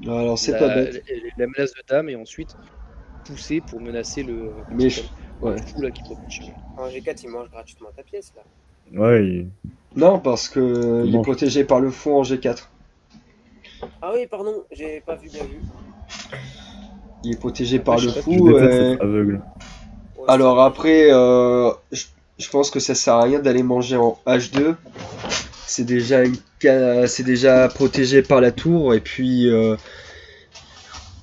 Alors c'est la, pas bête. la- la menace de dame et ensuite pousser pour menacer le, Mais je- ouais. fou là qui protège. En G4, il mange gratuitement ta pièce là. Ouais, il- Non, parce que il est protégé par le fou en G4. Ah oui, pardon, j'ai pas vu bien vu. Il est protégé par le pas, je fou. être aveugle. Alors après, euh, je, je pense que ça sert à rien d'aller manger en H2 c'est déjà c'est protégé par la tour et puis euh,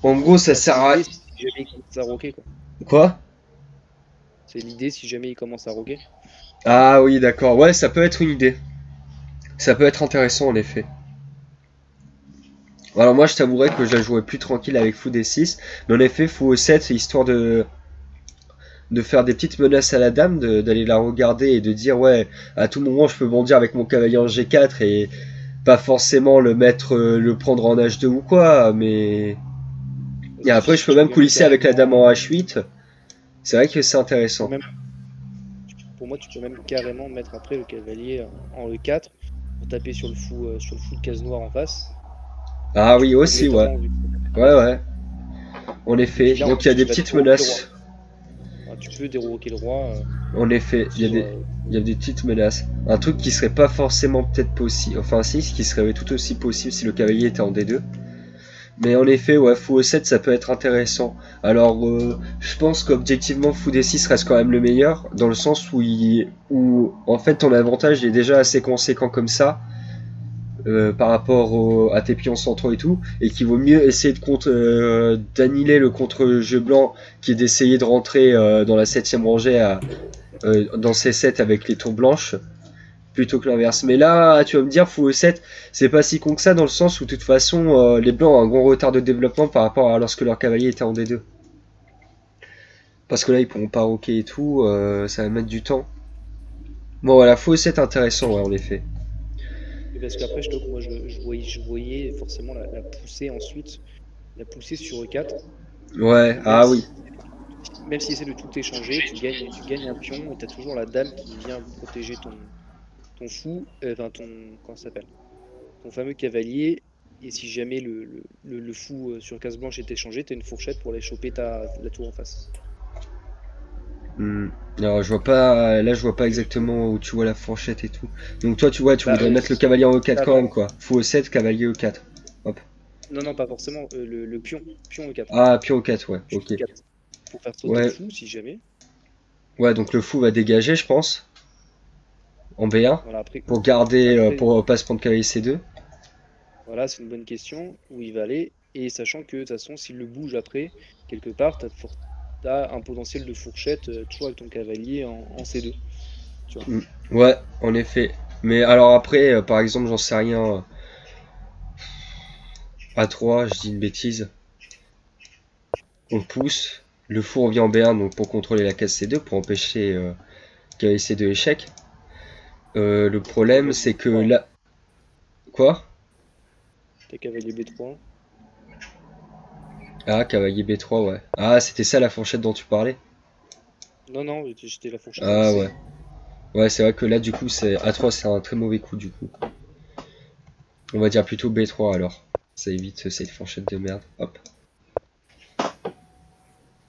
en gros ça sert à roquer, quoi. quoi? C'est l'idée si jamais il commence à roquer. Ah oui, d'accord. Ouais, ça peut être une idée. Ça peut être intéressant en effet. Alors moi je t'avouerais que je la jouerais plus tranquille avec fou D6, mais en effet fou E7 histoire de de faire des petites menaces à la dame, d'aller la regarder et de dire ouais à tout moment je peux bondir avec mon cavalier en G4 et pas forcément le mettre euh, le prendre en H2 ou quoi, mais et après je peux même coulisser avec la dame en H8. C'est vrai que c'est intéressant. Pour moi, tu peux même carrément mettre après le cavalier en E4 pour taper sur le fou, euh, sur le fou de case noire en face. Ah oui aussi ouais. Ouais ouais. En effet, Là, donc il y a des petites menaces. Ah, tu peux déroquer le roi. euh, En effet, il y a sur, des euh, il y a des petites menaces. Un truc qui serait pas forcément peut-être possible, enfin si, ce qui serait tout aussi possible si le cavalier était en D2. Mais en effet, ouais, fou E7 ça peut être intéressant. Alors, euh, je pense qu'objectivement fou D6 reste quand même le meilleur, dans le sens où, il, où en fait ton avantage est déjà assez conséquent comme ça. Euh, par rapport au- à tes pions centraux et tout, et qu'il vaut mieux essayer de contre, euh, le contre-jeu blanc qui est d'essayer de rentrer euh, dans la septième rangée à, euh, dans C7 avec les tours blanches plutôt que l'inverse. Mais là, tu vas me dire, fou E7, c'est pas si con que ça dans le sens où de toute façon, les blancs ont un gros retard de développement par rapport à lorsque leur cavalier était en D2. Parce que là, ils pourront pas roquer et tout, ça va mettre du temps. Bon, voilà, fou E7 intéressant, ouais, en effet. Parce qu'après, je, te- moi, je, je voyais, je voyais forcément la, la poussée ensuite, la poussée sur E4. Ouais, Même ah si- oui. Même si c'est de tout échanger, tu gagnes, tu gagnes un pion et tu as toujours la dame qui vient protéger ton, ton fou, euh, enfin ton. Comment s'appelle? Ton fameux cavalier. Et si jamais le, le, le- le fou euh, sur case blanche est échangé, tu as une fourchette pour aller choper ta, la tour en face. Hmm. Alors, je vois pas, là, je vois pas exactement où tu vois la fourchette et tout. Donc, toi, tu vois, tu Bah, voudrais euh, mettre le cavalier en E4 bah, quand même, quoi. Fou E7, cavalier E4. Non, non, pas forcément. euh, le, le pion. Pion E4. Ah, pion E4, ouais, Pion ok. E4. Pour faire sauter Ouais. le fou si jamais. Ouais, donc le fou va dégager, je pense. En B1. Voilà, après, Pour garder, euh, pour pas se prendre cavalier C2. Voilà, c'est une bonne question. Où il va aller. Et sachant que, de toute façon, s'il le bouge après, quelque part, tu as, un potentiel de fourchette, euh, toujours avec ton cavalier en, en C2. Tu vois. Ouais, en effet. Mais alors après, euh, par exemple, j'en sais rien. euh, A3, je dis une bêtise. On pousse. Le fou revient en B1 donc pour contrôler la case C2, pour empêcher euh, cavalier C2 échec. Euh, le problème, c'est que là. Quoi? T'as cavalier B3. Ah, cavalier B3, ouais. Ah, c'était ça la fourchette dont tu parlais? Non, non, j'étais la fourchette. Ah ouais. Ouais, c'est vrai que là, du coup, c'est A3, c'est un très mauvais coup, du coup. On va dire plutôt B3 alors. Ça évite cette fourchette de merde. Hop.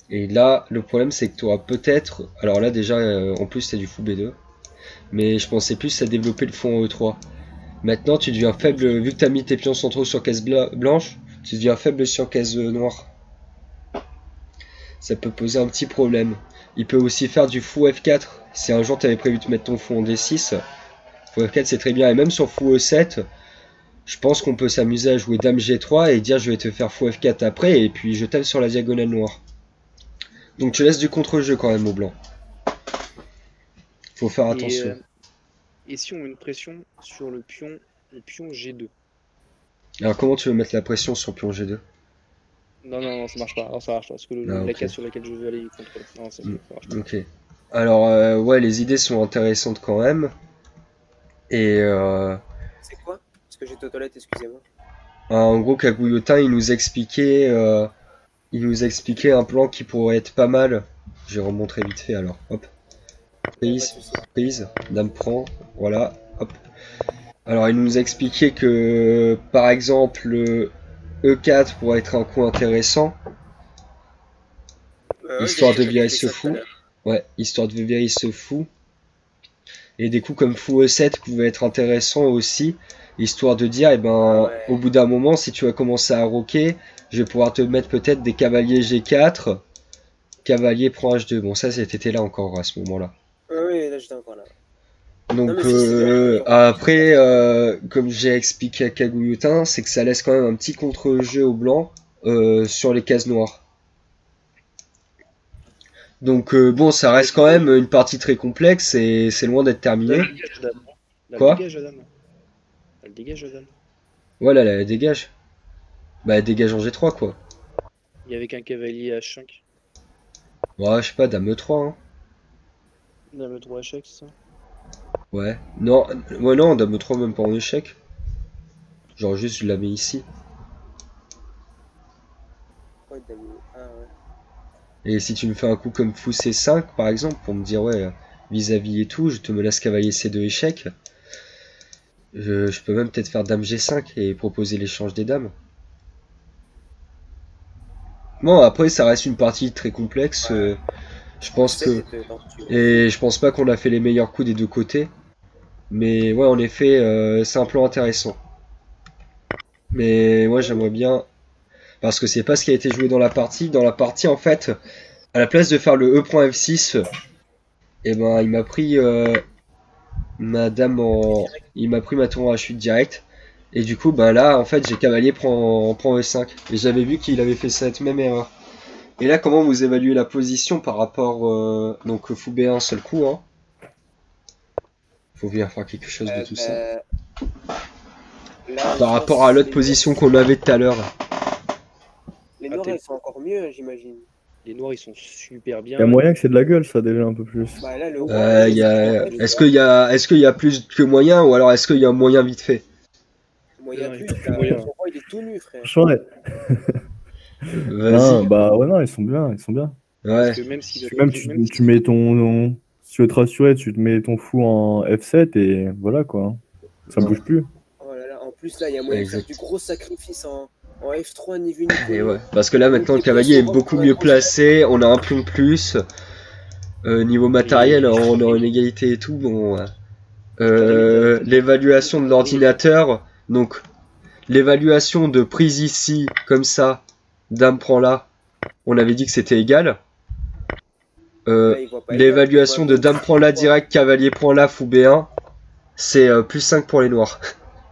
Et là, le problème, c'est que tu auras peut-être. Alors là, déjà, euh, en plus, c'est du fou B2. Mais je pensais plus à développer le fond en E3. Maintenant, tu deviens faible. Vu que tu as mis tes pions centraux sur bla- blanche, tu deviens faible sur case noire. Ça peut poser un petit problème. Il peut aussi faire du fou F4. Si un jour tu avais prévu de mettre ton fou en D6, fou F4 c'est très bien. Et même sur fou E7, je pense qu'on peut s'amuser à jouer dame G3 et dire je vais te faire fou F4 après et puis je tape sur la diagonale noire. Donc tu laisses du contre-jeu quand même au blanc. Faut faire Et, attention. euh, et si on met une pression sur le pion, le pion G2 Alors comment tu veux mettre la pression sur pion G2 Non, non, non, ça marche pas. Alors, ça marche pas. Parce que le- Ah, la ok. case sur laquelle je veux aller, il contrôle. Non, ça, Mm. ça marche pas. Ok. Alors euh, ouais, les idées sont intéressantes quand même. Et euh, C'est quoi? Parce que j'étais aux toilettes, excusez-moi. En gros, Kaguyotin, il nous expliquait, euh, il nous expliquait un plan qui pourrait être pas mal. Je vais remontrer vite fait alors. Hop. Prise, prise, dame prend, voilà, hop. Alors, il nous expliquait que, par exemple, le E4 pourrait être un coup intéressant, Euh, Histoire de virer ce fou. ouais, histoire de virer ce fou. Et des coups comme fou E7 pouvaient être intéressants aussi, histoire de dire, eh ben, Ouais. au bout d'un moment, si tu vas commencer à roquer, je vais pouvoir te mettre peut-être des cavaliers G4, cavalier prend H2. Bon, ça, c'était là encore à ce moment-là. Ouais, là j'étais encore là. Donc euh, après, euh, comme j'ai expliqué à Kagouyotin, c'est que ça laisse quand même un petit contre-jeu au blanc euh, sur les cases noires. Donc euh, bon, ça reste quand même une partie très complexe et c'est loin d'être terminé. Elle dégage, la dame. Elle Quoi dégage, la dame. Elle dégage. Voilà, là, elle dégage. Bah, elle dégage en G3 quoi. Il y avait qu'un cavalier H5. Ouais, je sais pas, dame E3. Hein. Dame 3 H5, c'est ça? Ouais. Non, ouais, non, dame E3 même pas en échec. Genre juste je la mets ici. Ouais, dame- ouais. Et si tu me fais un coup comme fou C5 par exemple, pour me dire ouais, vis-à-vis et tout, je te menace cavalier C2 échec. Je, je peux même peut-être faire dame G5 et proposer l'échange des dames. Bon, après ça reste une partie très complexe. euh, je pense que. Et je pense pas qu'on a fait les meilleurs coups des deux côtés. Mais ouais, en effet, euh, c'est un plan intéressant. Mais moi, j'aimerais bien. Parce que c'est pas ce qui a été joué dans la partie. Dans la partie, en fait, à la place de faire le E.F6, et ben, il m'a pris euh, ma dame en. Il m'a pris ma tour en H8 direct. Et du coup, ben là, en fait, j'ai cavalier prend, prend E5. Et j'avais vu qu'il avait fait cette même erreur. Et là, comment vous évaluez la position par rapport euh, donc fou B1 seul coup hein? Faut bien faire quelque chose de Euh, tout ça. là, je Par rapport à l'autre position qu'on avait tout à l'heure. là. Les noirs, ils sont encore mieux, j'imagine. Les noirs, ils sont super bien. Il y a moyen que c'est de la gueule, ça, déjà, un peu plus. Bah, là, le roi, Euh, il y a... Est-ce qu'il y a est-ce qu'il y a plus que moyen ou alors est-ce qu'il y a moyen vite fait? Moyen Non, il y plus, a plus là, moyen. son roi, il est tout nu, frère. Ouais. Non, bah ouais, non, ils sont bien, ils sont bien. Ouais. Parce que même si Même tu, tu mets ton. Tu veux te rassurer, tu te mets ton fou en F7 et voilà quoi. Ça bouge plus. Oh là là, en plus, là, il y a moyen de faire du gros sacrifice en, en F3 ni vu ni ouais. Parce que là maintenant le cavalier est beaucoup mieux placé, on a un pion de plus. Euh, niveau matériel, on est en égalité et tout. Bon, ouais. Euh, l'évaluation de l'ordinateur, donc l'évaluation de prise ici, comme ça, dame prend là, on avait dit que c'était égal. Euh, l'évaluation de dame prend là direct, cavalier prend là, fou B1, c'est euh, plus 5 pour les noirs.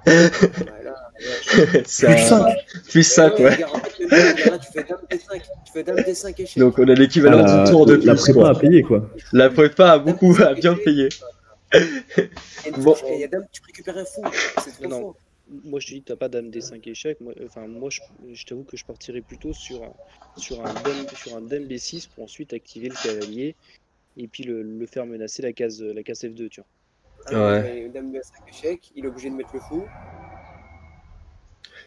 Voilà, ouais. Ça- Plus cinq. Plus 5, ouais. regarde, en fait, le là, tu fais dame D5, tu fais dame D5 échec. Donc on a l'équivalent Ah, du tour de la plus. prépa quoi. à payer quoi. La prépa a beaucoup a bien payé. Et Bon. il y a dame, tu récupères un fou. C'est trop Non, non. fort. Moi, je te dis, t'as pas dame D5 échec. Moi, enfin, moi, je, je t'avoue que je partirais plutôt sur un, sur un dame, sur un dame B6 pour ensuite activer le cavalier et puis le, le faire menacer la case, la case F2, tu vois. Ah, Ouais. Dame D5 échec, il est obligé de mettre le fou.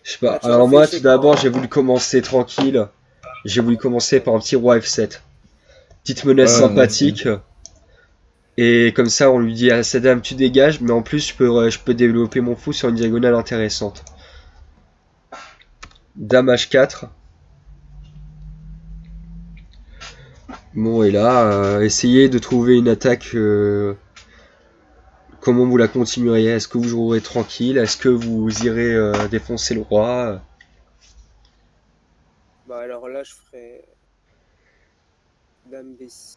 Je sais pas. Ah, tu Alors moi, tout d'abord, j'ai voulu commencer tranquille. J'ai voulu commencer par un petit roi F7. Petite menace Ouais, sympathique. Et comme ça, on lui dit à sa dame, tu dégages, mais en plus, je peux, je peux développer mon fou sur une diagonale intéressante. Dame H4. Bon, et là, euh, essayez de trouver une attaque. euh, comment vous la continueriez Est-ce que vous jouerez tranquille? Est-ce que vous irez euh, défoncer le roi? Bah alors là, je ferais Dame B6.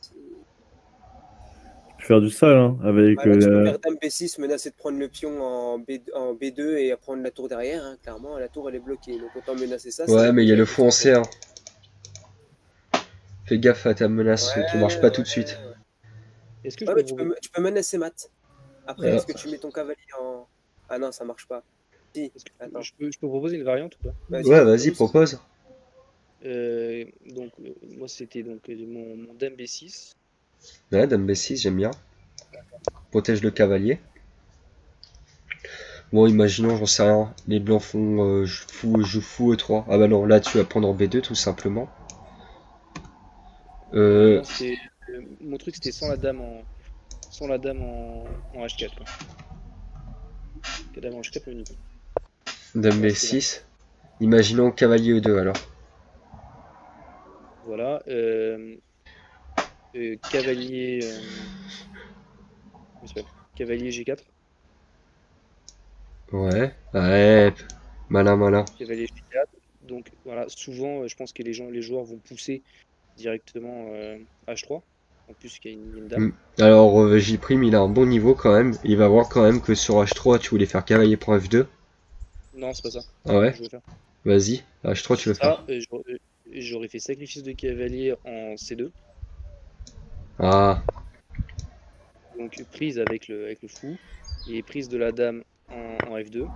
Faire du sale hein, avec. Bah là, tu peux euh, faire Dame B6, menacer de prendre le pion en, B, en B2 et à prendre la tour derrière. hein, Clairement, la tour elle est bloquée. Donc autant menacer ça. Ouais, mais il y a le fou en C1. Fais gaffe à ta menace Ouais, qui marche pas ouais, tout de suite. ouais. Est-ce que je Ouais, peux tu, peux, tu peux menacer Matt. Après, Ouais. est-ce que tu mets ton cavalier en. Ah non, ça marche pas. Si, attends. je, peux, je peux proposer une variante ou pas Ouais, vas-y, propose. Euh, Donc, euh, moi, c'était donc euh, mon, mon dame B6. Ouais, dame B6, j'aime bien. Protège le cavalier. Bon, imaginons, j'en sais rien. Les blancs font euh, je fou, je fou E3. Ah bah non, là tu vas prendre en B2 tout simplement. Euh, Non, euh, mon truc, c'était sans la dame en, sans la dame en, en H4. Quoi. La dame en H4, le nickel. dame Ouais, B6. Imaginons cavalier E2 alors. Voilà. euh, euh, cavalier. euh, il Cavalier G4. Ouais, ouais, malin, malin. Cavalier G4. Donc voilà, souvent, euh, je pense que les gens, les joueurs vont pousser directement euh, H3. En plus qu'il y a une, une dame. Mm. Alors J' il a un bon niveau quand même. Il va voir quand même que sur H3 tu voulais faire cavalier prend F2. Non, c'est pas ça. Ah ouais? Vas-y, H3 tu veux faire. Euh, j'aurais fait sacrifice de cavalier en C2. Ah, Donc prise avec le, avec le fou. Et prise de la dame en, en F2.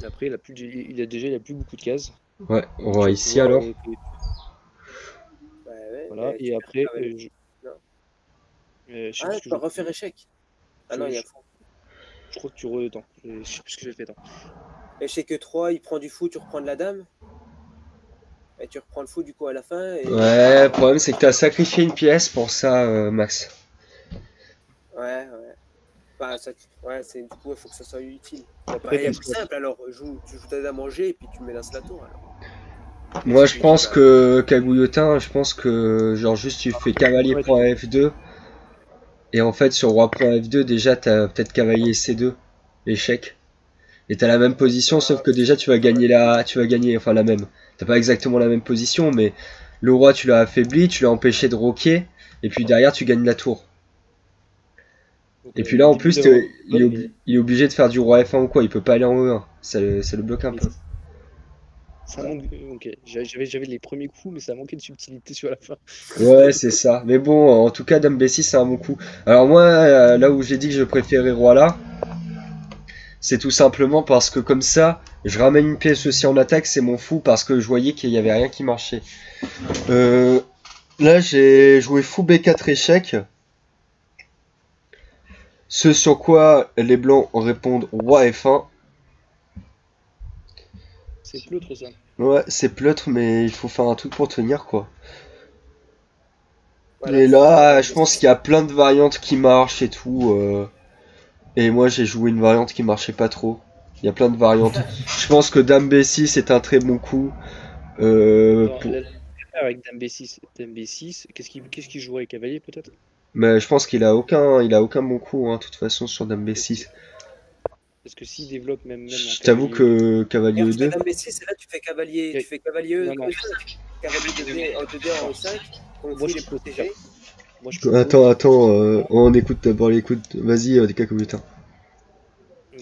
Et après, il a, plus, de- il a déjà il a plus beaucoup de cases. ouais, on va vas ici alors. Bah ouais, Voilà, tu et après, euh, je... Euh, je Ah, tu peux je- refaire échec. Ah Je- non, il y a je- fou. Je crois que tu re... Attends, je je sais plus ce que j'ai fait. Attends. Échec 3, il prend du fou, tu reprends de la dame. Et tu reprends le fou du coup à la fin. Et... Ouais, le problème c'est que t'as sacrifié une pièce pour ça, euh, Max. Ouais, ouais. Bah, ça, ouais, c'est du coup, il faut que ça soit utile. Bah, Après, il est parce plus que- simple alors. Joue, tu joues ta dame en G et puis tu menaces la tour. Alors. Moi je pense que Kagouillotin, je pense que genre juste tu fais cavalier prend F2. Et en fait sur roi prend F2 déjà t'as peut-être cavalier C2, échec. Et t'as la même position sauf que déjà tu vas gagner la, tu vas gagner enfin la même. T'as pas exactement la même position mais le roi tu l'as affaibli, tu l'as empêché de roquer et puis derrière tu gagnes la tour. Et puis là en plus de- il, est mais- obli- il est obligé de faire du roi F1 ou quoi, il peut pas aller en E1. Ça, le- ça le bloque un peu. Ça manque... J'avais les premiers coups, mais ça manquait de subtilité sur la fin. Ouais, c'est ça. Mais bon, en tout cas, Dame B6, c'est un bon coup. Alors moi, euh, là où j'ai dit que je préférais Roi là, c'est tout simplement parce que comme ça, je ramène une pièce aussi en attaque, c'est mon fou, parce que je voyais qu'il y avait rien qui marchait. Euh, là, j'ai joué fou B4 échec. Ce sur quoi les blancs répondent Roi F1. C'est pleutre ça. Ouais, c'est pleutre, mais il faut faire un truc pour tenir, quoi. Voilà, Et là, je pense qu'il y a plein de variantes qui marchent et tout. euh, Et moi, j'ai joué une variante qui marchait pas trop. Il y a plein de variantes. Je pense que Dame B6 est un très bon coup. Euh, pour- la- Avec Dame B6, Dame B6, qu'est-ce qu'il qu'est-ce qu'il jouerait cavalier peut-être? Mais je pense qu'il a aucun, il a aucun bon coup, hein, de toute façon, sur Dame B6. Parce que s'il développe même, Je t'avoue que Cavalier Regarde, tu fais E2. dame B6 et là tu fais cavalier, tu fais cavalier Non, non. E5. Cavalier de D en 2D en E5. Ton Moi, fou je est peux protégé. Moi, je propose- Attends, attends, euh, on écoute d'abord l'écoute. Vas-y, euh, des cacobutin.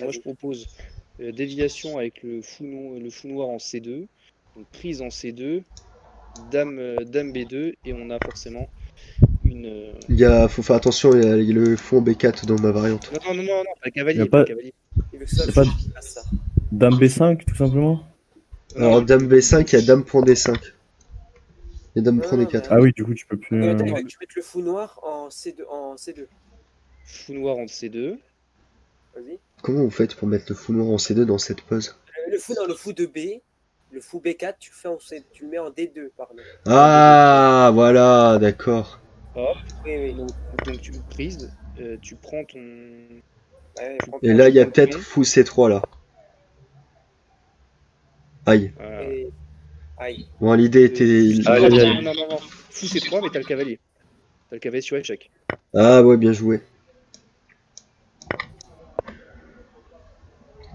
Moi, je propose déviation avec le fou, no- le fou noir en C2, donc prise en C2, dame, euh, dame B2, et on a forcément une. euh, Il y a, faut faire attention, il y a, il y a le fond B4 dans ma variante. Non, non, non, non, non, pas cavalier, Y a pas cavalier. Il C'est pas- qui fasse ça. Dame B5, tout simplement Alors, Dame B5, il y a Dame prend D5. Et Dame prend non, D4. Ah oui, du coup, tu peux plus. Euh, il tu mettes le fou noir en C2. En C2. Fou noir en C2. Vas-y. Comment vous faites pour mettre le fou noir en C2 dans cette pose Le, le fou dans le fou de B. Le fou B4, tu le, fais en C, tu le mets en D2, pardon. Ah, voilà, d'accord. Oui, oui. Donc, donc tu prises, euh, tu prends ton. Ouais, prends- Et là, il y a peut-être fou C3 là. Aïe. euh, et- Aïe. Bon, l'idée était. Ah, Aïe, aïe, aïe. Non, non, non, non. Fou C3, mais t'as le cavalier. T'as le cavalier sur échec. Ah, ouais, bien joué.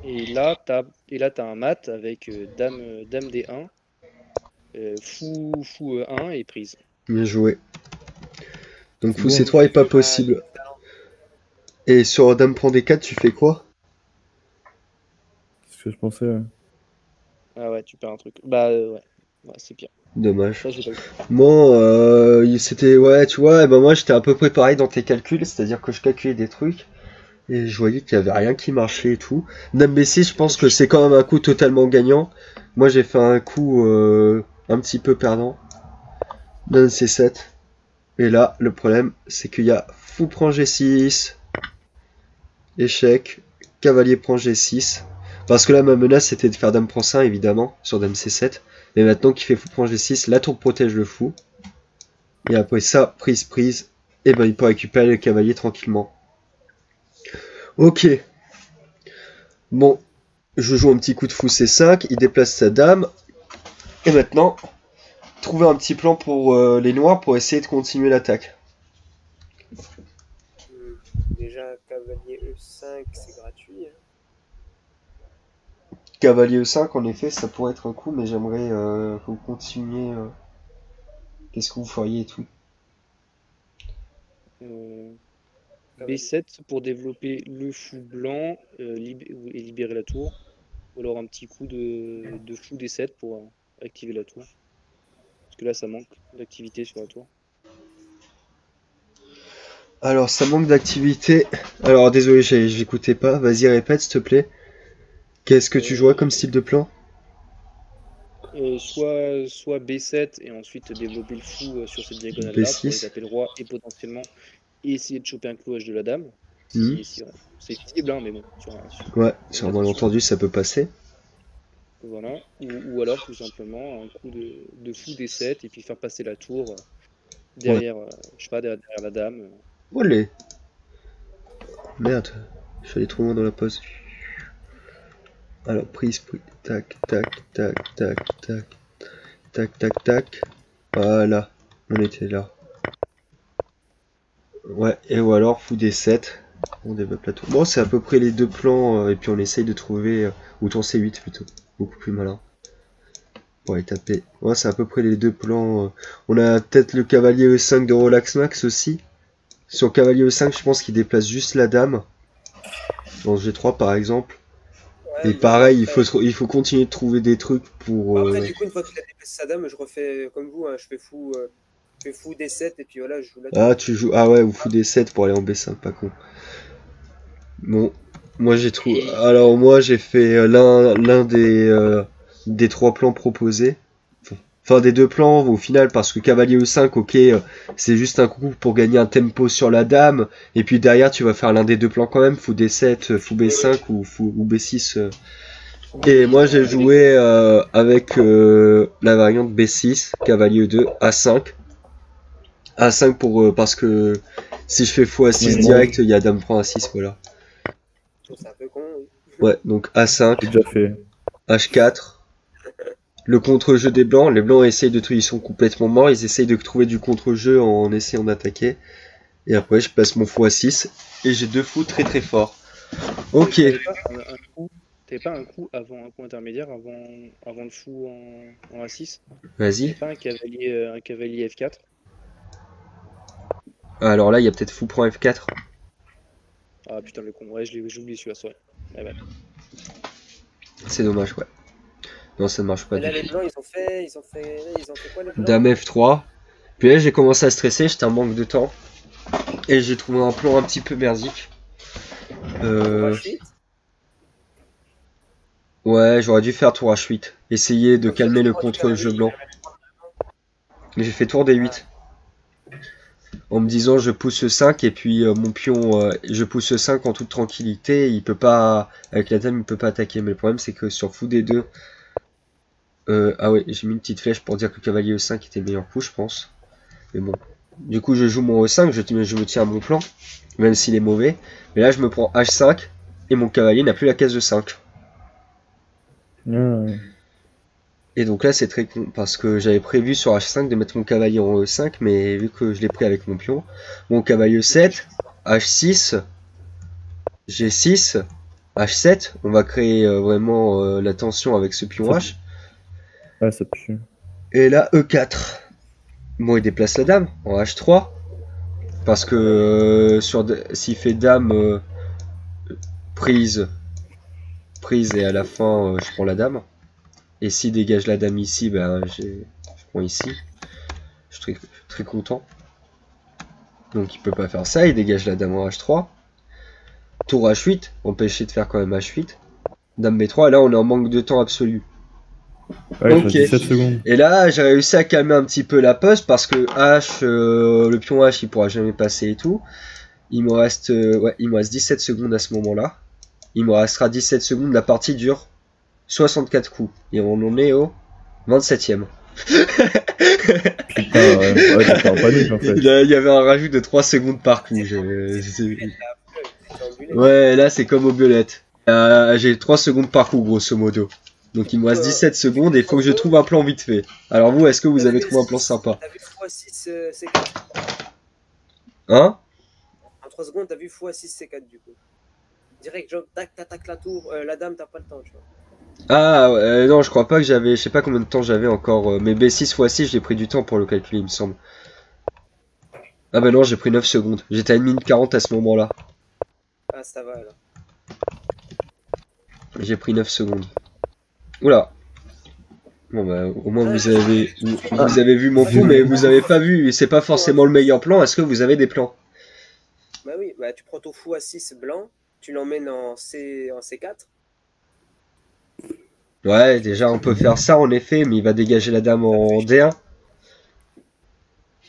Et là, t'as et là, t'as un mat avec euh, dame, euh, dame D1, euh, fou, fou E1 et prise. Bien joué. Donc fou Bon. C3 est pas possible. Et sur Dame prend D4, tu fais quoi? C'est ce que je pensais. ouais. Ah ouais, tu perds un truc. Bah euh, ouais, Ouais, c'est pire. Dommage. Ça. Bon, euh, c'était, ouais, tu vois, eh ben moi j'étais à peu près pareil dans tes calculs, c'est-à-dire que je calculais des trucs et je voyais qu'il y avait rien qui marchait et tout. Dame B6, je pense que c'est quand même un coup totalement gagnant. Moi j'ai fait un coup euh, un petit peu perdant. Dame C7. Et là, le problème, c'est qu'il y a fou prend G6, échec, cavalier prend G6. Parce que là, ma menace c'était de faire Dame prend 5 évidemment sur Dame C7. Mais maintenant qu'il fait fou prend G6, la tour protège le fou. Et après ça, prise, prise, et ben il peut récupérer le cavalier tranquillement. Ok. Bon, je joue un petit coup de fou C5, il déplace sa dame. Et maintenant, trouver un petit plan pour euh, les noirs pour essayer de continuer l'attaque. Hmm. Déjà, cavalier E5, c'est gratuit. hein. Cavalier E5, en effet, ça pourrait être un coup, mais j'aimerais euh, que vous continuiez. euh, Qu'est-ce que vous feriez et tout. Euh, B7 pour développer le fou blanc euh, lib- et libérer la tour. Ou alors un petit coup de, de fou D7 pour euh, activer la tour. Parce que là, ça manque d'activité sur la tour. Alors, ça manque d'activité. Alors, désolé, j'ai- j'écoutais pas. Vas-y, répète, s'il te plaît. Qu'est-ce que tu jouais comme style de plan? Euh, soit, soit B7 et ensuite développer le fou euh, sur cette diagonale-là pour B6. aller taper le roi et potentiellement essayer de choper un clouage de la dame. Mhm. C'est visible, hein, mais bon. sur un- sur- Ouais, sur un malentendu, ça peut passer. Voilà. Ou, ou alors tout simplement un coup de, de fou D7 et puis faire passer la tour euh, derrière, euh, je sais pas, derrière, derrière la dame. Olé Merde, je suis allé trop loin dans la pause. Alors, prise, prise, tac, tac, tac, tac, tac, tac, tac, tac. Voilà, on était là. Ouais, et ou alors, fou des 7. On développe la tour. Bon, c'est à peu près les deux plans, euh, et puis on essaye de trouver. euh, ou tour C8 plutôt. Beaucoup plus malin. Pour aller taper. Ouais, c'est à peu près les deux plans. euh. On a peut-être le cavalier E5 de Relax Max aussi. Sur cavalier E5, je pense qu'il déplace juste la dame. Dans G3 par exemple. Ouais, Et pareil, il faut, se- il faut continuer de trouver des trucs pour. Après, du coup, une fois qu'il a déplacé sa dame, je refais comme vous, hein, je fais fou, fais fou D7 et puis voilà, je joue la Ah, tu joues. Ah ouais, ou fou des 7 pour aller en B5, pas con. Bon, moi j'ai trouvé. Alors, moi j'ai fait euh, l'un l'un des, euh, des trois plans proposés. Enfin, des deux plans au final, parce que cavalier E5, ok, euh, c'est juste un coup pour gagner un tempo sur la dame. Et puis derrière, tu vas faire l'un des deux plans quand même, fou D7, euh, fou B5 ou, fou, ou B6. euh. Et moi j'ai joué euh, avec euh, la variante B6, cavalier 2, A5. A5 pour, euh, parce que si je fais fou A6 Ouais, direct, il y a dame prend A6, voilà. C'est un peu con, oui. Ouais, donc A5, J'ai déjà fait. H4. Le contre-jeu des blancs, les blancs essayent de tout, ils sont complètement morts, ils essayent de trouver du contre-jeu en essayant d'attaquer. Et après, je passe mon fou à 6 et j'ai deux fous très très forts. Ok. T'avais pas un, coup, t'avais pas un coup avant un coup intermédiaire avant, avant le fou en, en A6 Vas-y. Pas un cavalier, euh, un cavalier F4 Alors là, il y a peut-être fou prend F4. Ah putain le con, ouais je l'ai- j'ai oublié celui-là, ouais. Ouais, ouais. C'est dommage, ouais. Non, ça ne marche pas Et là, du les tout. blancs, ils ont fait, ils ont fait, ils ont fait quoi les blancs? Dame F3. Puis là, j'ai commencé à stresser, j'étais en manque de temps. Et j'ai trouvé un plan un petit peu merdique. Euh, H8. ouais, j'aurais dû faire tour H8. Essayer de calmer le contre-jeu blanc. Mais j'ai fait tour D8. En me disant je pousse 5 et puis euh, mon pion euh, je pousse 5 en toute tranquillité, il peut pas avec la dame il peut pas attaquer mais le problème c'est que sur fou D2 euh, ah ouais j'ai mis une petite flèche pour dire que le cavalier E5 était le meilleur coup je pense. Mais bon. Du coup je joue mon E5, je, je me tiens à mon plan, même s'il est mauvais. Mais là je me prends H5 et mon cavalier n'a plus la case de 5. Ouais. Et donc là c'est très con parce que j'avais prévu sur H5 de mettre mon cavalier en E5 mais vu que je l'ai pris avec mon pion, mon cavalier 7, H6, G6, H7, on va créer euh, vraiment euh, la tension avec ce pion H. Ouais, ça pue. Et là E4. Bon il déplace la dame en H3 parce que euh, sur s'il fait dame prise prise et à la fin je prends la dame. Et s'il dégage la dame ici, ben j'ai- je prends ici. Je suis très, très content. Donc il peut pas faire ça, il dégage la dame en H3. Tour H8, empêché de faire quand même H8. Dame B3, et là on est en manque de temps absolu. Ouais, il Ok. faut 17 secondes. Et là j'ai réussi à calmer un petit peu la pause parce que H, euh, le pion H il pourra jamais passer et tout. Il me reste, euh, ouais, il me reste 17 secondes à ce moment-là. Il me restera 17 secondes, la partie dure 64 coups. Et on en est au 27ème. Putain, ouais, ouais t'étais en panique en fait. Il y avait un rajout de 3 secondes par coup. c'est- Ouais, là c'est comme au violette. Euh, J'ai 3 secondes par coup grosso modo. Donc il me reste 17 secondes et il faut que je trouve un plan vite fait. Alors vous, est-ce que vous avez trouvé un plan sympa? T'as vu x6 euh, C4 Hein? En 3 secondes, t'as vu x6 C4 du coup. Direct, genre, tac, t'attaques la tour, euh, la dame, t'as pas le temps, tu vois. Ah euh, non, je crois pas que j'avais, je sais pas combien de temps j'avais encore. euh, mais B6 x 6, j'ai pris du temps pour le calculer, il me semble. Ah bah non, j'ai pris 9 secondes. J'étais à une minute 40 à ce moment-là. Ah, ça va alors. J'ai pris 9 secondes. Oula. Bon bah au moins vous avez vous, vous avez vu mon fou mais vous avez pas vu et c'est pas forcément le meilleur plan. Est-ce que vous avez des plans? Bah oui, bah tu prends ton fou à 6 blanc, tu l'emmènes en, C... en C4. Ouais, déjà on peut faire ça en effet, mais il va dégager la dame en D1.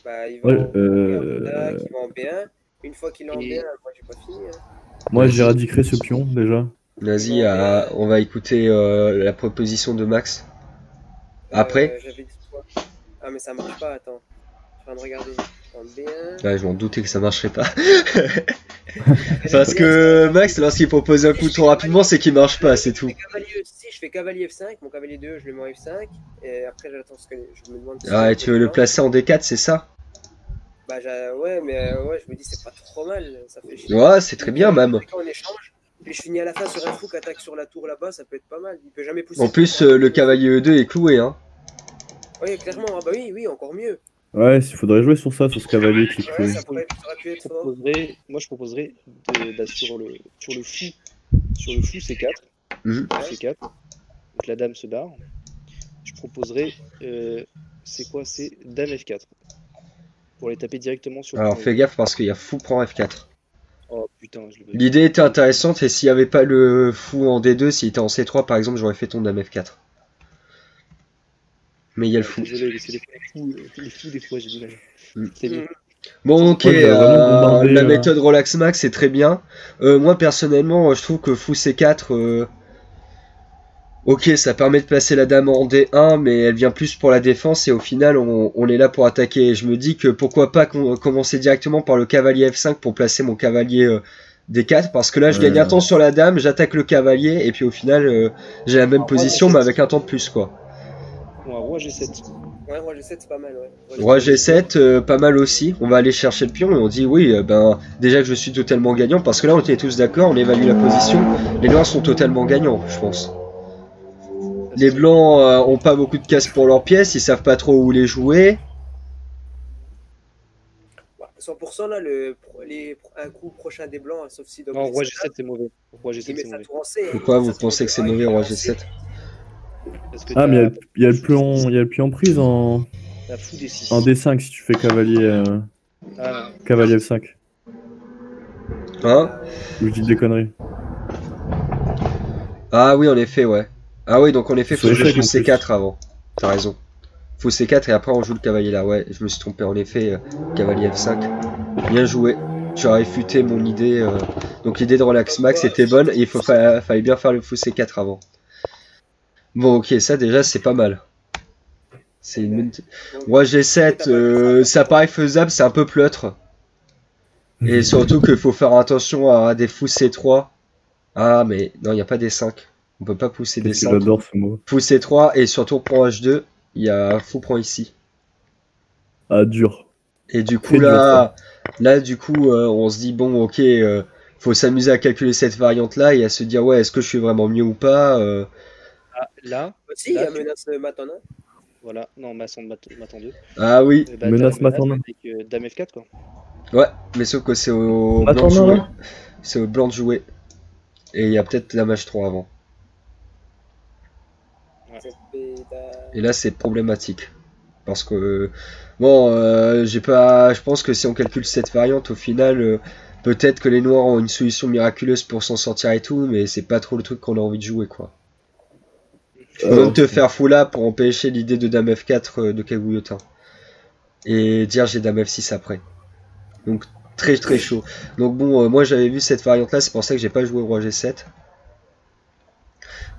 Bah il va Ouais, en euh, B1, il va en B1. Une fois qu'il est en Et- B1, moi j'ai pas fini. hein. Moi, j'éradiquerai ce pion déjà. Vas-y, euh, on va écouter euh, la proposition de Max. Après j'avais dit quoi? Ah mais ça marche pas, attends. Je suis en train de regarder. En B1. Ouais, je m'en doutais que ça marcherait pas. Parce que Max, lorsqu'il propose un coup trop rapidement, c'est qu'il marche pas, c'est tout. si je fais cavalier F5, mon cavalier 2, je le mets en F5, et après j'attends ce que je me demande. Ah, et tu veux le placer en D4, c'est ça? Bah ouais, mais euh, ouais, je me dis c'est pas trop mal, ça fait chier. Ouais, c'est très bien même. Quand on échange, puis je finis à la fin sur un fou qui attaque sur la tour là-bas, ça peut être pas mal. Il peut jamais pousser. En plus, euh, le cavalier E2 est cloué, hein. Oui, clairement, ah bah oui, oui, encore mieux. Ouais, il faudrait jouer sur ça, sur ce cavalier qui Ouais, proposerais- moi, je proposerais de- bah, sur, le, sur le fou, sur le fou C4, Mhm. fou C4, donc la dame se barre. Je proposerais, euh, c'est quoi C'est dame F4 pour les taper directement sur. le Alors fais gaffe parce qu'il y a fou prend F4. Oh putain, je l'ai L'idée était intéressante et s'il n'y avait pas le fou en D2, s'il était en C3 par exemple, j'aurais fait ton dame F4. Mais il y a le fou. Désolé, mais c'est les fous, les fous des fois, j'ai du mal. Mm. C'est bien. Bon, ok, Ouais, euh, bombardé, la euh. méthode Relax Max c'est très bien. Euh, moi personnellement, je trouve que fou C4, euh, ok, ça permet de placer la dame en D1, mais elle vient plus pour la défense et au final, on, on est là pour attaquer. Je me dis que pourquoi pas com- commencer directement par le cavalier F5 pour placer mon cavalier euh, D4, parce que là, je gagne un temps sur la dame, j'attaque le cavalier et puis au final, euh, j'ai la même position, mais avec un temps de plus, quoi. Un roi G7. Ouais, roi G7, c'est pas mal, ouais. Roi G7, euh, pas mal aussi. On va aller chercher le pion et on dit oui, euh, ben déjà que je suis totalement gagnant parce que là on était tous d'accord, on évalue la position. Les noirs sont totalement gagnants, je pense. Les blancs euh, ont pas beaucoup de cases pour leurs pièces, ils savent pas trop où les jouer. Ouais, 100% là, le, les, un coup prochain des blancs, sauf si Non, roi G7, c'est mauvais. Roi Il G7, met c'est mauvais. hein. Pourquoi vous pensez que c'est mauvais Roi il est en C. G7 Parce que Ah, mais il y a le- il y, a le pion, il y a le pion prise en, t'as fou des 6. en D5 si tu fais cavalier, euh, Ah, cavalier F5. Hein? Ou je dis des conneries. Ah oui, en effet, ouais. Ah oui, donc en effet, faut fou en plus. C4 avant. T'as raison. Fou C4 et après on joue le cavalier là. Ouais, je me suis trompé en effet. euh, cavalier F5. Bien joué. Tu as réfuté mon idée. euh, Donc l'idée de Relax Max était bonne. Et il faut, fa- fallait bien faire le fou C4 avant. Bon, ok, ça déjà c'est pas mal. C'est une bonne- Donc, Roi G7, euh, ça paraît faisable, c'est un peu pleutre. Et surtout qu'il faut faire attention à des fous C3. Ah, mais non, il n'y a pas des 5. On peut pas pousser des Qu'est-ce que 5. J'adore ce mot. Fou C3 et surtout on prend H2. Il y a fou prend ici. Ah, dur. Et du coup là, là du coup euh, on se dit bon ok, euh, faut s'amuser à calculer cette variante là et à se dire ouais est-ce que je suis vraiment mieux ou pas. Ah, là, Aussi, il y a Là, tu- menace euh, Matana. voilà. Non, Masson mat- m'attend 2. Ah oui, Euh, bah, Menace m'attend. avec euh, Dame F4, quoi. ouais, mais sauf que c'est au blanc de jouer. C'est au blanc de jouer. Et il y a peut-être Dame H3 avant. Et là, c'est problématique. Parce que, bon, euh, j'ai pas. Je pense que si on calcule cette variante, au final, euh, peut-être que les noirs ont une solution miraculeuse pour s'en sortir et tout, mais c'est pas trop le truc qu'on a envie de jouer, quoi. Faut Euh, te faire fou là pour empêcher l'idée de Dame F4 euh, de Kagouyotin. Et dire j'ai Dame F6 après. Donc, très très chaud. Donc, bon, euh, moi j'avais vu cette variante là, c'est pour ça que j'ai pas joué au Roi G7.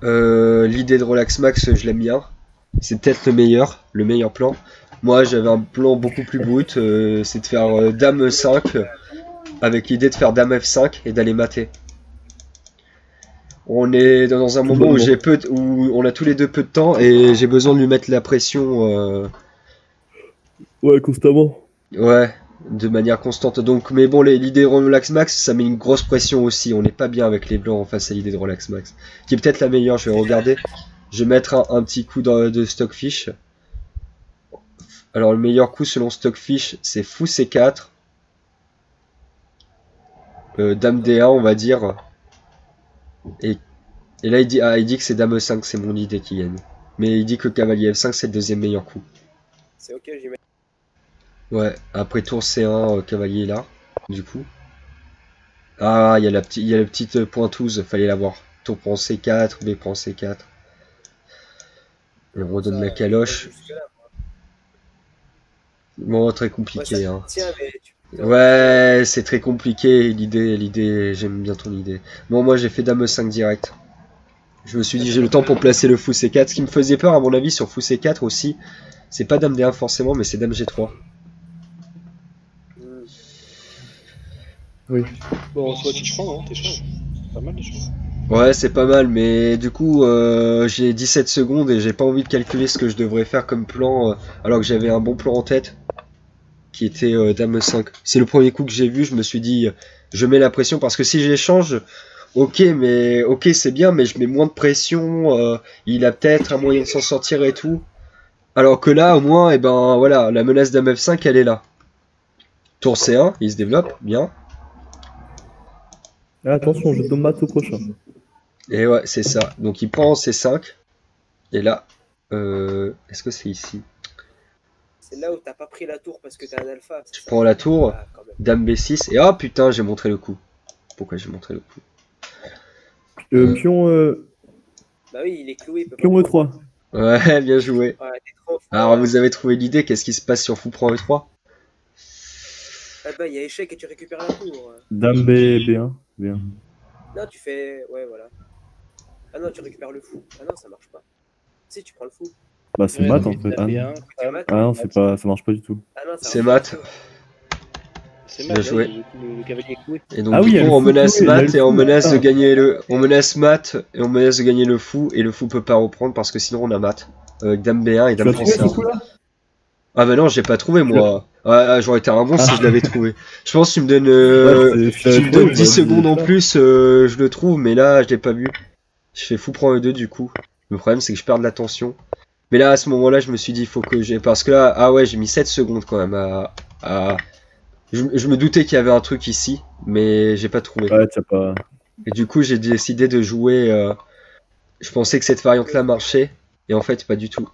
Euh, L'idée de Relax Max, je l'aime bien. C'est peut-être le meilleur, le meilleur plan. Moi, j'avais un plan beaucoup plus brut, euh, c'est de faire Dame 5 avec l'idée de faire Dame F5 et d'aller mater. On est dans un moment où j'ai peu, de- où on a tous les deux peu de temps et j'ai besoin de lui mettre la pression, euh, Ouais, constamment. ouais, de manière constante. Donc, mais bon, l'idée de Relax Max, ça met une grosse pression aussi. On n'est pas bien avec les blancs face à l'idée de Relax Max, qui est peut-être la meilleure. Je vais regarder. Je vais mettre un, un petit coup de, de Stockfish. Alors, le meilleur coup selon Stockfish, c'est Fou C4, euh, dame D1, on va dire. Et, et là, il dit, ah, il dit que c'est dame E5, c'est mon idée qui gagne. Mais il dit que cavalier F5, c'est le deuxième meilleur coup. C'est ok, mets. Ouais, après tour C1, euh, cavalier là, du coup. Ah, il y a la petite, il y a la petite euh, pointouse, fallait la voir. Tour prend C4, B prend C4. Et on redonne Ça, la caloche. Bon, très Ouais, compliqué, ça hein. tient, mais tu- Ouais, c'est très compliqué, l'idée, l'idée, j'aime bien ton idée. Bon, moi j'ai fait dame 5 direct. Je me suis dit j'ai le temps pour placer le fou C4. Ce qui me faisait peur à mon avis sur fou C4 aussi, c'est pas dame D1 forcément, mais c'est dame G3. Hmm. Bon, soit tu prends, non T'échanges. Pas mal. Ouais, c'est pas mal, mais du coup, euh, j'ai 17 secondes et j'ai pas envie de calculer ce que je devrais faire comme plan, euh, alors que j'avais un bon plan en tête, qui était euh, Dame 5. C'est le premier coup que j'ai vu, je me suis dit, euh, je mets la pression, parce que si j'échange, ok, mais ok, c'est bien, mais je mets moins de pression, euh, il a peut-être un moyen de s'en sortir et tout. Alors que là, au moins, et ben voilà, la menace Dame F5, elle est là. Tour C1, il se développe, bien. Ah, attention, je tombe mat au prochain. Et ouais, c'est ça. Donc il prend C5. Et là, euh, est-ce que c'est ici? C'est là où t'as pas pris la tour parce que t'es un alpha. ça prends la tour, Ah, même. Dame B6. Et oh putain, j'ai montré le coup. Pourquoi j'ai montré le coup? Euh, pion, euh, Bah oui, il est cloué. pion prendre. E3. Ouais, bien joué. Ouais, trop. Alors vous avez trouvé l'idée, qu'est-ce qui se passe sur fou prend E3 Ah bah, il y a échec et tu récupères la tour. Dame B, B1. B1. Non, tu fais. Ouais, voilà. Ah non, tu récupères le fou. Ah non, ça marche pas. Si, tu prends le fou. Bah, c'est Ouais, mat donc, en fait. Ah, non. Ah non, c'est pas, ça marche pas du tout. Ah C'est marche mat. pas. C'est Bien mal, joué. le, le cavalier. Et donc Ah du oui, a coup le on menace cloué, il y a mat le et on menace de gagner le. On menace mat et on menace de gagner le fou et le fou peut pas reprendre parce que sinon on a mat. Avec Dame B1 et Dame l'as trouvé ce français. coup là Ah bah non, j'ai pas trouvé moi. Ouais, ah, j'aurais été un bon si je l'avais trouvé. Je pense que tu me donnes euh, Ouais, tu me donnes 10 bah, secondes en plus, euh, je le trouve, mais là je l'ai pas vu. Je fais fou prend E2 du coup. Le problème c'est que je perds de l'attention. Mais là à ce moment-là je me suis dit il faut que j'ai. Parce que là, ah ouais, j'ai mis 7 secondes quand même à. à- Je, je me doutais qu'il y avait un truc ici, mais j'ai pas trouvé. Ouais, t'as pas. Et du coup, j'ai décidé de jouer. euh, Je pensais que cette variante-là marchait, et en fait, pas du tout.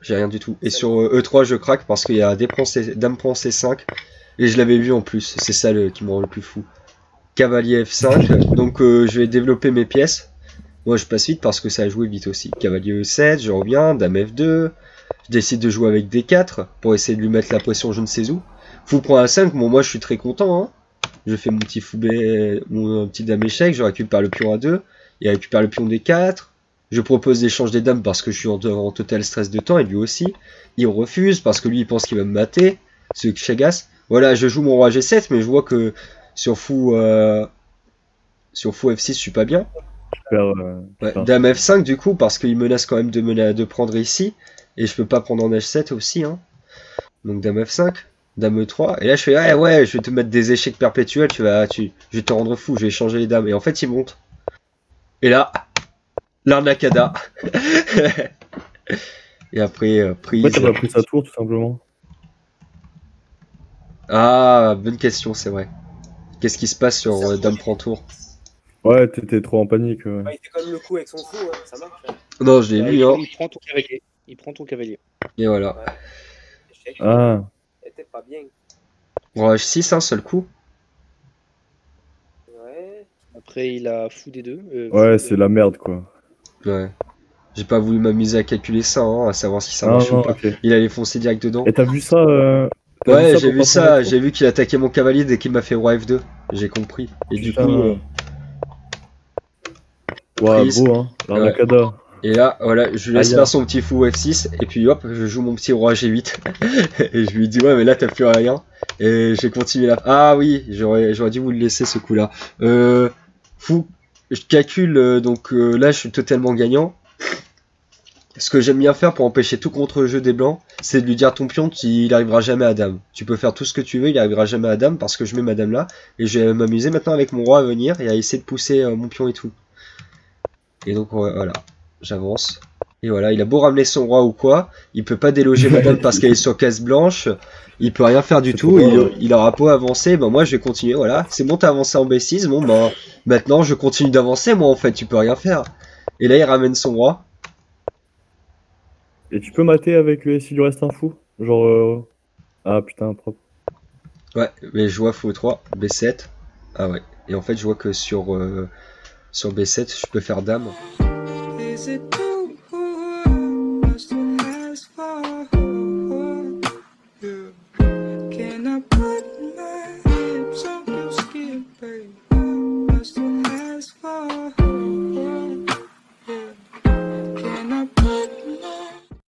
J'ai rien du tout. Et sur euh, E3, je craque parce qu'il y a des C- Dame prend C5, et je l'avais vu en plus. C'est ça le... qui me rend le plus fou. Cavalier F5, donc euh, je vais développer mes pièces. Moi, je passe vite parce que ça a joué vite aussi. Cavalier E7, je reviens. Dame F2. Je décide de jouer avec D4 pour essayer de lui mettre la pression je ne sais où. Fou prend A5, bon, moi je suis très content. Hein. Je fais mon petit fou B, mon petit dame échec, je récupère le pion A2, il récupère le pion D4. Je propose l'échange des dames parce que je suis en, en total stress de temps et lui aussi. Il refuse parce que lui il pense qu'il va me mater. Ce Chagas. Voilà, je joue mon roi G7, mais je vois que sur fou, euh, sur fou F6, je suis pas bien. Super, euh, Ouais, dame F5 du coup, parce qu'il menace quand même de, mena- de prendre ici. Et je peux pas prendre en H7 aussi. Hein. Donc dame F5, dame E3. Et là je fais, ouais, ouais, je vais te mettre des échecs perpétuels, tu vas, tu, je vais te rendre fou, je vais changer les dames. Et en fait il monte. Et là, l'arnacada. et après, euh, prise. Pourquoi t'as pas pris sa tour tout simplement? Ah, bonne question, c'est vrai. Qu'est-ce qui se passe sur euh, dame prend tour? Ouais, t'étais trop en panique. ouais. Ouais, il fait quand même le coup avec son fou, hein. ça marche. hein. Non, je l'ai Ouais, vu, il, hein. il prend ton cavalier. Il prend ton cavalier. Et voilà. Échec. Ah, C'était pas bien. Roi H6, un seul coup. Ouais. Après, il a fou des deux. euh, ouais, c'est de- la merde quoi. Ouais. J'ai pas voulu m'amuser à calculer ça, hein, à savoir si ça Ah, marche non, ou pas. Il allait foncer direct dedans. Et t'as vu ça euh, Ouais, j'ai vu ça, j'ai vu qu'il attaquait mon cavalier dès qu'il m'a fait roi F2. J'ai compris. Et du coup, euh, Ouais, prise. beau hein. Et là, voilà, je lui laisse faire son petit fou F6, et puis hop, je joue mon petit roi G8. et je lui dis, ouais, mais là, t'as plus rien. Et j'ai continué là. Ah oui, j'aurais, dû vous le laisser ce coup-là. Euh, fou, je calcule, euh, donc euh, là, je suis totalement gagnant. Ce que j'aime bien faire pour empêcher tout contre-jeu des blancs, c'est de lui dire ton pion, tu- il arrivera jamais à dame. Tu peux faire tout ce que tu veux, il arrivera jamais à dame parce que je mets ma dame là. Et je vais m'amuser maintenant avec mon roi à venir et à essayer de pousser euh, mon pion et tout. Et donc ouais, voilà, j'avance. Et voilà, il a beau ramener son roi ou quoi, il peut pas déloger madame parce qu'elle est sur case blanche, il peut rien faire du tout, il, il aura pas avancé, ben moi je vais continuer, voilà. C'est bon, t'as avancé en B6, bon ben maintenant je continue d'avancer, moi en fait, tu peux rien faire. Et là il ramène son roi. Et tu peux mater avec le s'il lui reste un fou Genre. euh, Ah putain, propre. Ouais, mais je vois fou3, B7. Ah ouais. Et en fait je vois que sur, euh, sur B7 je peux faire dame.